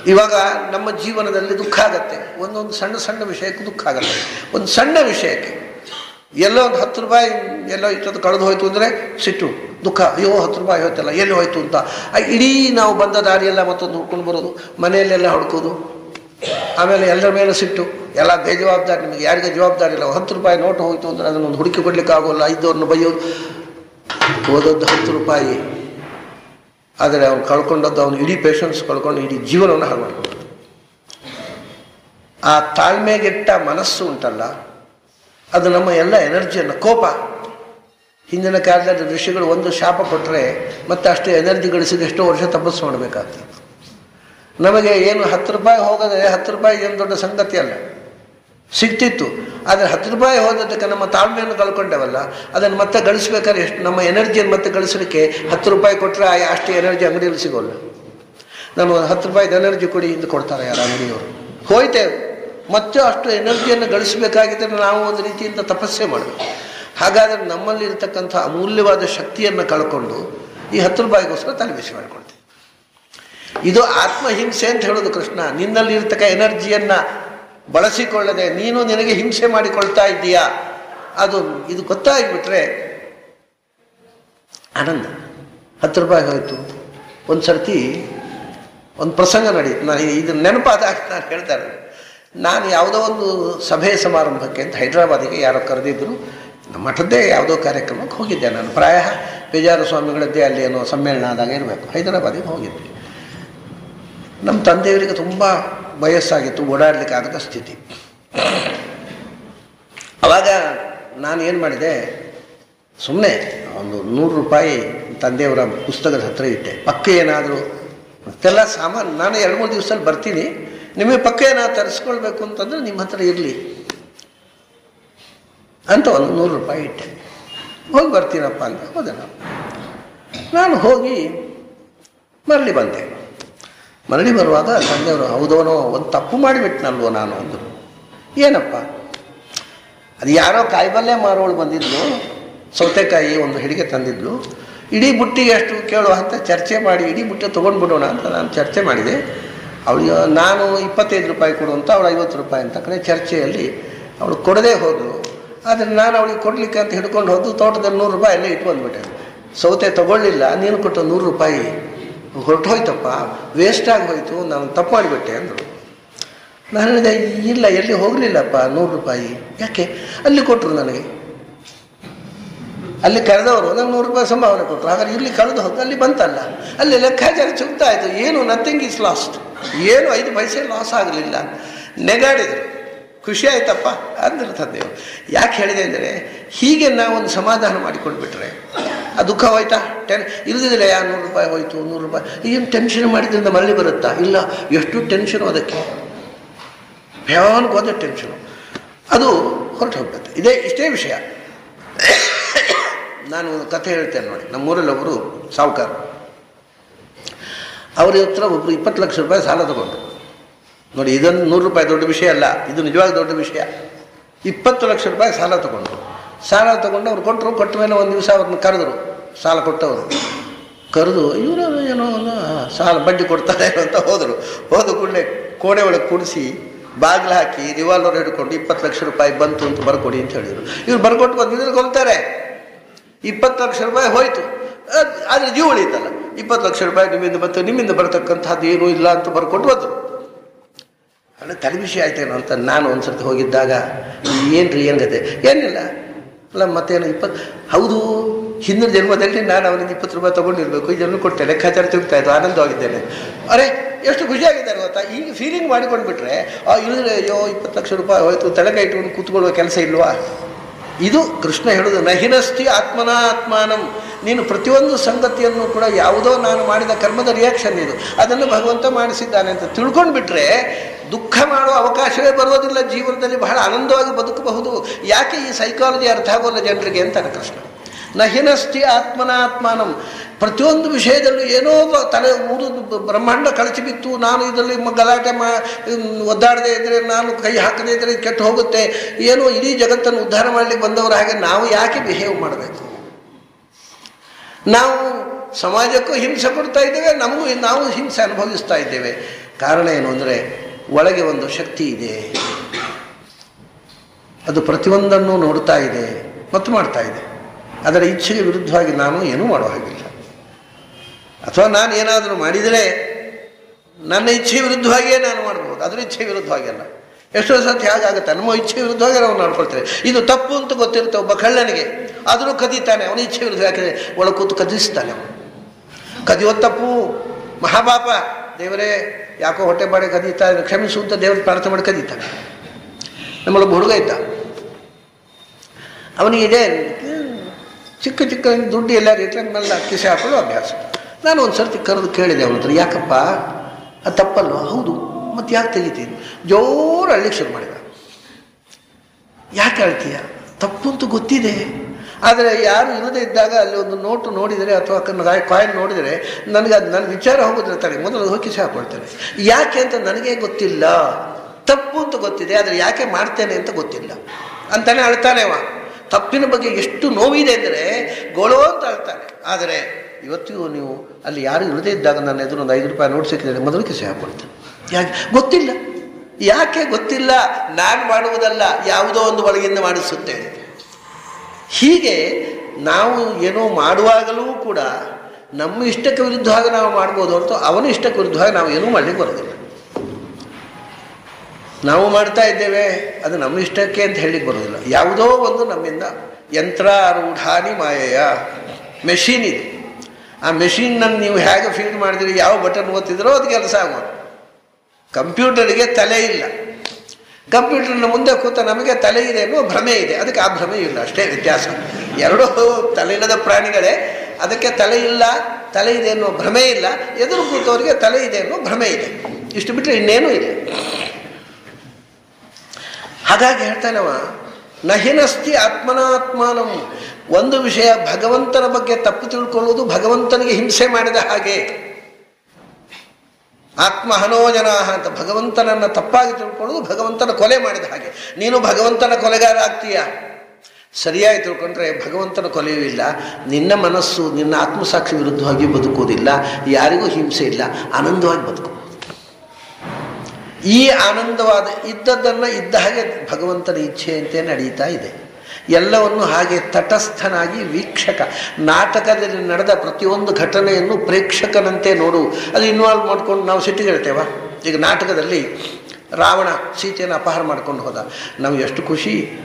Speaker 1: ಇವಾಗ ನಮ್ಮ ಜೀವನದಲ್ಲಿ ದುಃಖ ಆಗತ್ತೆ. ಒಂದೊಂದು ಸಣ್ಣ ಸಣ್ಣ ವಿಷಯಕ್ಕೂ ದುಃಖ ಆಗತ್ತೆ. ಒಂದು ಸಣ್ಣ ವಿಷಯಕ್ಕೆ ಎಲ್ಲೋ ಒಂದು ಹತ್ತು ರೂಪಾಯಿ ಎಲ್ಲೋ ಇಷ್ಟೊಂದು ಕಳೆದು ಹೋಯ್ತು ಅಂದರೆ ಸಿಟ್ಟು, ದುಃಖ. ಅಯ್ಯೋ, ಹತ್ತು ರೂಪಾಯಿ ಹೋಯ್ತಲ್ಲ ಎಲ್ಲಿ ಹೋಯ್ತು ಅಂತ. ಇಡೀ ನಾವು ಬಂದ ದಾರಿಯೆಲ್ಲ ಮತ್ತೊಂದು ಹುಡ್ಕೊಂಡು ಬರೋದು. ಮನೆಯಲ್ಲೆಲ್ಲ ಹುಡ್ಕೋದು. ಆಮೇಲೆ ಎಲ್ಲರ ಮೇಲೆ ಸಿಟ್ಟು. ಎಲ್ಲ ಬೇಜವಾಬ್ದಾರಿ ನಿಮಗೆ ಯಾರಿಗೆ ಜವಾಬ್ದಾರಿ ಇಲ್ಲ. ಹತ್ತು ರೂಪಾಯಿ ನೋಟು ಹೋಯಿತು ಅಂದರೆ ಅದನ್ನೊಂದು ಹುಡುಕಿ ಕೊಡ್ಲಿಕ್ಕೆ ಆಗೋಲ್ಲ. ಐದವ್ರನ್ನ ಬೈಯೋದು ಓದೋದು ಹತ್ತು ರೂಪಾಯಿ. ಆದರೆ ಅವ್ನು ಕಳ್ಕೊಂಡದ್ದು ಅವನು ಇಡೀ ಪೇಷನ್ಸ್ ಕಳ್ಕೊಂಡು ಇಡೀ ಜೀವನವನ್ನು ಹಾಳು ಮಾಡ್ಕೊಂಡು ಆ ತಾಳ್ಮೆಗೆಟ್ಟ ಮನಸ್ಸು ಉಂಟಲ್ಲ, ಅದು ನಮ್ಮ ಎಲ್ಲ ಎನರ್ಜಿಯನ್ನು ಕೋಪ. ಹಿಂದಿನ ಕಾಲದಲ್ಲಿ ಋಷಿಗಳು ಒಂದು ಶಾಪ ಕೊಟ್ಟರೆ ಮತ್ತೆ ಅಷ್ಟು ಎನರ್ಜಿ ಗಳಿಸಿದ ಎಷ್ಟೋ ವರ್ಷ ತಪಸ್ಸು ಮಾಡಬೇಕಾಗ್ತದೆ ನಮಗೆ ಏನು ಹತ್ತು ರೂಪಾಯಿ ಹೋಗದೆ ಹತ್ತು ರೂಪಾಯಿ ಏನು ದೊಡ್ಡ ಸಂಗತಿ ಅಲ್ಲ. ಸಿಗ್ತಿತ್ತು ಆದರೆ ಹತ್ತು ರೂಪಾಯಿ ಹೋದದಕ್ಕೆ ನಮ್ಮ ತಾಳ್ಮೆಯನ್ನು ಕಳ್ಕೊಂಡೇವಲ್ಲ ಅದನ್ನು ಮತ್ತೆ ಗಳಿಸ್ಬೇಕಾದ್ರೆ ಎಷ್ಟು, ನಮ್ಮ ಎನರ್ಜಿಯನ್ನು ಮತ್ತೆ ಗಳಿಸಲಿಕ್ಕೆ ಹತ್ತು ರೂಪಾಯಿ ಕೊಟ್ಟರೆ ಅಷ್ಟು ಎನರ್ಜಿ ಅಂಗಡಿಯಲ್ಲಿ ಸಿಗೋಲ್ಲ. ನಮ್ಮ ಹತ್ತು ರೂಪಾಯಿದು ಎನರ್ಜಿ ಕೊಡಿ ಎಂದು ಕೊಡ್ತಾರೆ ಯಾರು ಅಂಗಡಿಯವರು. ಹೋಯ್ತೇವೆ. ಮತ್ತೆ ಅಷ್ಟು ಎನರ್ಜಿಯನ್ನು ಗಳಿಸಬೇಕಾಗಿದ್ದರೆ ನಾವು ಒಂದು ರೀತಿಯಿಂದ ತಪಸ್ಸೆ ಮಾಡಬೇಕು. ಹಾಗಾದರೆ ನಮ್ಮಲ್ಲಿ ಇರತಕ್ಕಂಥ ಅಮೂಲ್ಯವಾದ ಶಕ್ತಿಯನ್ನು ಕಳ್ಕೊಂಡು ಈ ಹತ್ತು ರೂಪಾಯಿಗೋಸ್ಕರ ತಲೆ ಬಿಸಿ ಮಾಡಿಕೊಳ್ತೇವೆ ಇದು ಆತ್ಮಹಿಂಸೆ ಅಂತ ಹೇಳೋದು ಕೃಷ್ಣ. ನಿನ್ನಲ್ಲಿ ಇರ್ತಕ್ಕ ಎನರ್ಜಿಯನ್ನು ಬಳಸಿಕೊಳ್ಳದೆ ನೀನು ನಿನಗೆ ಹಿಂಸೆ ಮಾಡಿಕೊಳ್ತಾ ಇದ್ದೀಯಾ? ಅದು, ಇದು ಗೊತ್ತಾಗಿಬಿಟ್ರೆ ಆನಂದ. ಹತ್ತು ರೂಪಾಯಿ ಹೋಯಿತು. ಒಂದು ಸರ್ತಿ ಒಂದು ಪ್ರಸಂಗ ನಡೀತು ನಾನು ಇದು ನೆನಪಾದಾಗ ನಾನು ಹೇಳ್ತಾ ಇರೋದು. ನಾನು ಯಾವುದೋ ಒಂದು ಸಭೆ ಸಮಾರಂಭಕ್ಕೆ ಅಂತ ಹೈದರಾಬಾದಿಗೆ ಯಾರೋ ಕರೆದಿದ್ದರು ನಮ್ಮ ಮಠದ್ದೇ ಯಾವುದೋ ಕಾರ್ಯಕ್ರಮಕ್ಕೆ ಹೋಗಿದ್ದೆ ನಾನು. ಪ್ರಾಯ ಬೇಜಾರು ಸ್ವಾಮಿಗಳದ್ದೇ ಅಲ್ಲಿ ಏನೋ ಸಮ್ಮೇಳನ ಆದಾಗ ಇರಬೇಕು. ಹೈದರಾಬಾದಿಗೆ ಹೋಗಿದ್ದೆ. ನಮ್ಮ ತಂದೆಯವರಿಗೆ ತುಂಬ ವಯಸ್ಸಾಗಿತ್ತು, ಓಡಾಡಲಿಕ್ಕೆ ಆಗದ ಸ್ಥಿತಿ. ಅವಾಗ ನಾನು ಏನು ಮಾಡಿದೆ ಸುಮ್ಮನೆ ಒಂದು ನೂರು ರೂಪಾಯಿ ತಂದೆಯವರ ಪುಸ್ತಕದ ಹತ್ರ ಇಟ್ಟೆ. ಪಕ್ಕ ಏನಾದರೂ, ಮತ್ತೆಲ್ಲ ಸಾಮಾನು, ನಾನು ಎರಡು ಮೂರು ದಿವಸದಲ್ಲಿ ಬರ್ತೀನಿ, ನಿಮಗೆ ಪಕ್ಕ ಏನಾದ್ರು ತರಿಸ್ಕೊಳ್ಬೇಕು ಅಂತಂದರೆ ನಿಮ್ಮ ಹತ್ರ ಇರಲಿ. ಅಂತ ಒಂದು ನೂರು ರೂಪಾಯಿ ಇಟ್ಟೆ. ಹೋಗಿ ಬರ್ತೀನಪ್ಪ ಅಂತ ಹೋದೆ ನಾನು ಹೋಗಿ ಮರಳಿ ಬಂದೆ. ಮರಳಿ ಬರುವಾಗ ತಂದೆಯವರು, ಹೌದವನೋ, ಒಂದು ತಪ್ಪು ಮಾಡಿಬಿಟ್ನಲ್ವೋ ನಾನು ಅಂದರು. ಏನಪ್ಪ? ಅದು ಯಾರೋ ಕಾಯಿಬಲ್ಲೆ ಮಾರೋಳು ಬಂದಿದ್ಲು, ಸೌತೆಕಾಯಿ ಒಂದು ಹಿಡಿಗೆ ತಂದಿದ್ಲು. ಇಡೀ ಬುಟ್ಟಿಗೆ ಎಷ್ಟು ಕೇಳುವ ಅಂತ ಚರ್ಚೆ ಮಾಡಿ, ಇಡೀ ಬುಟ್ಟಿ ತೊಗೊಂಡು ಬಿಡೋಣ ಅಂತ ನಾನು ಚರ್ಚೆ ಮಾಡಿದೆ. ಅವಳು, ನಾನು ಇಪ್ಪತ್ತೈದು ರೂಪಾಯಿ ಕೊಡು ಅಂತ ಅವಳು ಐವತ್ತು ರೂಪಾಯಿ ಅಂತ ಕಡೆ ಚರ್ಚೆಯಲ್ಲಿ ಅವಳು ಕೊಡದೇ ಹೋದಳು ಆದರೆ ನಾನು ಅವಳಿಗೆ ಕೊಡಲಿಕ್ಕೆ ಅಂತ ಹಿಡ್ಕೊಂಡು ಹೋದ್ದು, ತೋಟದಲ್ಲಿ ನೂರು ರೂಪಾಯಿ ಅಲ್ಲೇ ಇಟ್ಕೊಂಡ್ಬಿಟ್ಟೆ ಸೌತೆ ತೊಗೊಳ್ಳಿಲ್ಲ, ನೀನು ಕೊಟ್ಟು ನೂರು ರೂಪಾಯಿ. ಹೊರಟು ಹೋಯ್ತಪ್ಪ ವೇಸ್ಟ್ ಆಗಿ ಹೋಯ್ತು ನಾನು ತಪ್ಪು ಮಾಡಿಬಿಟ್ಟೆ ಅಂದರು. ನಾನು ಹೇಳಿದೆ, ಇಲ್ಲ, ಎಲ್ಲಿ ಹೋಗಲಿಲ್ಲಪ್ಪ, ನೂರು ರೂಪಾಯಿ. ಯಾಕೆ? ಅಲ್ಲಿ ಕೊಟ್ಟರು ನನಗೆ. ಅಲ್ಲಿ ಕರೆದವರು, ನಂಗೆ ನೂರು ರೂಪಾಯಿ ಸಂಭಾವನೆ ಕೊಟ್ಟರು ಹಾಗಾದ್ರೆ ಇಲ್ಲಿ ಕಳೆದು ಹೋಗಿ ಅಲ್ಲಿ ಬಂತಲ್ಲ. ಅಲ್ಲಿ ಲೆಕ್ಕಾಚಾರ ಚುಕ್ತಾ ಆಯಿತು ಏನು ನಥಿಂಗ್ ಇಸ್ ಲಾಸ್ಟ್ ಏನು, ಐದು ಪೈಸೆ ಲಾಸ್ ಆಗಲಿಲ್ಲ. ನೆಗಾಡಿದರು. ಖುಷಿ ಆಯ್ತಪ್ಪ ಅಂದ್ರೆ ತಂದೆಯವರು. ಯಾಕೆ ಹೇಳಿದೆ ಅಂದರೆ, ಹೀಗೆ ನಾವು ಒಂದು ಸಮಾಧಾನ ಮಾಡಿಕೊಂಡ್ಬಿಟ್ರೆ ಆ ದುಃಖ ಹೋಯ್ತಾ? ಟೆನ್ ಇಲ್ಲದಿಲ್ಲ ಯಾ ನೂರು ರೂಪಾಯಿ ಹೋಯ್ತು, ನೂರು ರೂಪಾಯಿ. ಏನು ಟೆನ್ಷನ್ ಮಾಡಿದ್ರಿಂದ ಮರಳಿ ಬರುತ್ತಾ? ಇಲ್ಲ, ಎಷ್ಟು ಟೆನ್ಷನು ಅದಕ್ಕೆ? ಭಯಾನಕವಾದ ಟೆನ್ಷನು ಅದು ಹೊರಟು ಹೋಗ್ಬಿಡುತ್ತೆ. ಇದೇ, ಇಷ್ಟೇ ವಿಷಯ. ನಾನು ಒಂದು ಕಥೆ ಹೇಳ್ತೇನೆ ನೋಡಿ. ನಮ್ಮೂರಲ್ಲಿ ಒಬ್ಬರು ಸಾಹುಕಾರ ಅವ್ರ ಹತ್ರ ಒಬ್ಬರು ಇಪ್ಪತ್ತು ಲಕ್ಷ ರೂಪಾಯಿ ಸಾಲ ತಗೊಂಡ್ರು. ನೋಡಿ, ಇದೊಂದು ನೂರು ರೂಪಾಯಿ ದೊಡ್ಡ ವಿಷಯ ಅಲ್ಲ, ಇದು ನಿಜವಾಗಿ ದೊಡ್ಡ ವಿಷಯ. ಇಪ್ಪತ್ತು ಲಕ್ಷ ರೂಪಾಯಿ ಸಾಲ ತಗೊಂಡು ಸಾಲ ತಗೊಂಡು ಅವ್ರು ಕೊಟ್ಟರು, ಕೊಟ್ಟ ಮೇಲೆ ಒಂದು ದಿವಸ ಅವ್ರನ್ನ ಕರೆದ್ರು, ಸಾಲ ಕೊಟ್ಟವರು. ಕರೆದು ಇವರು ಏನೋ ಸಾಲ ಬಡ್ಡಿ ಕೊಡ್ತಾರೆ ಅಂತ ಹೋದರು. ಹೋದ ಕೂಡಲೇ ಕೋಣೆ ಒಳಗೆ ಕುಡಿಸಿ ಬಾಗಿಲು ಹಾಕಿ ರಿವಾಲ್ವರ್ ಹಿಡ್ಕೊಂಡು ಇಪ್ಪತ್ತು ಲಕ್ಷ ರೂಪಾಯಿ ಬಂತು ಅಂತ ಬರ್ಕೊಡಿ ಅಂತ ಹೇಳಿದರು. ಇವ್ರು ಬರ್ಕೊಟ್ಟು ಬಂದಿದ್ರೆ ಕೊಲ್ತಾರೆ ಇಪ್ಪತ್ತು ಲಕ್ಷ ರೂಪಾಯಿ ಹೋಯ್ತು. ಆದರೆ ಜೀವ ಉಳಿತಲ್ಲ. ಇಪ್ಪತ್ತು ಲಕ್ಷ ರೂಪಾಯಿ ನಿಮ್ಮಿಂದ ಬಂತು, ನಿಮ್ಮಿಂದ ಬರ್ತಕ್ಕಂಥದ್ದು ಏನೂ ಇಲ್ಲ ಅಂತ ಬರ್ಕೊಟ್ಟು ಬಂದರು ಅಲ್ಲ, ತಲೆ ವಿಷಯ ಆಯ್ತೇನೋ ಅಂತ ನಾನು ಒಂದು ಸರ್ತಿ ಹೋಗಿದ್ದಾಗ ಏನು ರೀ ಏನು ಗತೆ ಏನಿಲ್ಲ. ಅಲ್ಲ, ಮತ್ತೇನು ಇಪ್ಪತ್ತು ಹೌದು, ಹಿಂದಿನ ಜನ್ಮದಲ್ಲಿ ನಾನು ಅವನಿಗೆ ಇಪ್ಪತ್ತು ರೂಪಾಯಿ ತೊಗೊಂಡಿರ್ಬೇಕು. ಇದನ್ನು ಕೊಟ್ಟೆ, ಲೆಕ್ಕಾಚಾರ ತಿರುಗ್ತಾ ಇದ್ದು ಆನಂದವಾಗಿದ್ದೇನೆ. ಅರೆ, ಎಷ್ಟು ಖುಷಿಯಾಗಿದ್ದಾರೆ ಗೊತ್ತಾ? ಈಗ ಫೀಲಿಂಗ್ ಮಾಡಿಕೊಂಡು ಬಿಟ್ರೆ ಆ ಇಳಿದ್ರೆ ಅಯ್ಯೋ, ಇಪ್ಪತ್ತು ಲಕ್ಷ ರೂಪಾಯಿ ಹೋಯ್ತು ತಲೆಗೆ ಇಟ್ಕೊಂಡು ಕೂತ್ಕೊಳ್ಳುವ ಕೆಲಸ ಇಲ್ವಾ? ಇದು ಕೃಷ್ಣ ಹೇಳೋದು, ನಹಿನಸ್ತಿ ಆತ್ಮನ ಆತ್ಮಾನಂ ನೀನು ಪ್ರತಿಯೊಂದು ಸಂಗತಿಯನ್ನು ಕೂಡ ಯಾವುದೋ ನಾನು ಮಾಡಿದ ಕರ್ಮದ ರಿಯಾಕ್ಷನ್ ಇದು. ಅದನ್ನು ಭಗವಂತ ಮಾಡಿಸಿದ್ದಾನೆ ಅಂತ ತಿಳ್ಕೊಂಡು ಬಿಟ್ರೆ ದುಃಖ ಮಾಡುವ ಅವಕಾಶವೇ ಬರೋದಿಲ್ಲ ಜೀವನದಲ್ಲಿ, ಬಹಳ ಆನಂದವಾಗಿ ಬದುಕಬಹುದು. ಯಾಕೆ ಈ ಸೈಕಾಲಜಿ ಅರ್ಥ ಆಗೋಲ್ಲ ಜನರಿಗೆ ಅಂತಾನೆ ಕೃಷ್ಣ? ನಹಿನಸ್ತಿ ಆತ್ಮನ ಆತ್ಮಾನಂ ಪ್ರತಿಯೊಂದು ವಿಷಯದಲ್ಲೂ ಏನೋ ತಲೆ ಊರು ಬ್ರಹ್ಮಾಂಡ ಕಳಚಿ ಬಿತ್ತು, ನಾನು ಇದರಲ್ಲಿ ಗಲಾಟೆ ಮಾ ಒದ್ದಾಡದೆ ಇದ್ದರೆ ನಾನು ಕೈ ಹಾಕದೇ ಇದ್ದರೆ ಕೆಟ್ಟು ಹೋಗುತ್ತೆ, ಏನೋ ಇಡೀ ಜಗತ್ತನ್ನು ಉದ್ಧಾರ ಮಾಡಲಿಕ್ಕೆ ಬಂದವರ ಹಾಗೆ ನಾವು ಯಾಕೆ ಬಿಹೇವ್ ಮಾಡಬೇಕು? ನಾವು ಸಮಾಜಕ್ಕೂ ಹಿಂಸೆ ಕೊಡ್ತಾ ಇದ್ದೇವೆ, ನಮಗೂ ನಾವು ಹಿಂಸೆ ಅನುಭವಿಸ್ತಾ ಇದ್ದೇವೆ. ಕಾರಣ ಏನು ಅಂದರೆ ಒಳಗೆ ಒಂದು ಶಕ್ತಿ ಇದೆ. ಅದು ಪ್ರತಿಯೊಂದನ್ನು ನೋಡ್ತಾ ಇದೆ ಮತ್ತು ಮಾಡ್ತಾ ಇದೆ. ಅದರ ಇಚ್ಛೆಗೆ ವಿರುದ್ಧವಾಗಿ ನಾನು ಏನೂ ಮಾಡೋ ಹಾಗಿಲ್ಲ. ಅಥವಾ ನಾನು ಏನಾದರೂ ಮಾಡಿದರೆ ನನ್ನ ಇಚ್ಛೆ ವಿರುದ್ಧವಾಗಿಯೇ ನಾನು ಮಾಡ್ಬೋದು. ಅದರ ಇಚ್ಛೆ ವಿರುದ್ಧವಾಗಿ ಅಲ್ಲ. ಎಷ್ಟೋ ಸತಿ ಹಾಗಾಗುತ್ತೆ. ನಮ್ಮ ಇಚ್ಛೆ ವಿರುದ್ಧವಾಗಿ ನಾವು ನಡ್ಕೊಳ್ತೇವೆ. ಇದು ತಪ್ಪು ಅಂತ ಗೊತ್ತಿರುತ್ತೆ ಒಬ್ಬ ಕಳ್ಳನಿಗೆ. ಆದರೂ ಕದೀತಾನೆ. ಅವನ ಇಚ್ಛೆ ವಿರುದ್ಧ ಯಾಕೆ ಒಳ ಕೂತು ಕದಿಸ್ತಾನೆ ಅವನು. ಕದಿಯೋ ತಪ್ಪು. ಮಹಾಪಾಪ. ದೇವರೇ, ಯಾಕೋ ಹೊಟ್ಟೆ ಬಾಡಿ ಕದೀತಾ ಕ್ಷಮಿಸು ಅಂತ ದೇವ್ರ ಪ್ರಾರ್ಥನೆ ಮಾಡಿ ಕದೀತಾನೆ. ನಮ್ಮೊಳಗೆ ಹುಡುಗ ಇದ್ದ. ಅವನಿಗೆ ಇದೆ. ಚಿಕ್ಕ ಚಿಕ್ಕ ದುಡ್ಡು ಎಲ್ಲ ರಿಟರ್ನ್ ಮೇಲೆ ಕಿಸೆ ಹಾಕೊಳ್ಳೋ ಅಭ್ಯಾಸ. ನಾನು ಒಂದು ಸರ್ತಿ ಕರೆದು ಕೇಳಿದೆ ಅವ್ರ ಹತ್ರ, ಯಾಕಪ್ಪ? ಅದು ತಪ್ಪಲ್ವ? ಹೌದು. ಮತ್ತು ಯಾಕೆ ತೆಗಿತೀನಿ ಜೋರು ಅಳ್ಲಿಕ್ಕೆ ಶುರು ಮಾಡಿದ. ಯಾಕೆ ಅಳ್ತೀಯ? ತಪ್ಪು ಅಂತ ಗೊತ್ತಿದೆ. ಆದರೆ ಯಾರು ಇಲ್ಲದೆ ಇದ್ದಾಗ ಅಲ್ಲಿ ಒಂದು ನೋಟು ನೋಡಿದರೆ ಅಥವಾ ಕಾಯಿನ್ ನೋಡಿದರೆ ನನಗೆ ಅದು ನನ್ನ ವಿಚಾರ ಹೋಗೋದ್ರೆ ತಾನೆ ಮೊದಲು ಹೋಗಿ ಕಿಸೆ ಹಾಕೊಳ್ತೇನೆ ಯಾಕೆ ಅಂತ ನನಗೆ ಗೊತ್ತಿಲ್ಲ. ತಪ್ಪು ಅಂತ ಗೊತ್ತಿದೆ, ಆದರೆ ಯಾಕೆ ಮಾಡ್ತೇನೆ ಅಂತ ಗೊತ್ತಿಲ್ಲ. ಅಂತಾನೆ ಅಳ್ತಾನೆ ಅವ. ತಪ್ಪಿನ ಬಗ್ಗೆ ಎಷ್ಟು ನೋವಿದೆ ಅಂದರೆ ಗೊಳೋ ಅಂತ ಹೇಳ್ತಾರೆ. ಆದರೆ ಇವತ್ತಿಗೂ ನೀವು ಅಲ್ಲಿ ಯಾರು ಇಲ್ಲದೇ ಇದ್ದಾಗ ನನ್ನ ಎದುರು ಒಂದು ಐದು ರೂಪಾಯಿ ನೋಟ್ ಸಿಕ್ಕಿದ್ರೆ ಮೊದಲು ಕಿಸೆ ಹಾಕೊಳ್ತೇನೆ ಯಾಕೆ? ಗೊತ್ತಿಲ್ಲ. ಯಾಕೆ ಗೊತ್ತಿಲ್ಲ? ನಾನು ಮಾಡುವುದಲ್ಲ, ಯಾವುದೋ ಒಂದು ಒಳಗಿಂದ ಮಾಡಿಸುತ್ತೇನೆ. ಹೀಗೆ ನಾವು ಏನೋ ಮಾಡುವಾಗಲೂ ಕೂಡ ನಮ್ಮ ಇಷ್ಟಕ್ಕೆ ವಿರುದ್ಧವಾಗಿ ನಾವು ಮಾಡ್ಬೋದು ಅಂತ ಅವನ ಇಷ್ಟಕ್ಕೆ ವಿರುದ್ಧವಾಗಿ ನಾವು ಏನೂ ಮಾಡಲಿಕ್ಕೆ ಬರೋದಿಲ್ಲ. ನಾವು ಮಾಡ್ತಾ ಇದ್ದೇವೆ, ಅದು ನಮ್ಮ ಇಷ್ಟಕ್ಕೆ ಅಂತ ಹೇಳಲಿಕ್ಕೆ ಬರೋದಿಲ್ಲ ಯಾವುದೋ ಒಂದು ನಮ್ಮಿಂದ ಯಂತ್ರಾರೂಢಾನಿ ಮಾಯೆಯ ಮೆಷಿನ್ ಇದೆ. ಆ ಮೆಷಿನ್ನನ್ನು ನೀವು ಹೇಗೆ ಫೀಡ್ ಮಾಡಿದ್ರಿ, ಯಾವ ಬಟನ್ ಓದ್ತಿದ್ರೋ ಅದು ಕೆಲಸ ಆಗೋದು. ಕಂಪ್ಯೂಟರ್ಗೆ ತಲೆ ಇಲ್ಲ. ಕಂಪ್ಯೂಟರ್ನ ಮುಂದೆ ಕೂತ ನಮಗೆ ತಲೆ ಇದೆ ಅನ್ನೋ ಭ್ರಮೆ ಇದೆ. ಅದಕ್ಕೆ ಆ ಭ್ರಮೆ ಇಲ್ಲ, ಅಷ್ಟೇ ವ್ಯತ್ಯಾಸ. ಎರಡೂ ಇಲ್ಲದ ಪ್ರಾಣಿಗಳೇ, ಅದಕ್ಕೆ ತಲೆ ಇಲ್ಲ, ತಲೆ ಇದೆ ಅನ್ನೋ ಭ್ರಮೆ ಇಲ್ಲ. ಎದುರು ಕೂತವರಿಗೆ ತಲೆ ಇದೆ ಅನ್ನೋ ಭ್ರಮೆ ಇದೆ. ಇಷ್ಟು ಬಿಟ್ಟರೆ ಇನ್ನೇನೂ ಇಲ್ಲ. ಹಾಗಾಗಿ ಹೇಳ್ತಾನವ, ನಹಿನಸ್ತಿ ಆತ್ಮನಾತ್ಮಾನಂ. ಒಂದು ವಿಷಯ ಭಗವಂತನ ಬಗ್ಗೆ ತಪ್ಪು ತಿಳ್ಕೊಳ್ಳುವುದು ಭಗವಂತನಿಗೆ ಹಿಂಸೆ ಮಾಡಿದ ಹಾಗೆ. ಆತ್ಮ ಹನೋಜನ ಅಂತ ಭಗವಂತನನ್ನು ತಪ್ಪಾಗಿ ತಿಳ್ಕೊಳ್ಳೋದು ಭಗವಂತನ ಕೊಲೆ ಮಾಡಿದ ಹಾಗೆ. ನೀನು ಭಗವಂತನ ಕೊಲೆಗಾರ ಆಗ್ತೀಯ? ಸರಿಯಾಗಿ ತಿಳ್ಕೊಂಡ್ರೆ ಭಗವಂತನ ಕೊಲೆಯೂ ಇಲ್ಲ. ನಿನ್ನ ಮನಸ್ಸು, ನಿನ್ನ ಆತ್ಮಸಾಕ್ಷಿ ವಿರುದ್ಧವಾಗಿ ಬದುಕುವುದಿಲ್ಲ ಯಾರಿಗೂ ಹಿಂಸೆ ಇಲ್ಲ. ಆನಂದವಾಗಿ ಬದುಕು. ಈ ಆನಂದವಾದ ಇದ್ದದ್ದನ್ನು ಇದ್ದ ಹಾಗೆ ಭಗವಂತನ ಇಚ್ಛೆಯಂತೆ ನಡೀತಾ ಇದೆ. ಎಲ್ಲವನ್ನು ಹಾಗೆ ತಟಸ್ಥನಾಗಿ ವೀಕ್ಷಕ, ನಾಟಕದಲ್ಲಿ ನಡೆದ ಪ್ರತಿಯೊಂದು ಘಟನೆಯನ್ನು ಪ್ರೇಕ್ಷಕನಂತೆ ನೋಡು. ಅದು ಇನ್ವಾಲ್ವ್ ಮಾಡ್ಕೊಂಡು ನಾವು ಸಿಟ್ಟಿಗೆ ಹೇಳ್ತೇವ? ಈಗ ನಾಟಕದಲ್ಲಿ ರಾವಣ ಸೀತೆಯನ್ನು ಅಪಹಾರ ಮಾಡ್ಕೊಂಡು ಹೋದ. ನಾವು ಎಷ್ಟು ಖುಷಿ.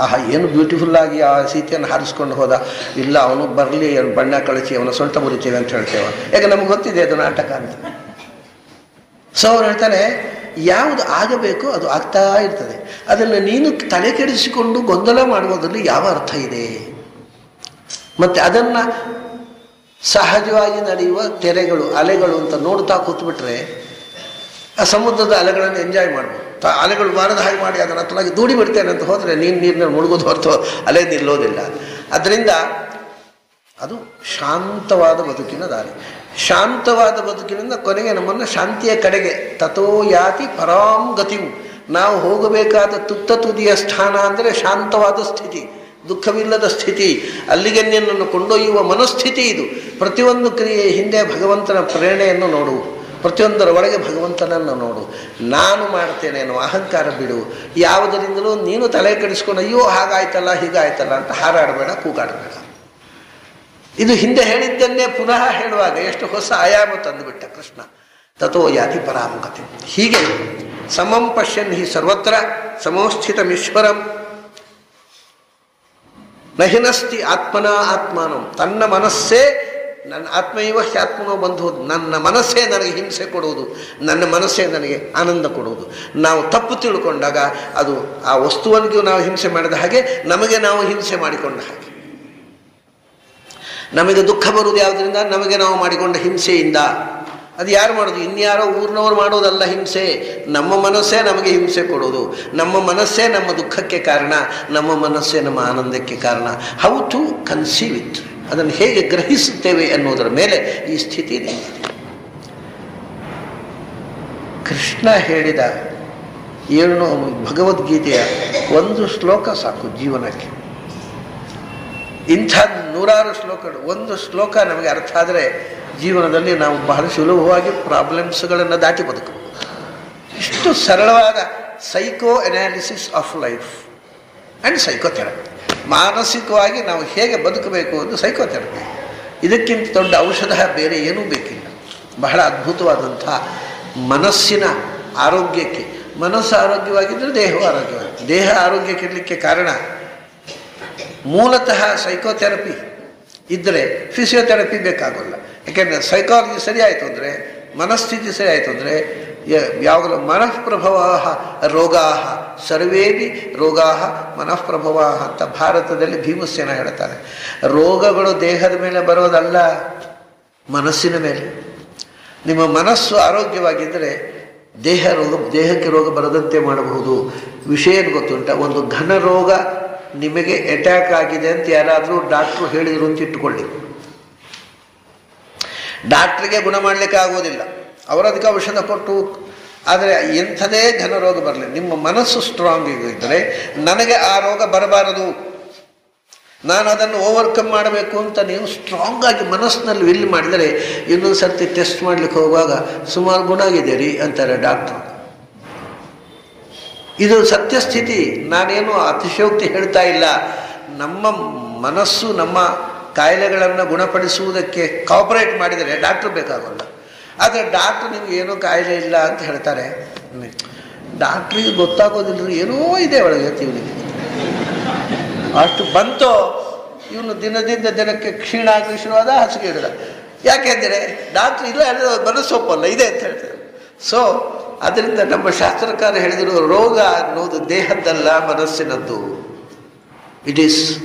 Speaker 1: ಆಹಾ, ಏನು ಬ್ಯೂಟಿಫುಲ್ ಆಗಿ ಆ ಸೀತೆಯನ್ನು ಹಾರಿಸ್ಕೊಂಡು ಹೋದ. ಇಲ್ಲ, ಅವನು ಬರಲಿ ಬಣ್ಣ ಕಳಿಸಿ ಅವನ ಸೊಂಟ ಮುರಿತೇವೆ ಅಂತ ಹೇಳ್ತೇವೆ? ಯಾಕೆ ನಮ್ಗೆ ಗೊತ್ತಿದೆ ಅದು ನಾಟಕ ಅಂತ. ಸೊ ಅವ್ರು ಹೇಳ್ತಾರೆ, ಯಾವುದು ಆಗಬೇಕು ಅದು ಆಗ್ತಾ ಇರ್ತದೆ. ಅದನ್ನು ನೀನು ತಲೆ ಕೆಡಿಸಿಕೊಂಡು ಗೊಂದಲ ಮಾಡುವುದರಲ್ಲಿ ಯಾವ ಅರ್ಥ ಇದೆ? ಮತ್ತು ಅದನ್ನು ಸಹಜವಾಗಿ ನಡೆಯುವ ತೆರೆಗಳು, ಅಲೆಗಳು ಅಂತ ನೋಡ್ತಾ ಕೂತ್ಬಿಟ್ರೆ, ಆ ಸಮುದ್ರದ ಅಲೆಗಳನ್ನು ಎಂಜಾಯ್ ಮಾಡ್ಬೋದು. ಅಲೆಗಳು ಬಾರದ ಹಾಗೆ ಮಾಡಿ ಅದನ್ನು ಹತ್ತಲಾಗಿ ದೂಡಿ ಬಿಡ್ತೇನೆ ಅಂತ ಹೋದರೆ ನೀನು ನೀರಿನಲ್ಲಿ ಮುಳುಗೋದು ಹೊರತು ಅಲೆ ನಿಲ್ಲೋದಿಲ್ಲ. ಅದರಿಂದ ಅದು ಶಾಂತವಾದ ಬದುಕಿನ ದಾರಿ. ಶಾಂತವಾದ ಬದುಕಿನಿಂದ ಕೊನೆಗೆ ನಮ್ಮನ್ನು ಶಾಂತಿಯ ಕಡೆಗೆ ತಥೋ ಯಾತಿ ಪರಾಂ ಗತಿವು ನಾವು ಹೋಗಬೇಕಾದ ತುತ್ತ ತುದಿಯ ಸ್ಥಾನ ಅಂದರೆ ಶಾಂತವಾದ ಸ್ಥಿತಿ, ದುಃಖವಿಲ್ಲದ ಸ್ಥಿತಿ, ಅಲ್ಲಿಗೆ ನಿನ್ನನ್ನು ಕೊಂಡೊಯ್ಯುವ ಮನಸ್ಥಿತಿ ಇದು. ಪ್ರತಿಯೊಂದು ಕ್ರಿಯೆ ಹಿಂದೆ ಭಗವಂತನ ಪ್ರೇರಣೆಯನ್ನು ನೋಡು. ಪ್ರತಿಯೊಂದರ ಒಳಗೆ ಭಗವಂತನನ್ನು ನೋಡು. ನಾನು ಮಾಡ್ತೇನೆ ಅನ್ನೋ ಅಹಂಕಾರ ಬಿಡು. ಯಾವುದರಿಂದಲೂ ನೀನು ತಲೆ ಕೆಡಿಸ್ಕೊಂಡು, ಅಯ್ಯೋ, ಹಾಗಾಯ್ತಲ್ಲ, ಹೀಗಾಯ್ತಲ್ಲ ಅಂತ ಹಾರಾಡಬೇಡ, ಕೂಗಾಡಬೇಡ. ಇದು ಹಿಂದೆ ಹೇಳಿದ್ದನ್ನೇ ಪುನಃ ಹೇಳುವಾಗ ಎಷ್ಟು ಹೊಸ ಆಯಾಮ ತಂದುಬಿಟ್ಟ ಕೃಷ್ಣ. ತಥೋ ಯಾತಿ ಪರಾಮುಖತೆ. ಹೀಗೆ ಸಮಂ ಪಶ್ಯನ್ ಹಿ ಸರ್ವತ್ರ ಸಮೋಸ್ಥಿತಮೀಶ್ವರಂ ನಹಿನಸ್ತಿ ಆತ್ಮನ ಆತ್ಮಾನಂ. ತನ್ನ ಮನಸ್ಸೇ ನನ್ನ ಆತ್ಮೈವ ಆತ್ಮನೋ ಬಂಧು ನನ್ನ ಮನಸ್ಸೇ ನನಗೆ ಹಿಂಸೆ ಕೊಡುವುದು. ನನ್ನ ಮನಸ್ಸೇ ನನಗೆ ಆನಂದ ಕೊಡುವುದು. ನಾವು ತಪ್ಪು ತಿಳ್ಕೊಂಡಾಗ ಅದು ಆ ವಸ್ತುವನಿಗೂ ನಾವು ಹಿಂಸೆ ಮಾಡಿದ ಹಾಗೆ ನಮಗೆ ನಾವು ಹಿಂಸೆ ಮಾಡಿಕೊಂಡ ಹಾಗೆ. ನಮಗೆ ದುಃಖ ಬರುವುದು ಯಾವುದರಿಂದ? ನಮಗೆ ನಾವು ಮಾಡಿಕೊಂಡ ಹಿಂಸೆಯಿಂದ. ಅದು ಯಾರು ಮಾಡೋದು? ಇನ್ಯಾರೋ ಊರಿನವ್ರು ಮಾಡೋದಲ್ಲ ಹಿಂಸೆ. ನಮ್ಮ ಮನಸ್ಸೇ ನಮಗೆ ಹಿಂಸೆ ಕೊಡೋದು ನಮ್ಮ ಮನಸ್ಸೇ ನಮ್ಮ ದುಃಖಕ್ಕೆ ಕಾರಣ. ನಮ್ಮ ಮನಸ್ಸೇ ನಮ್ಮ ಆನಂದಕ್ಕೆ ಕಾರಣ. ಹೌ ಟು ಕನ್ಸೀವ್ ಇಟ್ ಅದನ್ನು ಹೇಗೆ ಗ್ರಹಿಸುತ್ತೇವೆ ಅನ್ನೋದರ ಮೇಲೆ ಈ ಸ್ಥಿತಿ ನಿಂತಿದೆ ಕೃಷ್ಣ ಹೇಳಿದ ಏನು ಭಗವದ್ಗೀತೆಯ ಒಂದು ಶ್ಲೋಕ ಸಾಕು ಜೀವನಕ್ಕೆ. ಇಂಥ ನೂರಾರು ಶ್ಲೋಕಗಳು, ಒಂದು ಶ್ಲೋಕ ನಮಗೆ ಅರ್ಥ ಆದರೆ ಜೀವನದಲ್ಲಿ ನಾವು ಬಹಳ ಸುಲಭವಾಗಿ ಪ್ರಾಬ್ಲಮ್ಸ್ಗಳನ್ನು ದಾಟಿ ಬದುಕಬಹುದು ಇಷ್ಟು ಸರಳವಾದ psychoanalysis of life and psychotherapy ಮಾನಸಿಕವಾಗಿ ನಾವು ಹೇಗೆ ಬದುಕಬೇಕು ಎಂದು ಸೈಕೋಥೆರಪಿ ಇದಕ್ಕಿಂತ ದೊಡ್ಡ ಔಷಧ ಬೇರೆ ಏನೂ ಬೇಕಿಲ್ಲ. ಬಹಳ ಅದ್ಭುತವಾದಂಥ ಮನಸ್ಸಿನ ಆರೋಗ್ಯಕ್ಕೆ, ಮನಸ್ಸು ಆರೋಗ್ಯವಾಗಿದ್ದರೆ ದೇಹವು ಆರೋಗ್ಯವಾಗಿದೆ ದೇಹ ಆರೋಗ್ಯಕ್ಕಿರಲಿಕ್ಕೆ ಕಾರಣ ಮೂಲತಃ ಸೈಕೋಥೆರಪಿ ಇದ್ದರೆ ಫಿಸಿಯೋಥೆರಪಿ ಬೇಕಾಗಲ್ಲ. ಯಾಕೆಂದರೆ ಸೈಕಾಲಜಿ ಸರಿ ಆಯಿತು ಅಂದರೆ, ಮನಸ್ಥಿತಿ ಸರಿ ಆಯಿತು ಅಂದರೆ ಯಾವಾಗಲೂ ಮನಃಪ್ರಭವ ರೋಗಾ ಸರ್ವೇಪಿ ರೋಗಾ ಮನಃಪ್ರಭವ ಅಂತ ಭಾರತದಲ್ಲಿ ಭೀಮಸೇನ ಹೇಳ್ತಾರೆ ರೋಗಗಳು ದೇಹದ ಮೇಲೆ ಬರೋದಲ್ಲ, ಮನಸ್ಸಿನ ಮೇಲೆ. ನಿಮ್ಮ ಮನಸ್ಸು ಆರೋಗ್ಯವಾಗಿದ್ದರೆ ದೇಹ ರೋಗ, ದೇಹಕ್ಕೆ ರೋಗ ಬರದಂತೆ ಮಾಡಬಹುದು. ವಿಷಯ ಗೊತ್ತುಂಟ? ಒಂದು ಘನ ರೋಗ ನಿಮಗೆ ಅಟ್ಯಾಕ್ ಆಗಿದೆ ಅಂತ ಯಾರಾದರೂ ಡಾಕ್ಟ್ರು ಹೇಳಿದರು ಅಂತ ಇಟ್ಟುಕೊಳ್ಳಿ. ಡಾಕ್ಟ್ರಿಗೆ ಗುಣ ಮಾಡಲಿಕ್ಕೆ ಆಗೋದಿಲ್ಲ ಅವರು ಅದಕ್ಕೆ ಔಷಧ ಕೊಟ್ಟು, ಆದರೆ ಎಂಥದೇ ಘನ ರೋಗ ಬರಲಿ, ನಿಮ್ಮ ಮನಸ್ಸು ಸ್ಟ್ರಾಂಗ್ ಇದ್ದರೆ ನನಗೆ ಆ ರೋಗ ಬರಬಾರದು. ನಾನು ಅದನ್ನು ಓವರ್ಕಮ್ ಮಾಡಬೇಕು ಅಂತ ನೀವು ಸ್ಟ್ರಾಂಗ್ ಆಗಿ ಮನಸ್ಸಿನಲ್ಲಿ ವಿಲ್ ಮಾಡಿದರೆ ಇನ್ನೊಂದು ಸರ್ತಿ ಟೆಸ್ಟ್ ಮಾಡಲಿಕ್ಕೆ ಹೋಗುವಾಗ ಸುಮಾರು ಗುಣ ಆಗಿದೆ ರೀ ಅಂತಾರೆ ಡಾಕ್ಟ್ರು ಇದು ಸತ್ಯಸ್ಥಿತಿ. ನಾನೇನು ಅತಿಶಯೋಕ್ತಿ ಹೇಳ್ತಾ ಇಲ್ಲ. ನಮ್ಮ ಮನಸ್ಸು, ನಮ್ಮ ಕಾಯಿಲೆಗಳನ್ನು ಗುಣಪಡಿಸುವುದಕ್ಕೆ ಕಾಪರೇಟ್ ಮಾಡಿದರೆ ಡಾಕ್ಟ್ರ್ ಬೇಕಾಗಲ್ಲ. ಆದರೆ ಡಾಕ್ಟ್ರ್ ನಿಮ್ಗೆ ಏನೋ ಕಾಯಿಲೆ ಇಲ್ಲ ಅಂತ ಹೇಳ್ತಾರೆ. ಡಾಕ್ಟ್ರಿಗೆ ಗೊತ್ತಾಗೋದಿಲ್ಲ ಏನೋ ಇದೆ ಒಳಗೆ ಇವನಿಗೆ ಅಷ್ಟು ಬಂತೋ, ಇವನು ದಿನದಿಂದ ದಿನಕ್ಕೆ ಕ್ಷೀಣ ಆಗಲಿ ಶುರುವಾದ ಹಾಸಿಗೆ ಯಾಕೆಂದರೆ ಡಾಕ್ಟ್ರ್ ಇಲ್ಲ ಮನಸ್ಸೊಪ್ಪಲ್ಲ ಇದೆ ಅಂತ ಹೇಳ್ತಾರೆ. ಸೊ ಅದರಿಂದ ನಮ್ಮ ಶಾಸ್ತ್ರಕಾರ ಹೇಳಿದರು, ರೋಗ ಅನ್ನೋದು ದೇಹದ್ದಲ್ಲ, ಮನಸ್ಸಿನದ್ದು. It is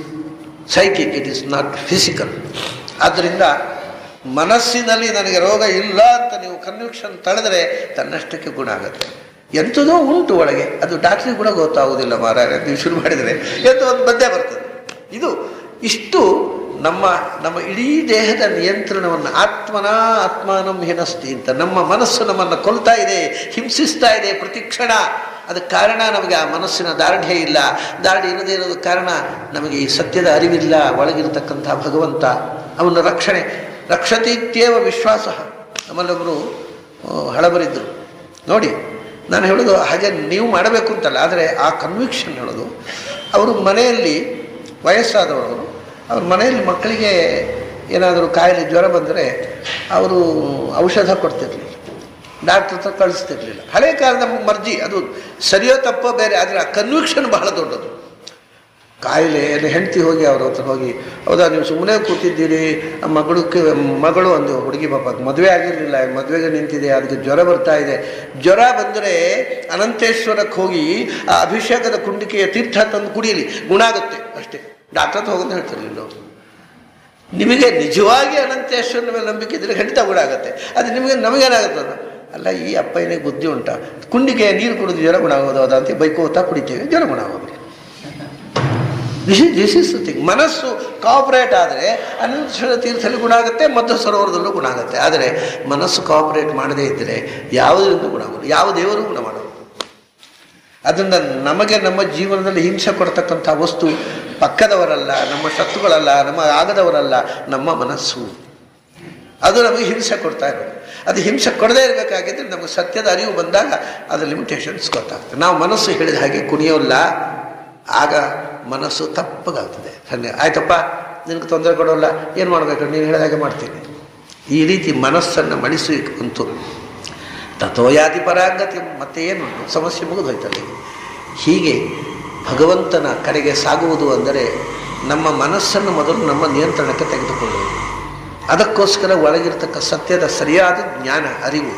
Speaker 1: psychic it is not physical ಆದ್ದರಿಂದ ಮನಸ್ಸಿನಲ್ಲಿ ನನಗೆ ರೋಗ ಇಲ್ಲ ಅಂತ ನೀವು ಕನ್ವಿಕ್ಷನ್ ತಳೆದರೆ ತನ್ನಷ್ಟಕ್ಕೆ ಗುಣ ಆಗುತ್ತೆ. ಎಂಥದೋ ಉಂಟು ಒಳಗೆ, ಅದು ಡಾಕ್ಟ್ರಿಗೆ ಕೂಡ ಗೊತ್ತಾಗೋದಿಲ್ಲ ಮಾರಾಯ ನೀವು ಶುರು ಮಾಡಿದರೆ. ಎಂತ ಒಂದು ಬಂದೇ ಬರ್ತದೆ. ಇದು ಇಷ್ಟು ನಮ್ಮ ನಮ್ಮ ಇಡೀ ದೇಹದ ನಿಯಂತ್ರಣವನ್ನು ಆತ್ಮನ ಆತ್ಮಾನಂ ಹಿನಸ್ತಿ ಅಂತ ನಮ್ಮ ಮನಸ್ಸು ನಮ್ಮನ್ನು ಕೊಲ್ತಾ ಇದೆ, ಹಿಂಸಿಸ್ತಾ ಇದೆ ಪ್ರತಿಕ್ಷಣ ಅದಕ್ಕೆ ಕಾರಣ ನಮಗೆ ಆ ಮನಸ್ಸಿನ ದಾರ್ಢ್ಯ ಇಲ್ಲ. ದಾರ್ಢ್ಯ ಇಲ್ಲದೇ ಇರೋದು ಕಾರಣ ನಮಗೆ ಈ ಸತ್ಯದ ಅರಿವಿಲ್ಲ, ಒಳಗಿರತಕ್ಕಂಥ ಭಗವಂತ, ಅವನ ರಕ್ಷಣೆ. ರಕ್ಷತೀತ್ಯೇವ ವಿಶ್ವಾಸ. ನಮ್ಮಲ್ಲೊಬ್ಬರು ಹಳಬರಿದ್ದರು ನೋಡಿ, ನಾನು ಹೇಳೋದು ಹಾಗೆ ನೀವು ಮಾಡಬೇಕು ಅಂತಲ್ಲ, ಆದರೆ ಆ ಕನ್ವಿಕ್ಷನ್ ಹೇಳೋದು, ಅವರು ಮನೆಯಲ್ಲಿ ವಯಸ್ಸಾದವರು ಅವ್ರ ಮನೆಯಲ್ಲಿ ಮಕ್ಕಳಿಗೆ ಏನಾದರೂ ಕಾಯಿಲೆ ಜ್ವರ ಬಂದರೆ ಅವರು ಔಷಧ ಕೊಡ್ತಿರ್ಲಿಲ್ಲ. ಡಾಕ್ಟ್ರ್ ಹತ್ರ ಕಳಿಸ್ತಿರ್ಲಿಲ್ಲ. ಹಳೆ ಕಾಲದ ಮರ್ಜಿ, ಅದು ಸರಿಯೋ ತಪ್ಪೋ ಬೇರೆ, ಆದರೆ ಆ ಕನ್ವಿಕ್ಷನ್ ಬಹಳ ದೊಡ್ಡದು. ಕಾಯಿಲೆ ಹೆಂಡ್ತಿ ಹೋಗಿ ಅವ್ರ ಹತ್ರ ಹೋಗಿ, ಹೌದಾ, ನೀವು ಸುಮ್ಮನೆ ಕೂತಿದ್ದೀರಿ, ಮಗಳು ಮಗಳು ಒಂದು ಹುಡುಗಿ ಪಾಪ, ಮದುವೆ ಆಗಿರಲಿಲ್ಲ, ಮದುವೆಗೆ ನಿಂತಿದೆ, ಅದಕ್ಕೆ ಜ್ವರ ಬರ್ತಾ ಇದೆ. ಜ್ವರ ಬಂದರೆ ಅನಂತೇಶ್ವರಕ್ಕೆ ಹೋಗಿ ಆ ಅಭಿಷೇಕದ ಕುಂಡಿಕೆಯ ತೀರ್ಥ ತಂದು ಕುಡಿಯಲಿ. ಗುಣ ಆಗುತ್ತೆ, ಅಷ್ಟೇ. ಡಾಕ್ಟರ್ ಹೋಗೋದು ಹೇಳ್ತಿರ್ಲಿಲ್ಲ ಇಲ್ಲೋ. ನಿಮಗೆ ನಿಜವಾಗಿ ಅನಂತೇಶ್ವರನ ಮೇಲೆ ನಂಬಿಕೆ ಇದ್ರೆ ಖಂಡಿತ ಕೂಡ ಆಗುತ್ತೆ. ಅದು ನಿಮಗೆ ನಮಗೇನಾಗುತ್ತೆ ಅಲ್ಲ, ಈ ಅಪ್ಪನಿಗೆ ಬುದ್ಧಿ ಉಂಟ. ಕುಂಡಿಗೆ ನೀರು ಕುಡಿದು ಜ್ವರ ಗುಣ ಆಗೋದು ಅಂತ ಬೈಕೋತಾ ಕುಡಿತೇವೆ, ಜ್ವರ ಗುಣ ಆಗೋದು. This is this is thing ಮನಸ್ಸು ಕಾಪರೇಟ್ ಆದರೆ ಅನಂತೇಶ್ವರ ತೀರ್ಥದಲ್ಲಿ ಗುಣ ಆಗುತ್ತೆ ಮಧ್ಯ ಸರೋವರದಲ್ಲೂ ಗುಣ ಆಗುತ್ತೆ. ಆದರೆ ಮನಸ್ಸು ಕಾಪರೇಟ್ ಮಾಡದೇ ಇದ್ದರೆ ಯಾವುದರಿಂದ ಗುಣ ಆಗೋದು ಯಾವ ದೇವರು ಗುಣ ಮಾಡೋದು ಅದರಿಂದ ನಮಗೆ ನಮ್ಮ ಜೀವನದಲ್ಲಿ ಹಿಂಸೆ ಕೊಡ್ತಕ್ಕಂಥ ವಸ್ತು ಪಕ್ಕದವರಲ್ಲ, ನಮ್ಮ ಶತ್ರುಗಳಲ್ಲ, ನಮ್ಮ ಆಗದವರಲ್ಲ, ನಮ್ಮ ಮನಸ್ಸು. ಅದು ನಮಗೆ ಹಿಂಸೆ ಕೊಡ್ತಾ ಇರೋದು. ಅದು ಹಿಂಸೆ ಕೊಡದೇ ಇರಬೇಕಾಗಿದ್ದರೆ ನಮಗೆ ಸತ್ಯದ ಅರಿವು ಬಂದಾಗ ಅದರ ಲಿಮಿಟೇಷನ್ಸ್ ಗೊತ್ತಾಗ್ತದೆ ನಾವು ಮನಸ್ಸು ಹೇಳಿದ ಹಾಗೆ ಕುಣಿಯೋಲ್ಲ, ಆಗ ಮನಸ್ಸು ತಪ್ಪಗಾಗ್ತದೆ. ಸನ್ನೆ ಆಯ್ತಪ್ಪ, ನಿನಗೆ ತೊಂದರೆ ಕೊಡೋಲ್ಲ, ಏನು ಮಾಡಬೇಕು? ನೀನು ಹೇಳಿದ ಹಾಗೆ ಮಾಡ್ತೀನಿ. ಈ ರೀತಿ ಮನಸ್ಸನ್ನು ಮಣಿಸಿ ಕುಂತು ತಥೋಯಾತಿ ಪರಾಂಗತಿ ಮತ್ತೆ ಏನು ಸಮಸ್ಯೆ ಮುಗಿದೋಯ್ತಲ್ಲಿ. ಹೀಗೆ ಭಗವಂತನ ಕಡೆಗೆ ಸಾಗುವುದು ಅಂದರೆ ನಮ್ಮ ಮನಸ್ಸನ್ನು ಮೊದಲು ನಮ್ಮ ನಿಯಂತ್ರಣಕ್ಕೆ ತೆಗೆದುಕೊಳ್ಳುವುದು. ಅದಕ್ಕೋಸ್ಕರ ಒಳಗಿರ್ತಕ್ಕ ಸತ್ಯದ ಸರಿಯಾದ ಜ್ಞಾನ, ಅರಿವು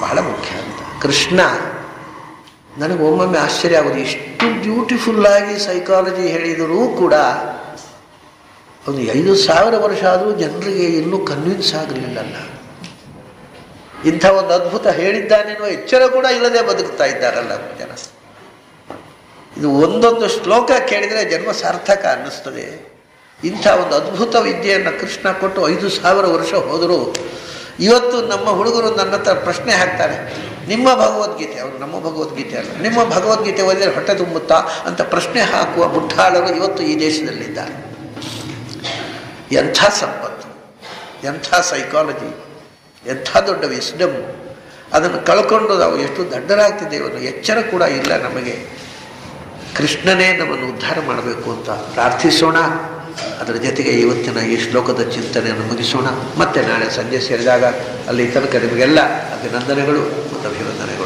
Speaker 1: ಬಹಳ ಮುಖ್ಯ ಅಂತ. ಕೃಷ್ಣ, ನನಗೆ ಒಮ್ಮೊಮ್ಮೆ ಆಶ್ಚರ್ಯ ಆಗೋದು. ಇಷ್ಟು ಬ್ಯೂಟಿಫುಲ್ಲಾಗಿ ಸೈಕಾಲಜಿ ಹೇಳಿದರೂ ಕೂಡ ಒಂದು ಐದು ಸಾವಿರ ವರ್ಷ ಆದರೂ ಜನರಿಗೆ ಇನ್ನೂ ಕನ್ವಿನ್ಸ್ ಆಗಲಿಲ್ಲಲ್ಲ. ಇಂಥ ಒಂದು ಅದ್ಭುತ ಹೇಳಿದ್ದಾನೆನ್ನುವ ಎಚ್ಚರ ಕೂಡ ಇಲ್ಲದೆ ಬದುಕ್ತಾ ಇದ್ದಾರಲ್ಲ ಜನ. ಇದು ಒಂದೊಂದು ಶ್ಲೋಕ ಕೇಳಿದರೆ ಜನ್ಮ ಸಾರ್ಥಕ ಅನ್ನಿಸ್ತದೆ. ಇಂಥ ಒಂದು ಅದ್ಭುತ ವಿದ್ಯೆಯನ್ನು ಕೃಷ್ಣ ಕೊಟ್ಟು ಐದು ಸಾವಿರ ವರ್ಷ ಹೋದರೂ ಇವತ್ತು ನಮ್ಮ ಹುಡುಗರು ನನ್ನ ಹತ್ರ ಪ್ರಶ್ನೆ ಹಾಕ್ತಾರೆ, ನಿಮ್ಮ ಭಗವದ್ಗೀತೆ, ಅವರು ನಮ್ಮ ಭಗವದ್ಗೀತೆ ಅಲ್ಲ, ನಿಮ್ಮ ಭಗವದ್ಗೀತೆ ಓದಿದರೆ ಹೊಟ್ಟೆ ತುಂಬುತ್ತಾ ಅಂತ ಪ್ರಶ್ನೆ ಹಾಕುವ ಮುಠಾಳರು ಇವತ್ತು ಈ ದೇಶದಲ್ಲಿದ್ದಾರೆ. ಎಂಥ ಸಂಪತ್ತು, ಎಂಥ ಸೈಕಾಲಜಿ ಎಂಥ ದೊಡ್ಡ ವಿಸ್ಡಮ್ ಅದನ್ನು ಕಳ್ಕೊಂಡು ನಾವು ಎಷ್ಟು ದಡ್ಡರಾಗ್ತಿದ್ದೇವೆ ಅನ್ನೋ ಎಚ್ಚರ ಕೂಡ ಇಲ್ಲ ನಮಗೆ. ಕೃಷ್ಣನೇ ನಮ್ಮನ್ನು ಉದ್ಧಾರ ಮಾಡಬೇಕು ಅಂತ ಪ್ರಾರ್ಥಿಸೋಣ. ಅದರ ಜೊತೆಗೆ ಇವತ್ತಿನ ಈ ಶ್ಲೋಕದ ಚಿಂತನೆಯನ್ನು ಮುಗಿಸೋಣ. ಮತ್ತೆ ನಾಳೆ ಸಂಜೆ ಸೇರಿದಾಗ ಅಲ್ಲಿ ತನಕ ನಿಮಗೆಲ್ಲ ಅಭಿನಂದನೆಗಳು ಮತ್ತು ಅಭಿವಂದನೆಗಳು.